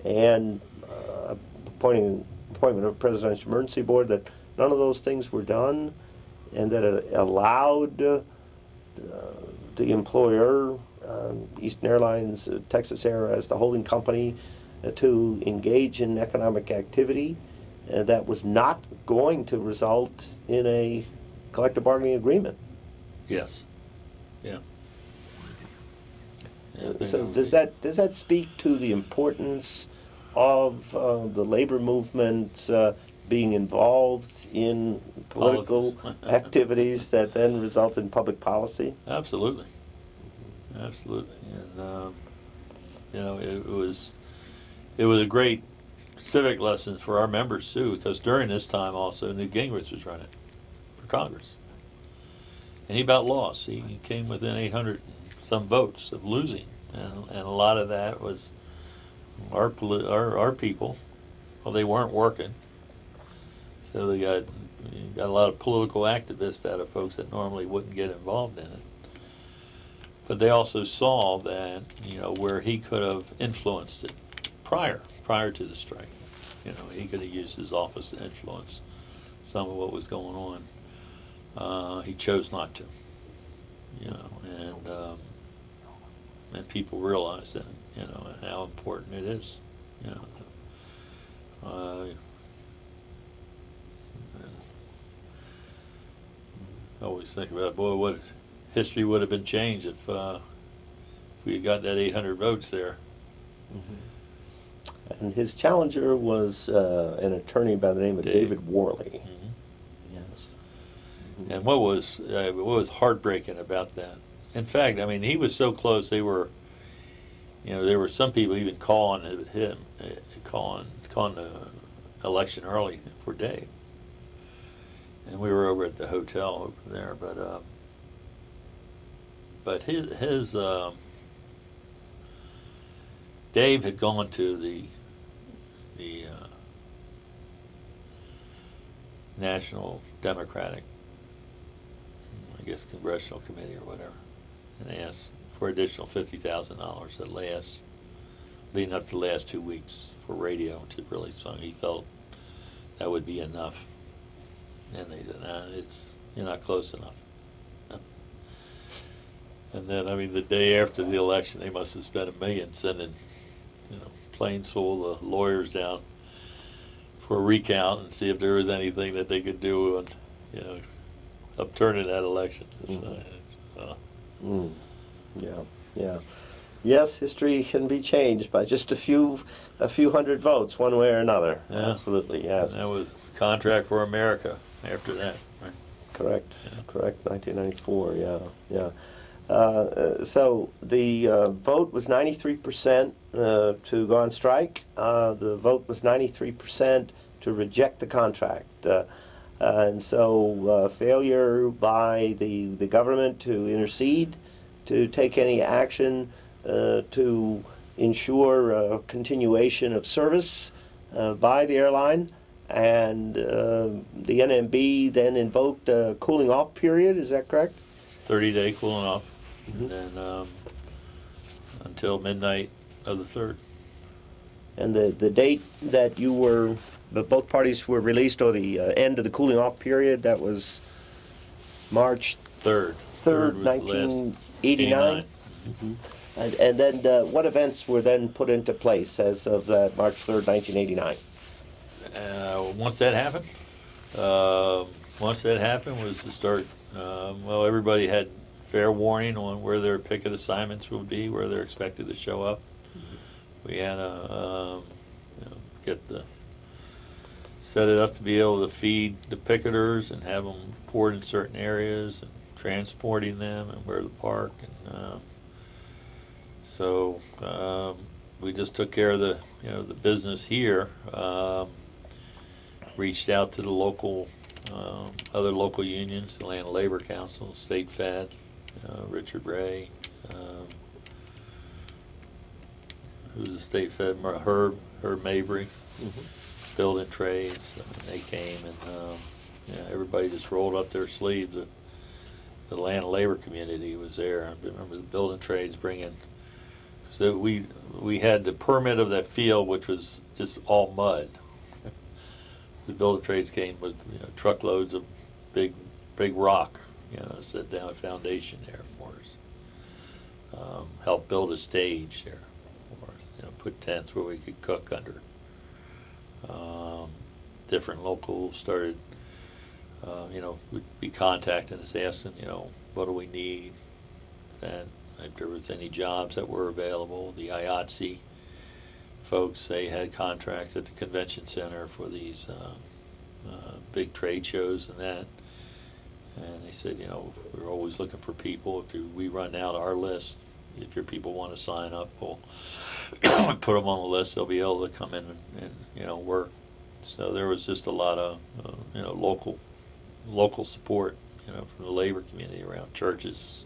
and uh, appointing appointment of a presidential emergency board, that none of those things were done, and that it allowed uh, the employer, um, Eastern Airlines, uh, Texas Air as the holding company, uh, to engage in economic activity uh, that was not going to result in a collective bargaining agreement. Yes. Yeah. Yeah, So does that, does that speak to the importance of uh, the labor movement uh, being involved in political activities that then result in public policy? Absolutely. Absolutely. And, um, you know, it, was, it was a great civic lesson for our members too, because during this time also Newt Gingrich was running for Congress. And he about lost. He he came within 800 some votes of losing. And, and a lot of that was our, our, our people, well, they weren't working. So they got, got a lot of political activists out of folks that normally wouldn't get involved in it. But they also saw that, you know, where he could have influenced it prior, prior to the strike. You know, he could have used his office to influence some of what was going on. Uh, he chose not to, you know, and, um, and people realized that, you know, and how important it is, you know. Uh, I always think about, boy, what history would have been changed if, uh, if we had gotten that 800 votes there. And his challenger was uh, an attorney by the name of Dave. David Worley. Yes. And what was uh, what was heartbreaking about that? In fact, I mean, he was so close. They were, you know, there were some people even calling him, uh, calling calling the election early for Dave. And we were over at the hotel over there, but uh, but his his um, Dave had gone to the the uh, National Democratic I guess congressional committee or whatever, and asked for additional fifty thousand dollars that last, leading up to the last two weeks for radio to really, so he felt that would be enough. And they said, nah, it's, you're not close enough. And then, I mean, the day after the election, they must have spent a million sending, you know, planes full of lawyers down for a recount and see if there was anything that they could do and, you know, upturning that election. It's, uh, Mm. Yeah, yeah. Yes, history can be changed by just a few, a few hundred votes, one way or another. Yeah. Absolutely, yes. That was contract for America after that, right? Correct, Yeah. correct, 1994, yeah, yeah. Uh, so the uh, vote was 93% uh, to go on strike. Uh, the vote was 93% to reject the contract. Uh, and so uh, failure by the, the government to intercede, to take any action uh, to ensure uh, continuation of service uh, by the airline. And uh, the NMB then invoked a cooling off period, is that correct? thirty day cooling off, Mhm. and then, um, until midnight of the third. And the, the date that you were, that both parties were released, or the uh, end of the cooling off period, that was March Third. 3rd, was the last- 1989? And, and then uh, what events were then put into place as of that March 3rd, 1989? Uh, once that happened, uh, once that happened was to start, um, well, everybody had fair warning on where their picket assignments would be, where they're expected to show up. We had to, um, you know, get the, set it up to be able to feed the picketers and have them poured in certain areas and transporting them and where to park and, um, so, um, we just took care of the, you know, the business here. Um, reached out to the local, um, other local unions, the Land Labor Council, State Fed, uh, Richard Ray, um, who's the State Fed, Herb, Herb Mabry, Building Trades, they came and, um, yeah, everybody just rolled up their sleeves. The, Land Labor community was there. I remember the Building Trades bringing, so we, we had the permit of that field, which was just all mud. The builder trades came with you know, truckloads of big, big rock, you know, set down a foundation there for us. Um, helped build a stage there us, you know, put tents where we could cook under. Um, different locals started, uh, you know, would be contacting us, asking, you know, what do we need? And if there was any jobs that were available, the IATSE folks, they had contracts at the convention center for these uh, uh, big trade shows and that. And they said, you know, we're always looking for people. If we run out our list, if your people want to sign up, we'll put them on the list. They'll be able to come in and, and you know work. So there was just a lot of uh, you know local local support, you know, from the labor community around churches,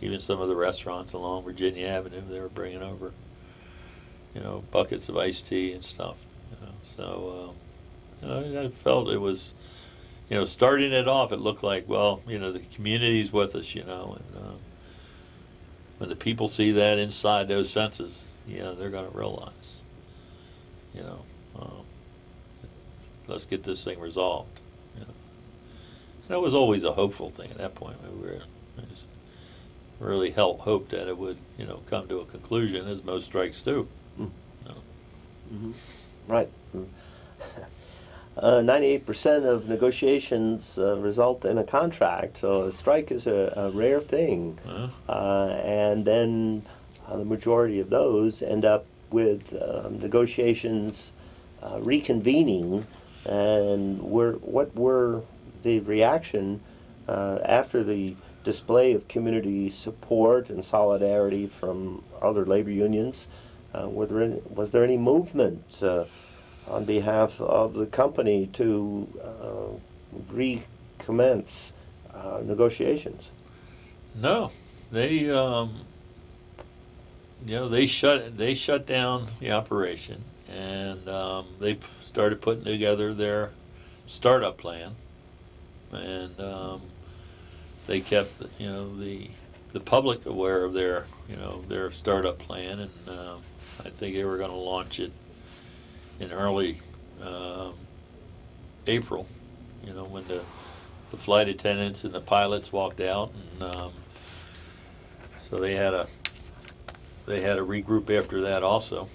even some of the restaurants along Virginia Avenue. They were bringing over you know, buckets of iced tea and stuff. You know, so um, you know, I felt it was, you know, starting it off. It looked like, well, you know, the community's with us, you know, and um, when the people see that inside those fences, you know, they're going to realize, you know, um, let's get this thing resolved. And it was always a hopeful thing at that point. We were really help hope that it would, you know, come to a conclusion, as most strikes do. Mm. You know. Right. Uh, Ninety-eight percent of negotiations uh, result in a contract, so a strike is a, a rare thing. Well, Uh, and then uh, the majority of those end up with um, negotiations uh, reconvening. And were, what were the reaction uh, after the display of community support and solidarity from other labor unions? Uh, were there any, was there any movement uh, on behalf of the company to uh, recommence uh, negotiations? No, they, um, you know, they shut they shut down the operation, and um, they started putting together their startup plan, and um, they kept you know the the public aware of their you know their startup plan, and um, I think they were going to launch it in early um, April. You know when the the flight attendants and the pilots walked out, and um, so they had a they had a regroup after that also.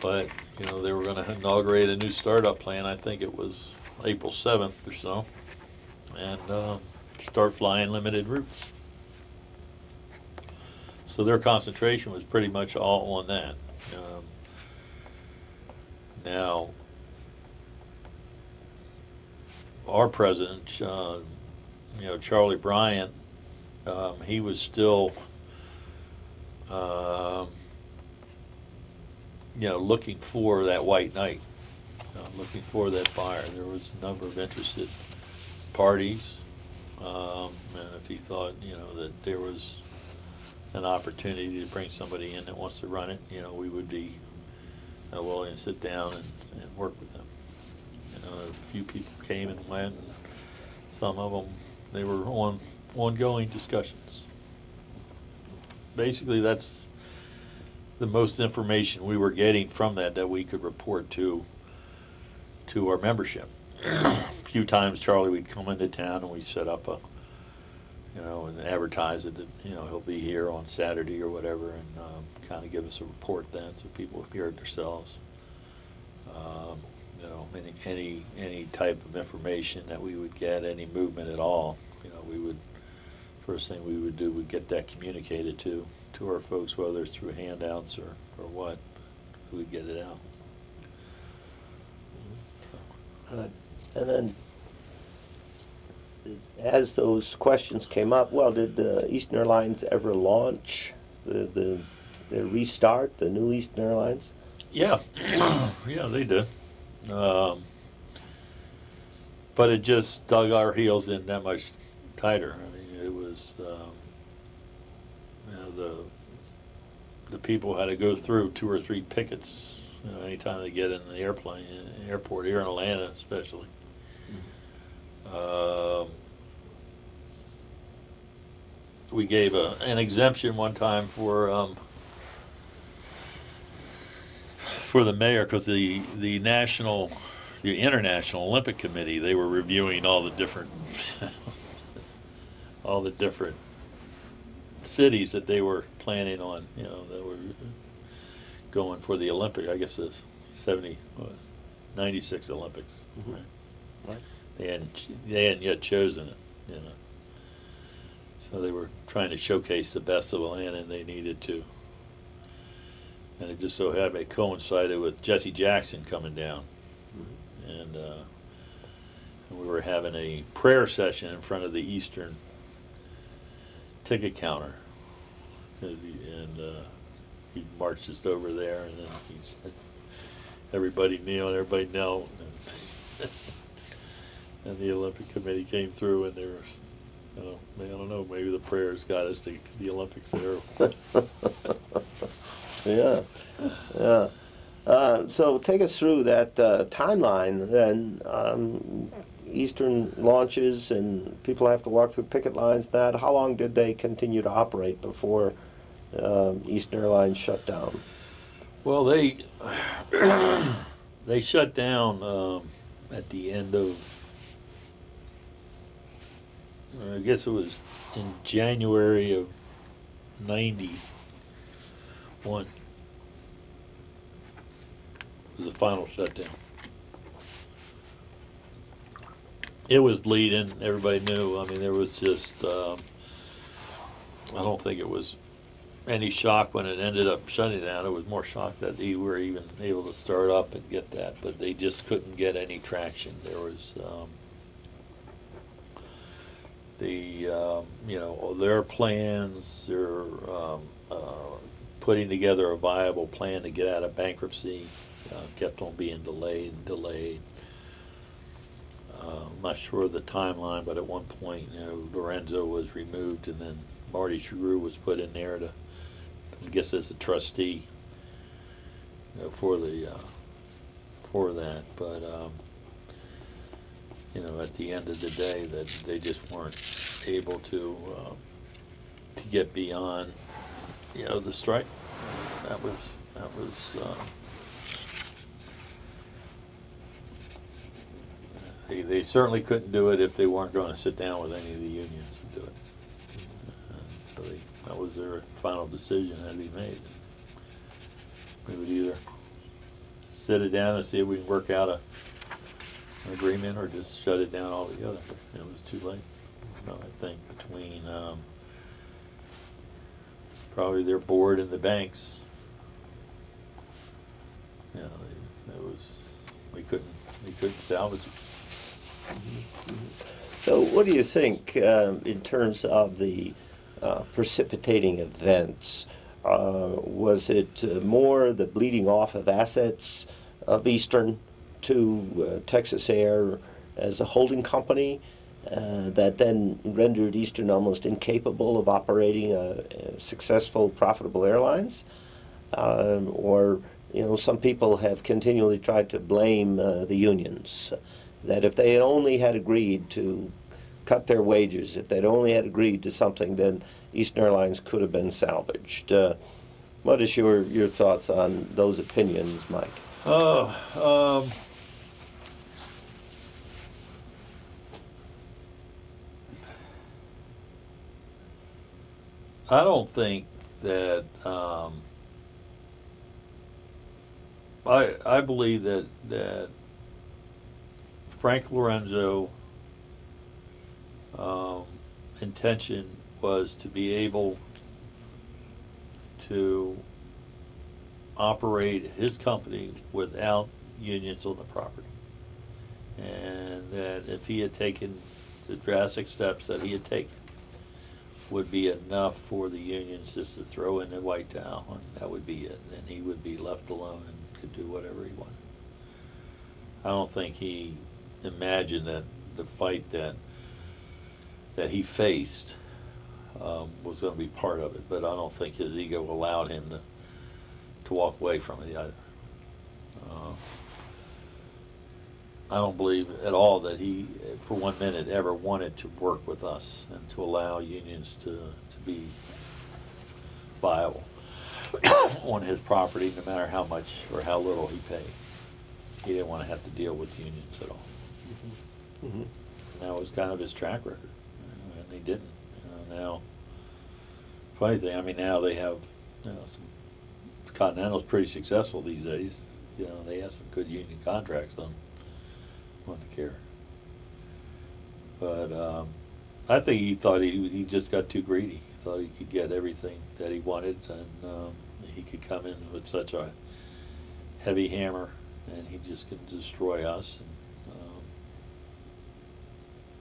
But you know they were going to inaugurate a new startup plan. I think it was April seventh or so, and um, start flying limited routes. So their concentration was pretty much all on that. Um, now, our president, uh, you know, Charlie Bryan, um, he was still, um, you know, looking for that white knight, uh, looking for that buyer. There was a number of interested parties, um, and if he thought, you know, that there was an opportunity to bring somebody in that wants to run it, you know, we would be uh, willing to sit down and, and work with them. You know, a few people came and went. And some of them, they were on, ongoing discussions. Basically, that's the most information we were getting from that that we could report to, to our membership. A few times Charlie would come into town and we set up a, you know, and advertise it, that, you know, he'll be here on Saturday or whatever, and, um, kinda give us a report then, so people hear it themselves. Um, you know, any, any, any type of information that we would get, any movement at all, you know, we would, first thing we would do, would get that communicated to, to our folks, whether it's through handouts or, or what, we'd get it out. Uh, And then, as those questions came up, well, did uh, Eastern Airlines ever launch the, the, the restart, the new Eastern Airlines? Yeah, yeah, they did. Um, but it just dug our heels in that much tighter. I mean, it was, um, know, the the people had to go through two or three pickets. You know, anytime they get in the airplane, in the airport here in Atlanta, especially. Um, we gave a, an exemption one time for um, for the mayor because the the national the international olympic committee they were reviewing all the different all the different cities that they were planning on you know that were going for the olympic i guess the 70 what, 96 olympics Mhm. right? Right. they hadn't ch- they hadn't yet chosen it you know so they were trying to showcase the best of atlanta and they needed to and it just so happened it coincided with Jesse Jackson coming down, and, uh, and we were having a prayer session in front of the Eastern ticket counter. and uh, he marched us over there, and then he said, "Everybody kneel," and everybody knelt, and, and the Olympic Committee came through, and there was. I don't, I don't know. Maybe the prayers got us to the Olympics there. Yeah, yeah. Uh, so take us through that uh, timeline then. Um, Eastern launches and people have to walk through picket lines. That how long did they continue to operate before um, Eastern Airlines shut down? Well, they they shut down um, at the end of. I guess it was in January of '91. Was the final shutdown. It was bleeding. Everybody knew. I mean, there was just. Um, I don't think it was any shock when it ended up shutting down. It was more shock that they were even able to start up and get that, but they just couldn't get any traction. There was um, the um, you know their plans, their um, uh, putting together a viable plan to get out of bankruptcy uh, kept on being delayed and delayed. Uh, I'm not sure of the timeline, but at one point, you know, Lorenzo was removed, and then Marty Shugrue was put in there to I guess as a trustee you know, for the uh, for that, but um, you know, at the end of the day, that they just weren't able to uh, to get beyond you know the strike. That was that was. Um, they, they certainly couldn't do it if they weren't going to sit down with any of the unions and do it. And so they, that was their final decision to be made. We would either sit it down and see if we can work out a, an agreement or just shut it down altogether. It was too late. So I think between, um, probably their board and the banks, you know, they- it was, we couldn't, we couldn't salvage it. So, what do you think um, in terms of the uh, precipitating events? Uh, was it uh, more the bleeding off of assets of Eastern to uh, Texas Air as a holding company uh, that then rendered Eastern almost incapable of operating a, a successful, profitable airlines? Um, or, you know, some people have continually tried to blame the unions that if they had only had agreed to cut their wages. If they'd only had agreed to something, then Eastern Airlines could have been salvaged. Uh, what is your, your thoughts on those opinions, Mike? Oh, um, I don't think that, um, I, I believe that, that Frank Lorenzo, um, intention was to be able to operate his company without unions on the property. And that if he had taken the drastic steps that he had taken, would be enough for the unions just to throw in the white towel, and that would be it. And he would be left alone and could do whatever he wanted. I don't think he imagined that the fight that that he faced um, was going to be part of it, but I don't think his ego allowed him to to walk away from it. Uh, I don't believe at all that he, for one minute, ever wanted to work with us and to allow unions to, to be viable on his property, no matter how much or how little he paid. He didn't want to have to deal with unions at all. And that was kind of his track record, you know, and he didn't. You know, now, funny thing, I mean, now they have, you know, some, Continental's pretty successful these days. You know, they have some good union contracts on, on the care. But, um, I think he thought he, he just got too greedy. He thought he could get everything that he wanted and, um, he could come in with such a heavy hammer and he just could destroy us and,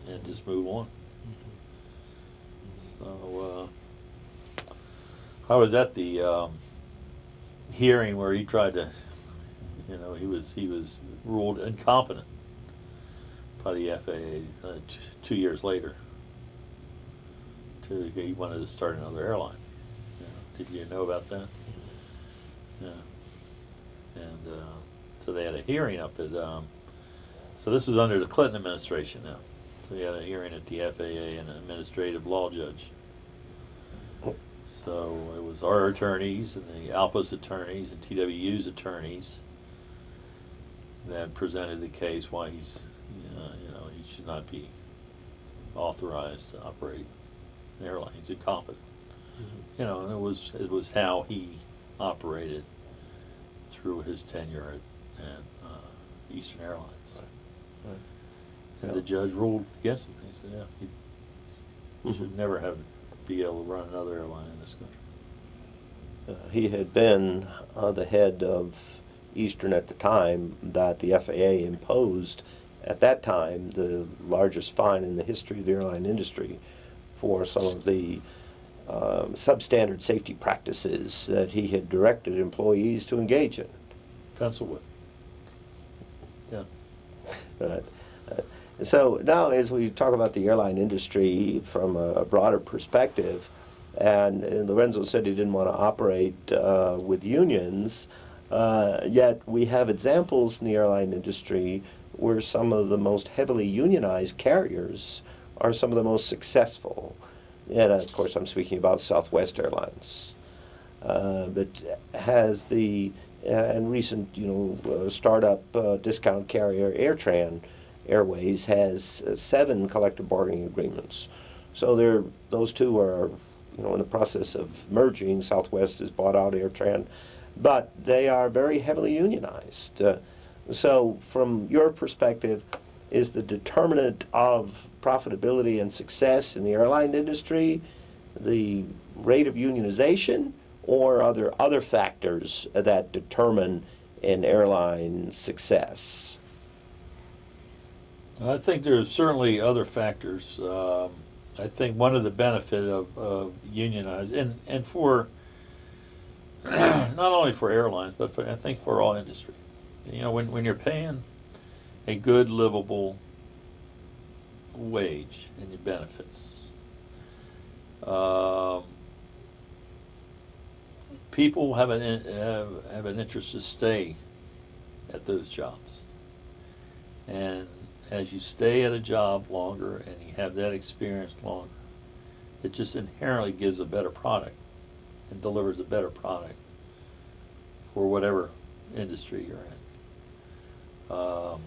and just move on. So, uh, I was at the, um, hearing where he tried to, you know, he was, he was ruled incompetent by the FAA, uh, t- two years later. To, he wanted to start another airline. You know, Did you know about that? Yeah. And, uh, so they had a hearing up at, um, so this is under the Clinton administration now. So they had a hearing at the FAA and an administrative law judge. So it was our attorneys and the ALPA's attorneys and TWU's attorneys that presented the case why he's, you know, you know, he should not be authorized to operate an airline. He's incompetent. You know, and it was, it was how he operated through his tenure at, at uh, Eastern Airlines. And the judge ruled against him. He said, yeah, he Mhm. should never have, be able to run another airline in this country. Uh, he had been uh, the head of Eastern at the time that the FAA imposed, at that time, the largest fine in the history of the airline industry for some of the um, substandard safety practices that he had directed employees to engage in. Pencilwood. Yeah. Right. So now, as we talk about the airline industry from a broader perspective, and, and Lorenzo said he didn't want to operate uh, with unions, uh, yet we have examples in the airline industry where some of the most heavily unionized carriers are some of the most successful. And of course, I'm speaking about Southwest Airlines. Uh, but has the uh, and recent you know uh, startup uh, discount carrier AirTran Airways has uh, seven collective bargaining agreements. So those two are you know in the process of merging. Southwest has bought out AirTran, but they are very heavily unionized. Uh, so from your perspective, is the determinant of profitability and success in the airline industry the rate of unionization, or are there other factors that determine an airline success? I think there's certainly other factors. Um, I think one of the benefit of, of unionized, and, and for, not only for airlines, but for, I think for all industry. You know, when, when you're paying a good livable wage and your benefits, um, people have an, have, have an interest to stay at those jobs. And as you stay at a job longer and you have that experience longer, it just inherently gives a better product and delivers a better product for whatever industry you're in. Um,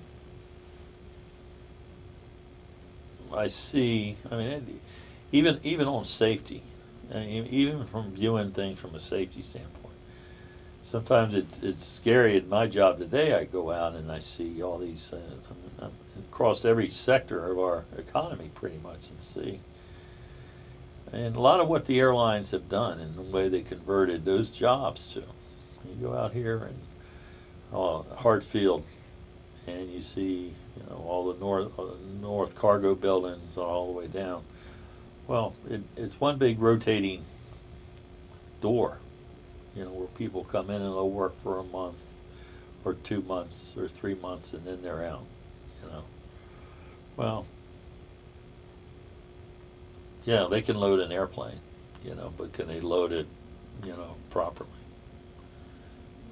I see. I mean, even even on safety, even from viewing things from a safety standpoint. Sometimes it's it's scary. In my job today, I go out and I see all these uh, across every sector of our economy, pretty much, and see. And a lot of what the airlines have done and the way they converted those jobs to. You go out here and uh, Hartsfield, and you see, you know, all the north uh, north cargo buildings all the way down. Well, it, it's one big rotating door, you know, where people come in and they'll work for a month, or two months, or three months, and then they're out. Well, yeah, they can load an airplane, you know, but can they load it, you know, properly?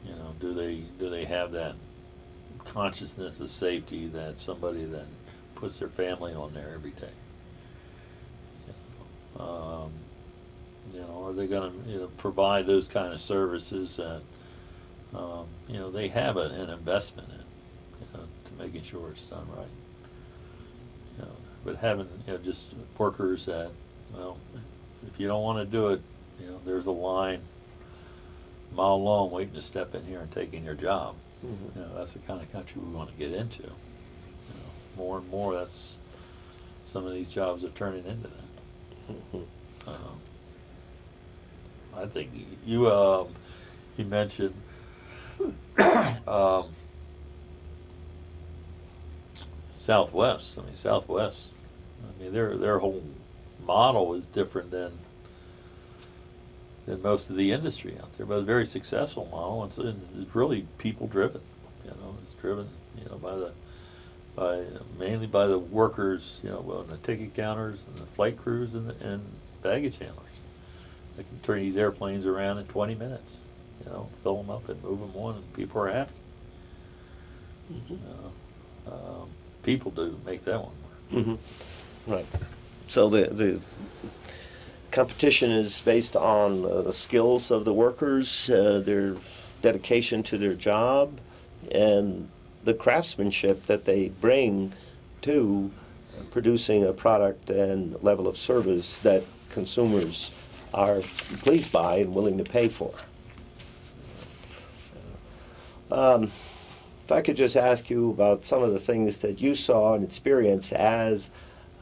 You know, do they do they have that consciousness of safety that somebody that puts their family on there every day? You know, um, you know are they going to you know provide those kind of services that um, you know they have a, an investment in, you know, to making sure it's done right. But having you know just workers that well, if you don't want to do it, you know, there's a line mile long waiting to step in here and taking your job. Mhm. You know, that's the kind of country we want to get into. You know, more and more, that's some of these jobs are turning into that. Mhm. Um, I think you um, you mentioned um, Southwest. I mean, Southwest. I mean, their their whole model is different than than most of the industry out there, but a very successful model. It's, it's really people driven. You know, it's driven you know by the by mainly by the workers. You know, well, the ticket counters and the flight crews and the, and baggage handlers. They can turn these airplanes around in 20 minutes. You know, fill them up and move them on, and people are happy. Mhm. You know, um, people do make that one work. Mhm. Right. So the, the competition is based on uh, the skills of the workers, uh, their dedication to their job, and the craftsmanship that they bring to producing a product and level of service that consumers are pleased by and willing to pay for. Um, if I could just ask you about some of the things that you saw and experienced as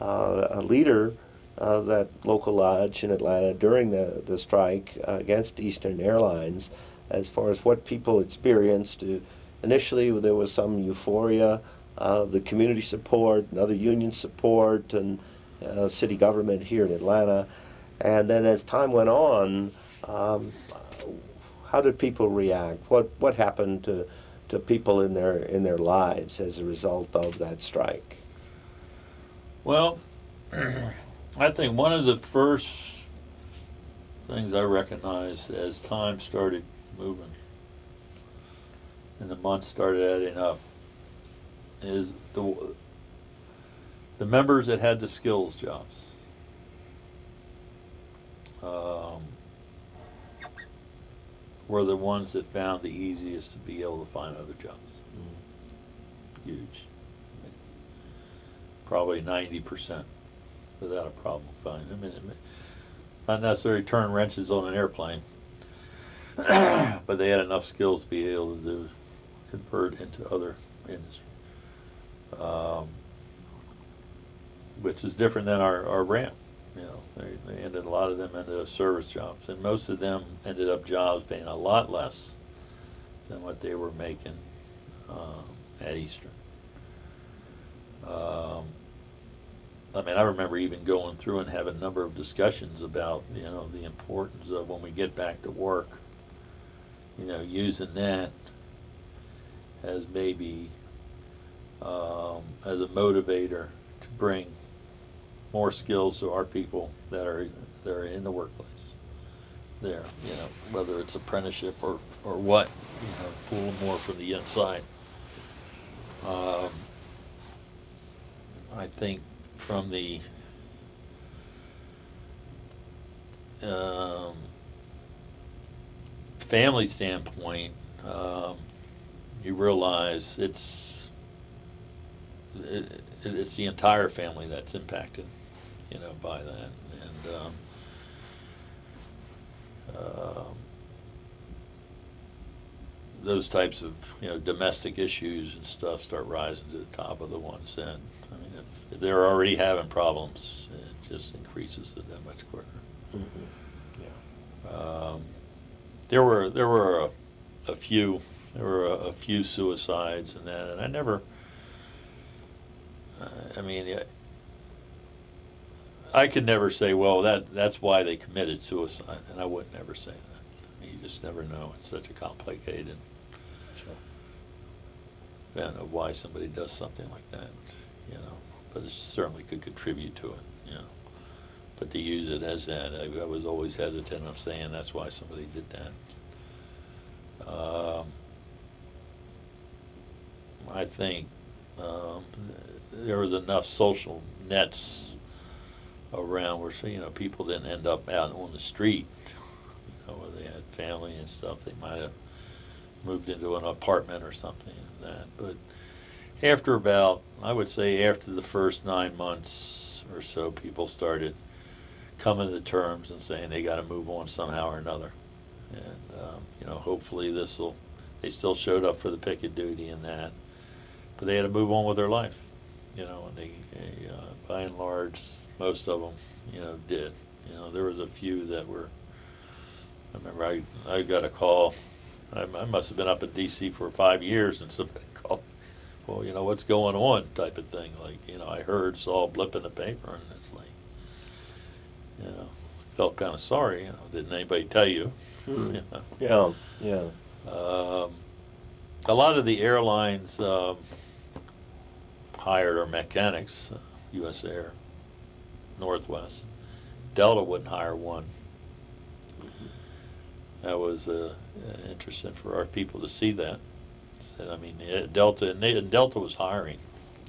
uh, a leader of that local lodge in Atlanta during the, the strike uh, against Eastern Airlines, as far as what people experienced. Uh, initially, there was some euphoria of the community support and other union support and uh, city government here in Atlanta. And then as time went on, um, how did people react? What, what happened to, to people in their, in their lives as a result of that strike? Well, I think one of the first things I recognized as time started moving and the months started adding up is the the members that had the skills jobs. Um, were the ones that found the easiest to be able to find other jobs. Huge. Probably ninety percent without a problem finding. I mean, it may- not necessarily turn wrenches on an airplane, but they had enough skills to be able to do, convert into other industry. Um, which is different than our, our ramp, you know, they, they ended, a lot of them ended service jobs, and most of them ended up jobs paying a lot less than what they were making, um, at Eastern. Um, I mean, I remember even going through and having a number of discussions about, you know, the importance of when we get back to work, you know, using that as maybe um, as a motivator to bring more skills to our people that are that are in the workplace. There, you know, whether it's apprenticeship or or what, you know, pull more from the inside. Um, I think from the um, family standpoint, um, you realize it's it, it's the entire family that's impacted, you know, by that, and um, um, those types of you know domestic issues and stuff start rising to the top of the ones then. I mean, if, if they're already having problems, it just increases it that much quicker. Yeah. Um, there were there were a, a few there were a, a few suicides and that, and I never. Uh, I mean, I could never say, well, that that's why they committed suicide, and I would never say that. I mean, you just never know. It's such a complicated event of why somebody does something like that, you know. But it certainly could contribute to it, you know. But to use it as that, I, I was always hesitant of saying that's why somebody did that. Um, I think um, there was enough social nets around where so, you know people didn't end up out on the street. You know, where they had family and stuff. They might have moved into an apartment or something like that. But after about, I would say, after the first nine months or so, people started coming to terms and saying they got to move on somehow or another. And um, you know, hopefully this will. They still showed up for the picket duty and that, but they had to move on with their life. You know, and they, they uh, by and large, most of them, you know, did. You know, there was a few that were. I remember I I got a call. I, I must have been up in D.C. for five years, and somebody. Well, you know what's going on, type of thing. Like you know, I heard, saw a blip in the paper, and it's like, you know, felt kind of sorry. You know, didn't anybody tell you? Hmm. You know? Yeah, yeah. Um, a lot of the airlines um, hired our mechanics, uh, U.S. Air, Northwest. Delta wouldn't hire one. That was uh, interesting for our people to see that. I mean, Delta and Delta was hiring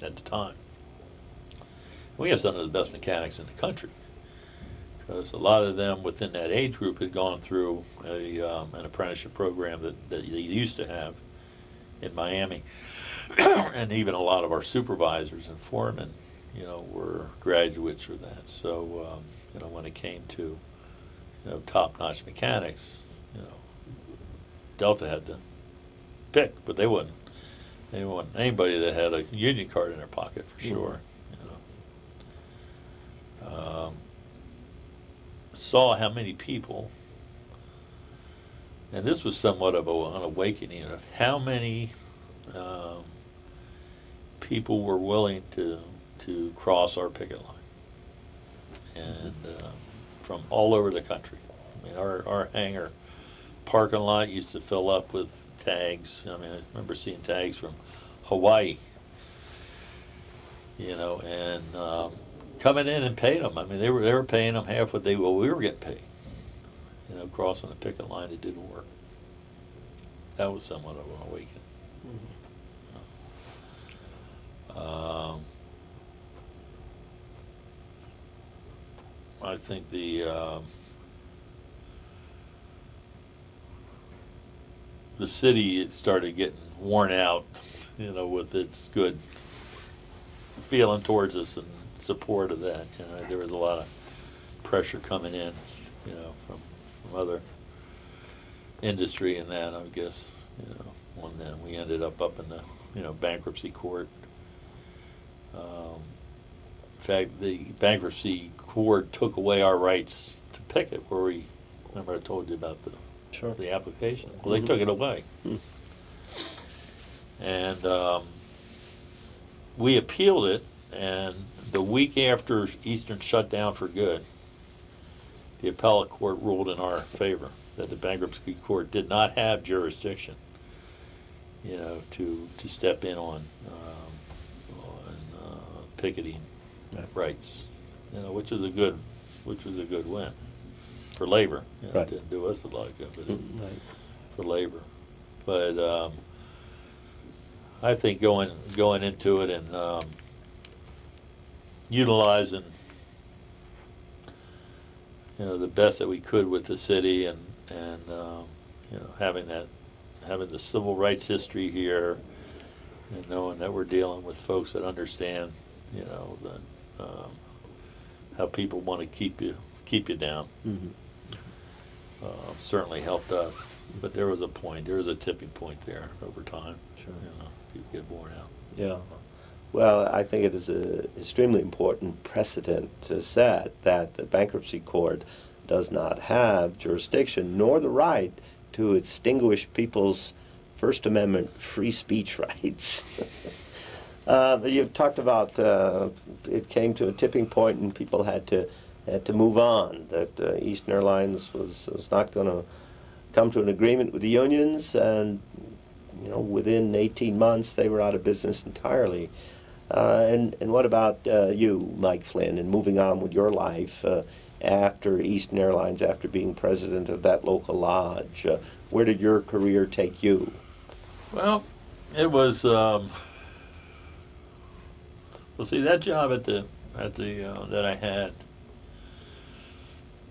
at the time. We have some of the best mechanics in the country because a lot of them within that age group had gone through a, um, an apprenticeship program that, that they used to have in Miami. and even a lot of our supervisors and foremen, you know, were graduates for that. So, um, you know, when it came to, you know, top-notch mechanics, you know, Delta had to pick, but they wouldn't. They wouldn't anybody that had a union card in their pocket for Mhm. sure. You know. Um, saw how many people, and this was somewhat of a, an awakening of how many um, people were willing to to cross our picket line, and um, from all over the country. I mean, our our hangar parking lot used to fill up with tags. I mean, I remember seeing tags from Hawaii. You know, and um, coming in and paying them. I mean, they were they were paying them half what they well we were getting paid. You know, crossing the picket line, it didn't work. That was somewhat of an awakening. Um, I think the um, the city it started getting worn out, you know, with its good feeling towards us and support of that. You know, there was a lot of pressure coming in, you know, from from other industry and that. I guess, you know, when then we ended up up in the you know bankruptcy court. Um, in fact, the bankruptcy court took away our rights to picket, where we remember I told you about the Sure. the application. Well, they Mhm. took it away. Hmm. And um, we appealed it, and the week after Eastern shut down for good, the appellate court ruled in our favor that the bankruptcy court did not have jurisdiction, you know, to, to step in on, um, on uh, picketing Right. rights, you know, which was a good, which was a good win for labor. You know, Right. It didn't do us a lot of good, but it, Mm, right. for labor. But um, I think going going into it and um, utilizing you know the best that we could with the city and and um, you know having that having the civil rights history here and knowing that we're dealing with folks that understand you know that um, how people want to keep you keep you down Mhm. Uh, certainly helped us but there was a point there was a tipping point there over time Sure. you know people get worn out Yeah. Well, I think it is a extremely important precedent to set that the bankruptcy court does not have jurisdiction nor the right to extinguish people's First Amendment free speech rights. uh, you've talked about uh, it came to a tipping point and people had to had to move on. That uh, Eastern Airlines was was not going to come to an agreement with the unions, and you know, within 18 months, they were out of business entirely. Uh, and, and what about uh, you, Mike Flynn, and moving on with your life uh, after Eastern Airlines, after being president of that local lodge? Uh, where did your career take you? Well, it was. Um, well, see that job at the at the uh, that I had.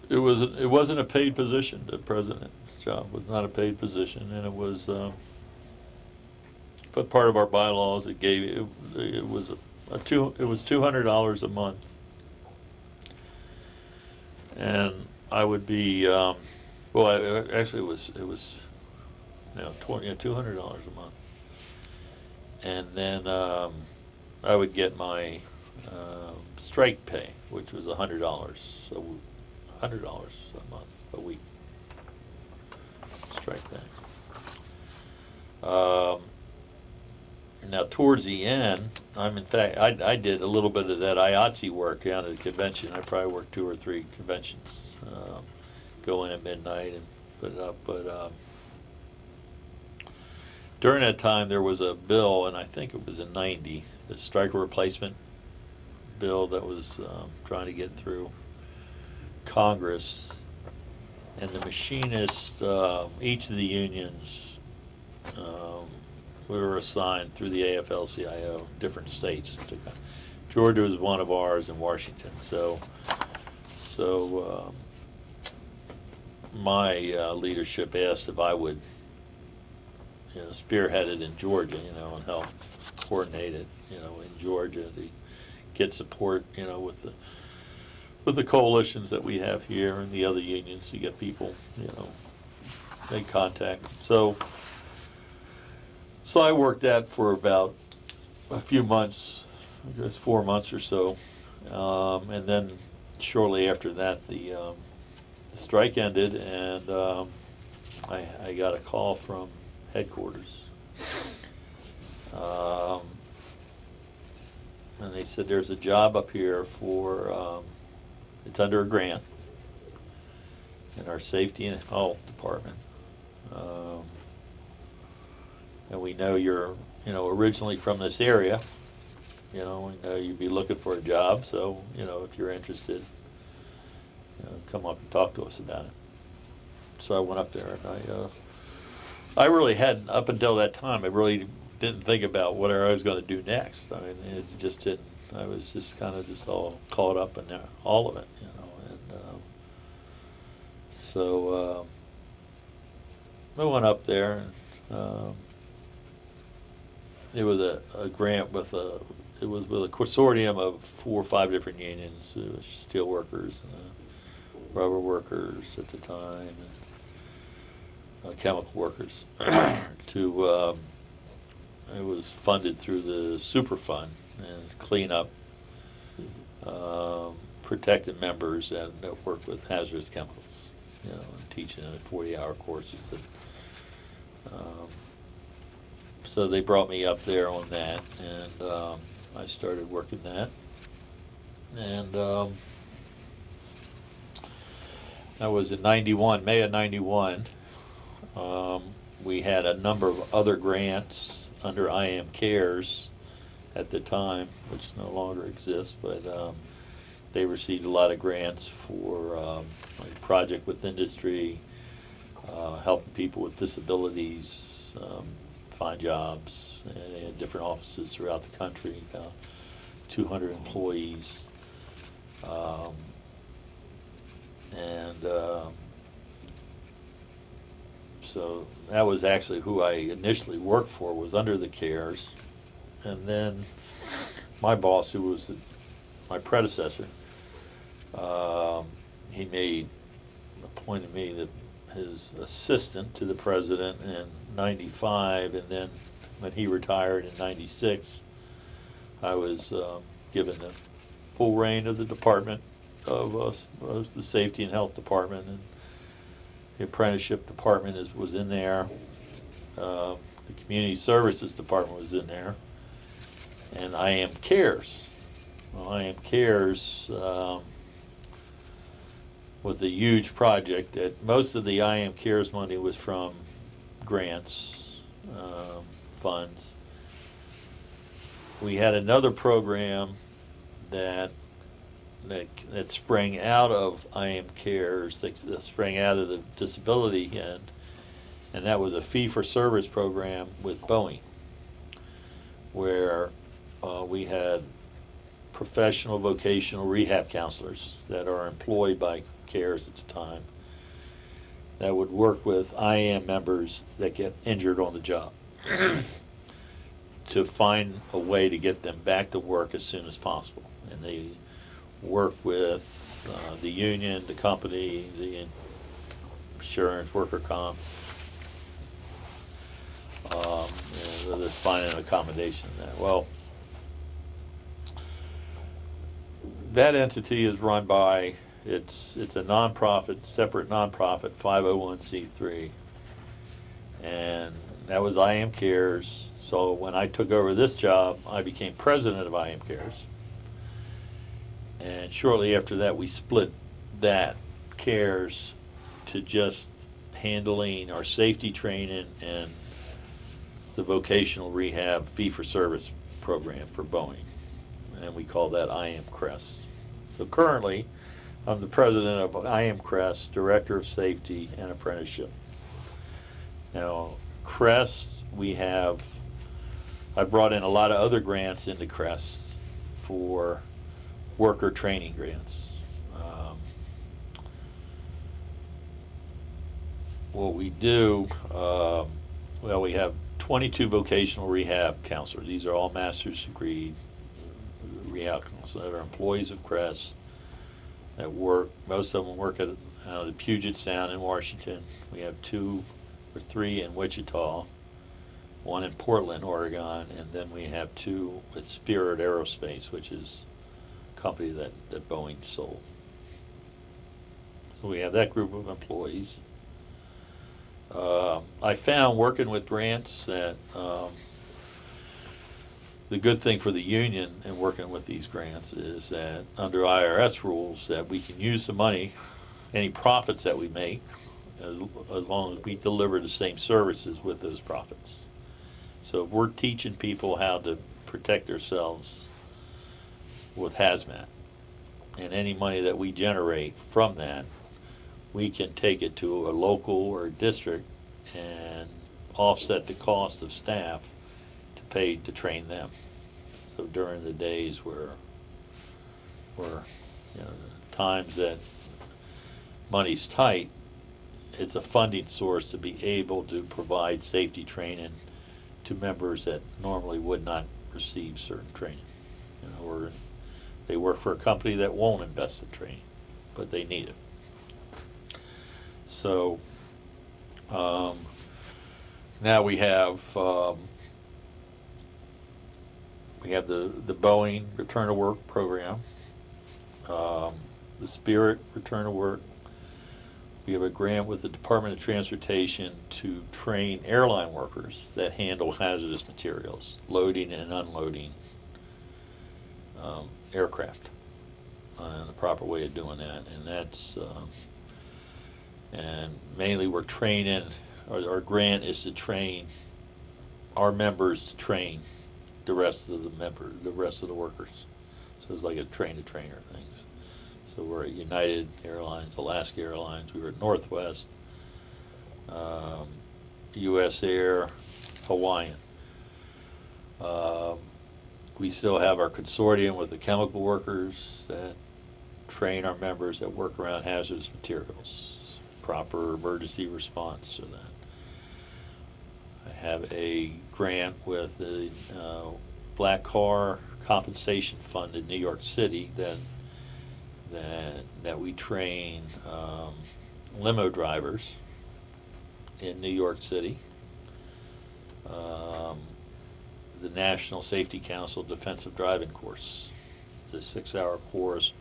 It was it wasn't a paid position. The president's job was not a paid position, and it was. Um, but part of our bylaws, it gave it, it was a, a two it was two hundred dollars a month, and I would be um, well. I, actually, it was it was no, twenty, yeah, two hundred dollars a month. And then um, I would get my um strike pay, which was a hundred dollars, so hundred dollars a month, a week. Strike pay. Um, now towards the end, I'm in fact, I, I did a little bit of that IATSE work down at the convention. I probably worked two or three conventions, um, go in at midnight and put it up, but, um, during that time, there was a bill, and I think it was in '90, the striker replacement bill that was um, trying to get through Congress, and the machinists, uh, each of the unions, um, we were assigned through the AFL-CIO, different states. Georgia was one of ours, and Washington. So, so um, my uh, leadership asked if I would you know, spearheaded in Georgia, you know, and help coordinate it, you know, in Georgia to get support, you know, with the with the coalitions that we have here and the other unions to get people, you know, make contact. So, so I worked that for about a few months, I guess four months or so, um, and then shortly after that, the, um, the strike ended, and um, I, I got a call from headquarters. Um, and they said there's a job up here for, um, it's under a grant in our safety and health department. Um, and we know you're, you know, originally from this area. You know, we know you'd be looking for a job, so, you know, if you're interested, you know, come up and talk to us about it. So I went up there and I, uh, I really hadn't, up until that time, I really didn't think about what I was gonna do next. I mean, it just didn't, I was just kinda just all caught up in there, all of it, you know, and, um, so, um, I went up there and, um, it was a, a grant with a, it was with a consortium of four or five different unions, uh, steel workers and uh, rubber workers at the time, and uh, chemical workers. To um, it was funded through the Superfund and clean up um, protected members that, that work with hazardous chemicals you know and teaching in 40 hour courses that, um, so they brought me up there on that and um, I started working that. And um, that was in 91 May of 91 um, we had a number of other grants under IAM CARES at the time, which no longer exists, but um, they received a lot of grants for um, like project with industry, uh, helping people with disabilities um, find jobs. And they had different offices throughout the country, uh, two hundred employees. Um, and, um, so that was actually who I initially worked for, was under the CARES. And then my boss, who was the- my predecessor, um, he made, appointed me the, his assistant to the president in ninety-five, and then when he retired in ninety-six, I was, um, given the full reign of the department of, uh, s- of the safety and health department, and the apprenticeship department is, was in there. Uh, the community services department was in there. And I am cares. Well, IAM CARES, um, was a huge project that most of the IAM CARES money was from grants, um, funds. We had another program that that, that sprang out of I Am Cares, that, that sprang out of the disability end, and that was a fee-for-service program with Boeing, where uh, we had professional vocational rehab counselors that are employed by CARES at the time that would work with IAM members that get injured on the job to find a way to get them back to work as soon as possible. And they work with uh, the union, the company, the insurance, worker comp. Um, and they're finding an accommodation that. Well, that entity is run by, it's, it's a nonprofit, separate nonprofit, five oh one C three. And that was IAM CARES. So when I took over this job, I became president of IAM CARES. And shortly after that, we split that cares to just handling our safety training and the vocational rehab fee-for-service program for Boeing. And we call that IAM CREST. So currently, I'm the president of IAM CREST, Director of Safety and Apprenticeship. Now, Crest, we have, I brought in a lot of other grants into Crest for worker training grants. Um, What we do, um, well, we have twenty-two vocational rehab counselors. These are all master's degree rehab counselors that are employees of Crest that work, most of them work at, of the Puget Sound in Washington. We have two or three in Wichita, one in Portland, Oregon, and then we have two with Spirit Aerospace, which is a company that, that Boeing sold. So we have that group of employees. Uh, I found working with grants that um, the good thing for the union in working with these grants is that under IRS rules that we can use the money, any profits that we make, as, as long as we deliver the same services with those profits. So if we're teaching people how to protect themselves with hazmat, and any money that we generate from that, we can take it to a local or a district and offset the cost of staff pay to train them. So during the days where, where, you know, times that money's tight, it's a funding source to be able to provide safety training to members that normally would not receive certain training. You know, or they work for a company that won't invest in training, but they need it. So, um, now we have, um, we have the, the Boeing Return to Work program, um, the Spirit Return to Work. We have a grant with the Department of Transportation to train airline workers that handle hazardous materials, loading and unloading um, aircraft, uh, and the proper way of doing that. And that's, um, and mainly we're training, our, our grant is to train our members to train the rest of the member, the rest of the workers. So it's like a train-to-trainer thing. So we're at United Airlines, Alaska Airlines, we were at Northwest, um, US Air, Hawaiian. Um, we still have our consortium with the chemical workers that train our members that work around hazardous materials, proper emergency response to that. I have a grant with the uh, Black Car Compensation Fund in New York City that that that we train um, limo drivers in New York City. Um, the National Safety Council Defensive Driving Course. A six-hour course,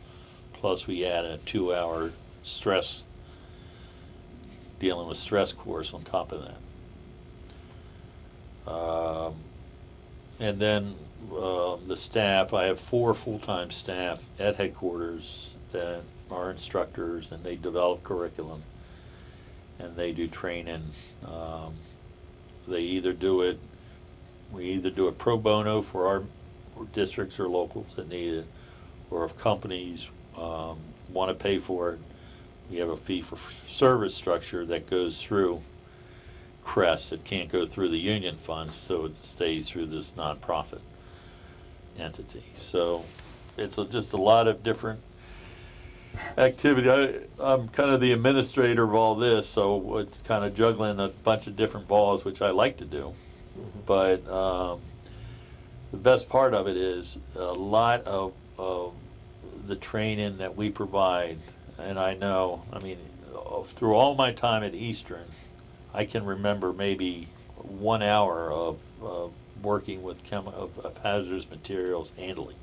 plus we add a two-hour stress, dealing with stress course on top of that. Um, and then uh, the staff, I have four full-time staff at headquarters that are instructors and they develop curriculum and they do training. Um, they either do it, we either do it pro bono for our districts or locals that need it, or if companies um, want to pay for it, we have a fee for service structure that goes through Crest. It can't go through the union funds, so it stays through this nonprofit entity. So it's a, just a lot of different activity. I, I'm kind of the administrator of all this, so it's kind of juggling a bunch of different balls, which I like to do. But um, the best part of it is a lot of, of the training that we provide, and I know, I mean, uh, through all my time at Eastern, I can remember maybe one hour of, working with chem- of, of hazardous materials handling.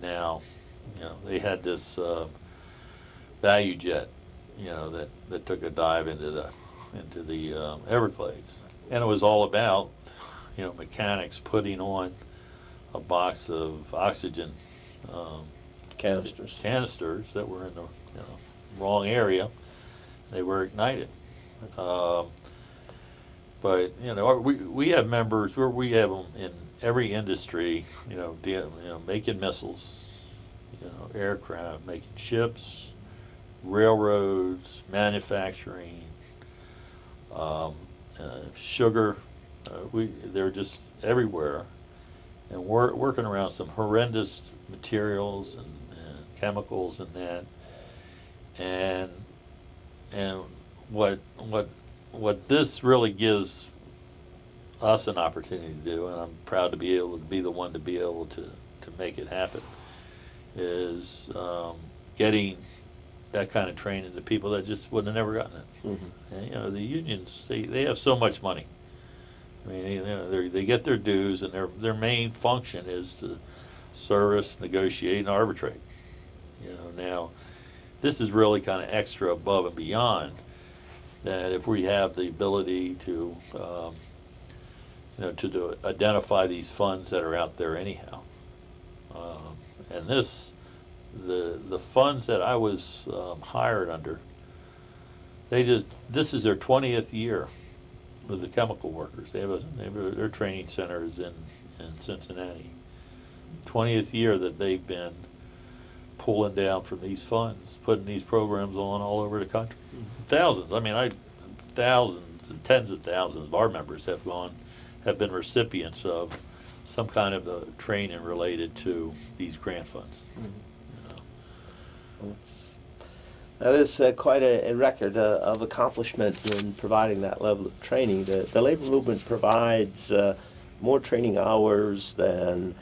Now, you know, they had this uh, ValuJet, you know, that, that took a dive into the into the um, Everglades, and it was all about, you know, mechanics putting on a box of oxygen um, Canisters. canisters that were in the you know, wrong area. They were ignited. Um, but you know, we we have members where we have them in every industry. You know, you know, making missiles, you know, aircraft, making ships, railroads, manufacturing, um, uh, sugar. Uh, we they're just everywhere, and we're working around some horrendous materials and, and chemicals and that, and and what what what this really gives us an opportunity to do, and I'm proud to be able to be the one to be able to to make it happen, is um, getting that kind of training to people that just would have never gotten it. Mhm. And, you know, the unions, they, they have so much money. I mean, you know, they they get their dues, and their their main function is to service, negotiate, and arbitrate. You know, now this is really kind of extra above and beyond that. If we have the ability to, um, you know, to do, identify these funds that are out there anyhow, um, and this, the the funds that I was um, hired under, they just this is their twentieth year with the chemical workers. They have a, they have a, their training centers in in Cincinnati. Twentieth year that they've been pulling down from these funds, putting these programs on all over the country. Thousands. I mean, I thousands and tens of thousands of our members have gone, have been recipients of some kind of a training related to these grant funds. you know. It's- That is uh, quite a, a record uh, of accomplishment in providing that level of training. The, the labor movement provides uh, more training hours than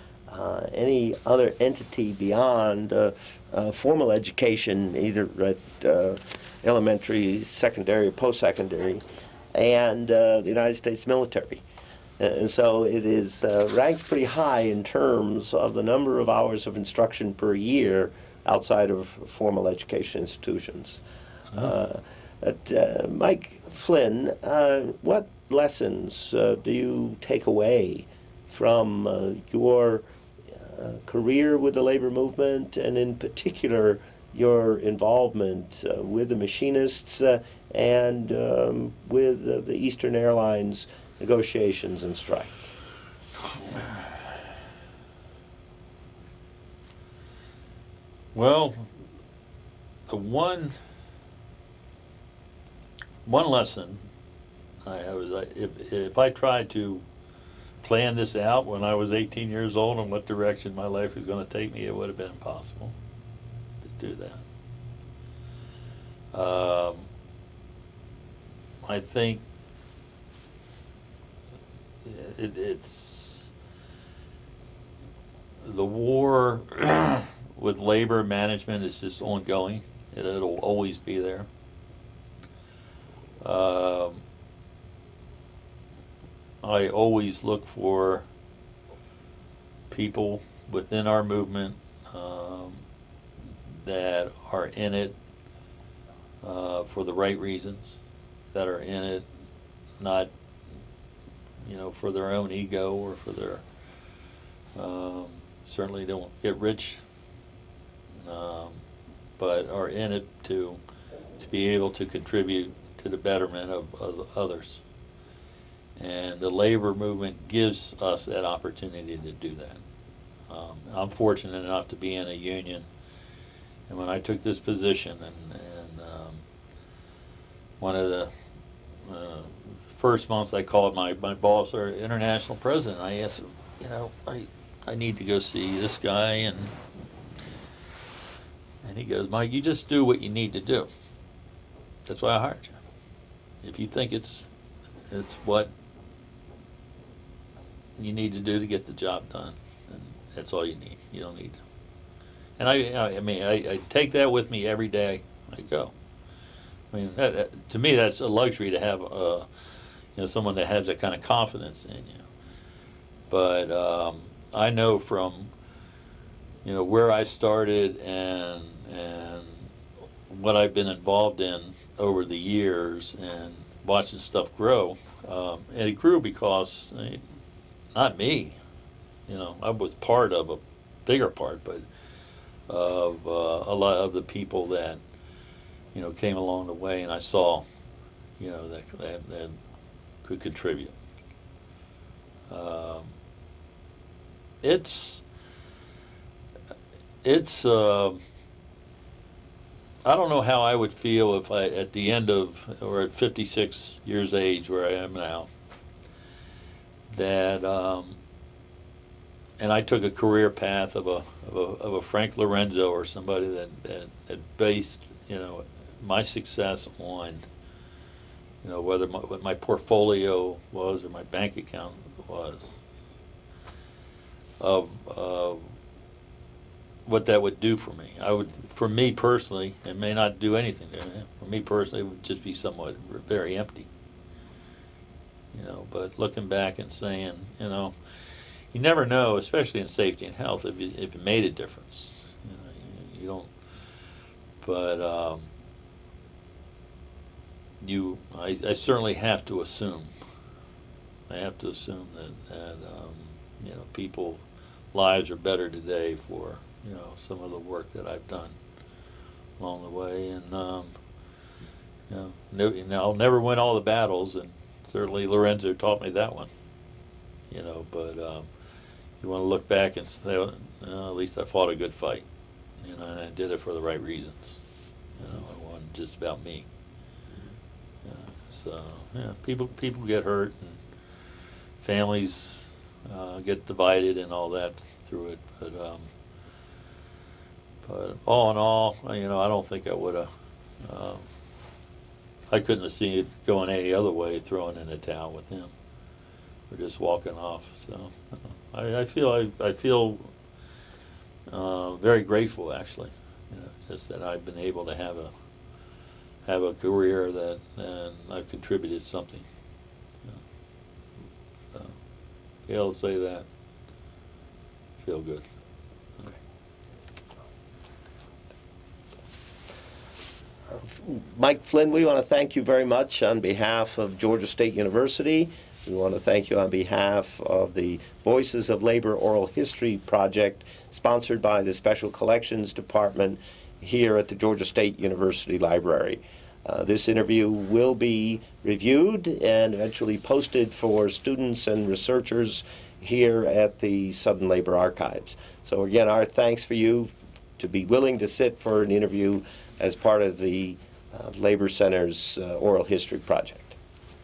any other entity beyond uh, uh, formal education, either at uh, elementary, secondary, or post-secondary, and uh, the United States military. And so it is uh, ranked pretty high in terms of the number of hours of instruction per year outside of formal education institutions. Uh, but, uh, Mike Flynn, uh, what lessons uh, do you take away from uh, your uh, career with the labor movement, and in particular your involvement uh, with the machinists uh, and um, with uh, the Eastern Airlines negotiations and strike? Well, the one one lesson I have is I, if if I try to planned this out when I was 18 years old and what direction my life was going to take me, it would have been impossible to do that. Um, I think it, it's the war with labor management is just ongoing. It, it'll always be there. Um, I always look for people within our movement um, that are in it uh, for the right reasons, that are in it not, you know, for their own ego or for their, um, certainly don't get rich, um, but are in it to, to be able to contribute to the betterment of, of others. And the labor movement gives us that opportunity to do that. Um, I'm fortunate enough to be in a union, and when I took this position, and, and um, one of the uh, first months I called my, my boss, our international president, I asked him, you know, I, I need to go see this guy, and and he goes, Mike, you just do what you need to do. That's why I hired you. If you think it's it's what you need to do to get the job done, and that's all you need. You don't need to. And I, I mean, I, I take that with me every day I go. I mean, that, that, to me, that's a luxury to have, uh, you know, someone that has that kind of confidence in you. But um, I know from, you know, where I started and and what I've been involved in over the years and watching stuff grow. Um, and it grew because I mean, not me. You know, I was part of a bigger part, but of uh, a lot of the people that you know came along the way, and I saw, you know, that that, that could contribute. Um, it's it's. Uh, I don't know how I would feel if I, at the end of, or at 56 years age, where I am now, that, um, and I took a career path of a, of a, of a Frank Lorenzo or somebody that, that, based, you know, my success on, you know, whether my, what my portfolio was or my bank account was, of, of what that would do for me. I would, for me personally, it may not do anything to me. For me personally, it would just be somewhat very empty. You know, but looking back and saying, you know, you never know, especially in safety and health, if it, if it made a difference. You, know, you, you don't. But um, you, I, I certainly have to assume. I have to assume that, that um, you know, people lives are better today for you know some of the work that I've done along the way, and um, you know, no, you know, I'll never win all the battles, and certainly Lorenzo taught me that one. You know, but um, you want to look back and say, well, at least I fought a good fight. You know, and I did it for the right reasons. You know, it wasn't just about me. You know, so yeah, people people get hurt and families uh, get divided and all that through it, but. Um, but all in all, you know, I don't think I would have. Um, I couldn't have seen it going any other way, throwing in the towel with him, or just walking off. So I, I feel I, I feel uh, very grateful actually, you know, just that I've been able to have a have a career that and I've contributed something. You know. So, be able to say that, feel good. Mike Flynn, we want to thank you very much on behalf of Georgia State University. We want to thank you on behalf of the Voices of Labor Oral History Project, sponsored by the Special Collections Department here at the Georgia State University Library. Uh, this interview will be reviewed and eventually posted for students and researchers here at the Southern Labor Archives. So again, our thanks for you to be willing to sit for an interview as part of the uh, Labor Center's uh, Oral History Project.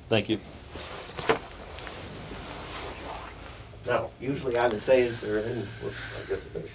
Thank you. Now, usually I would say, is there any, whoops, I guess I better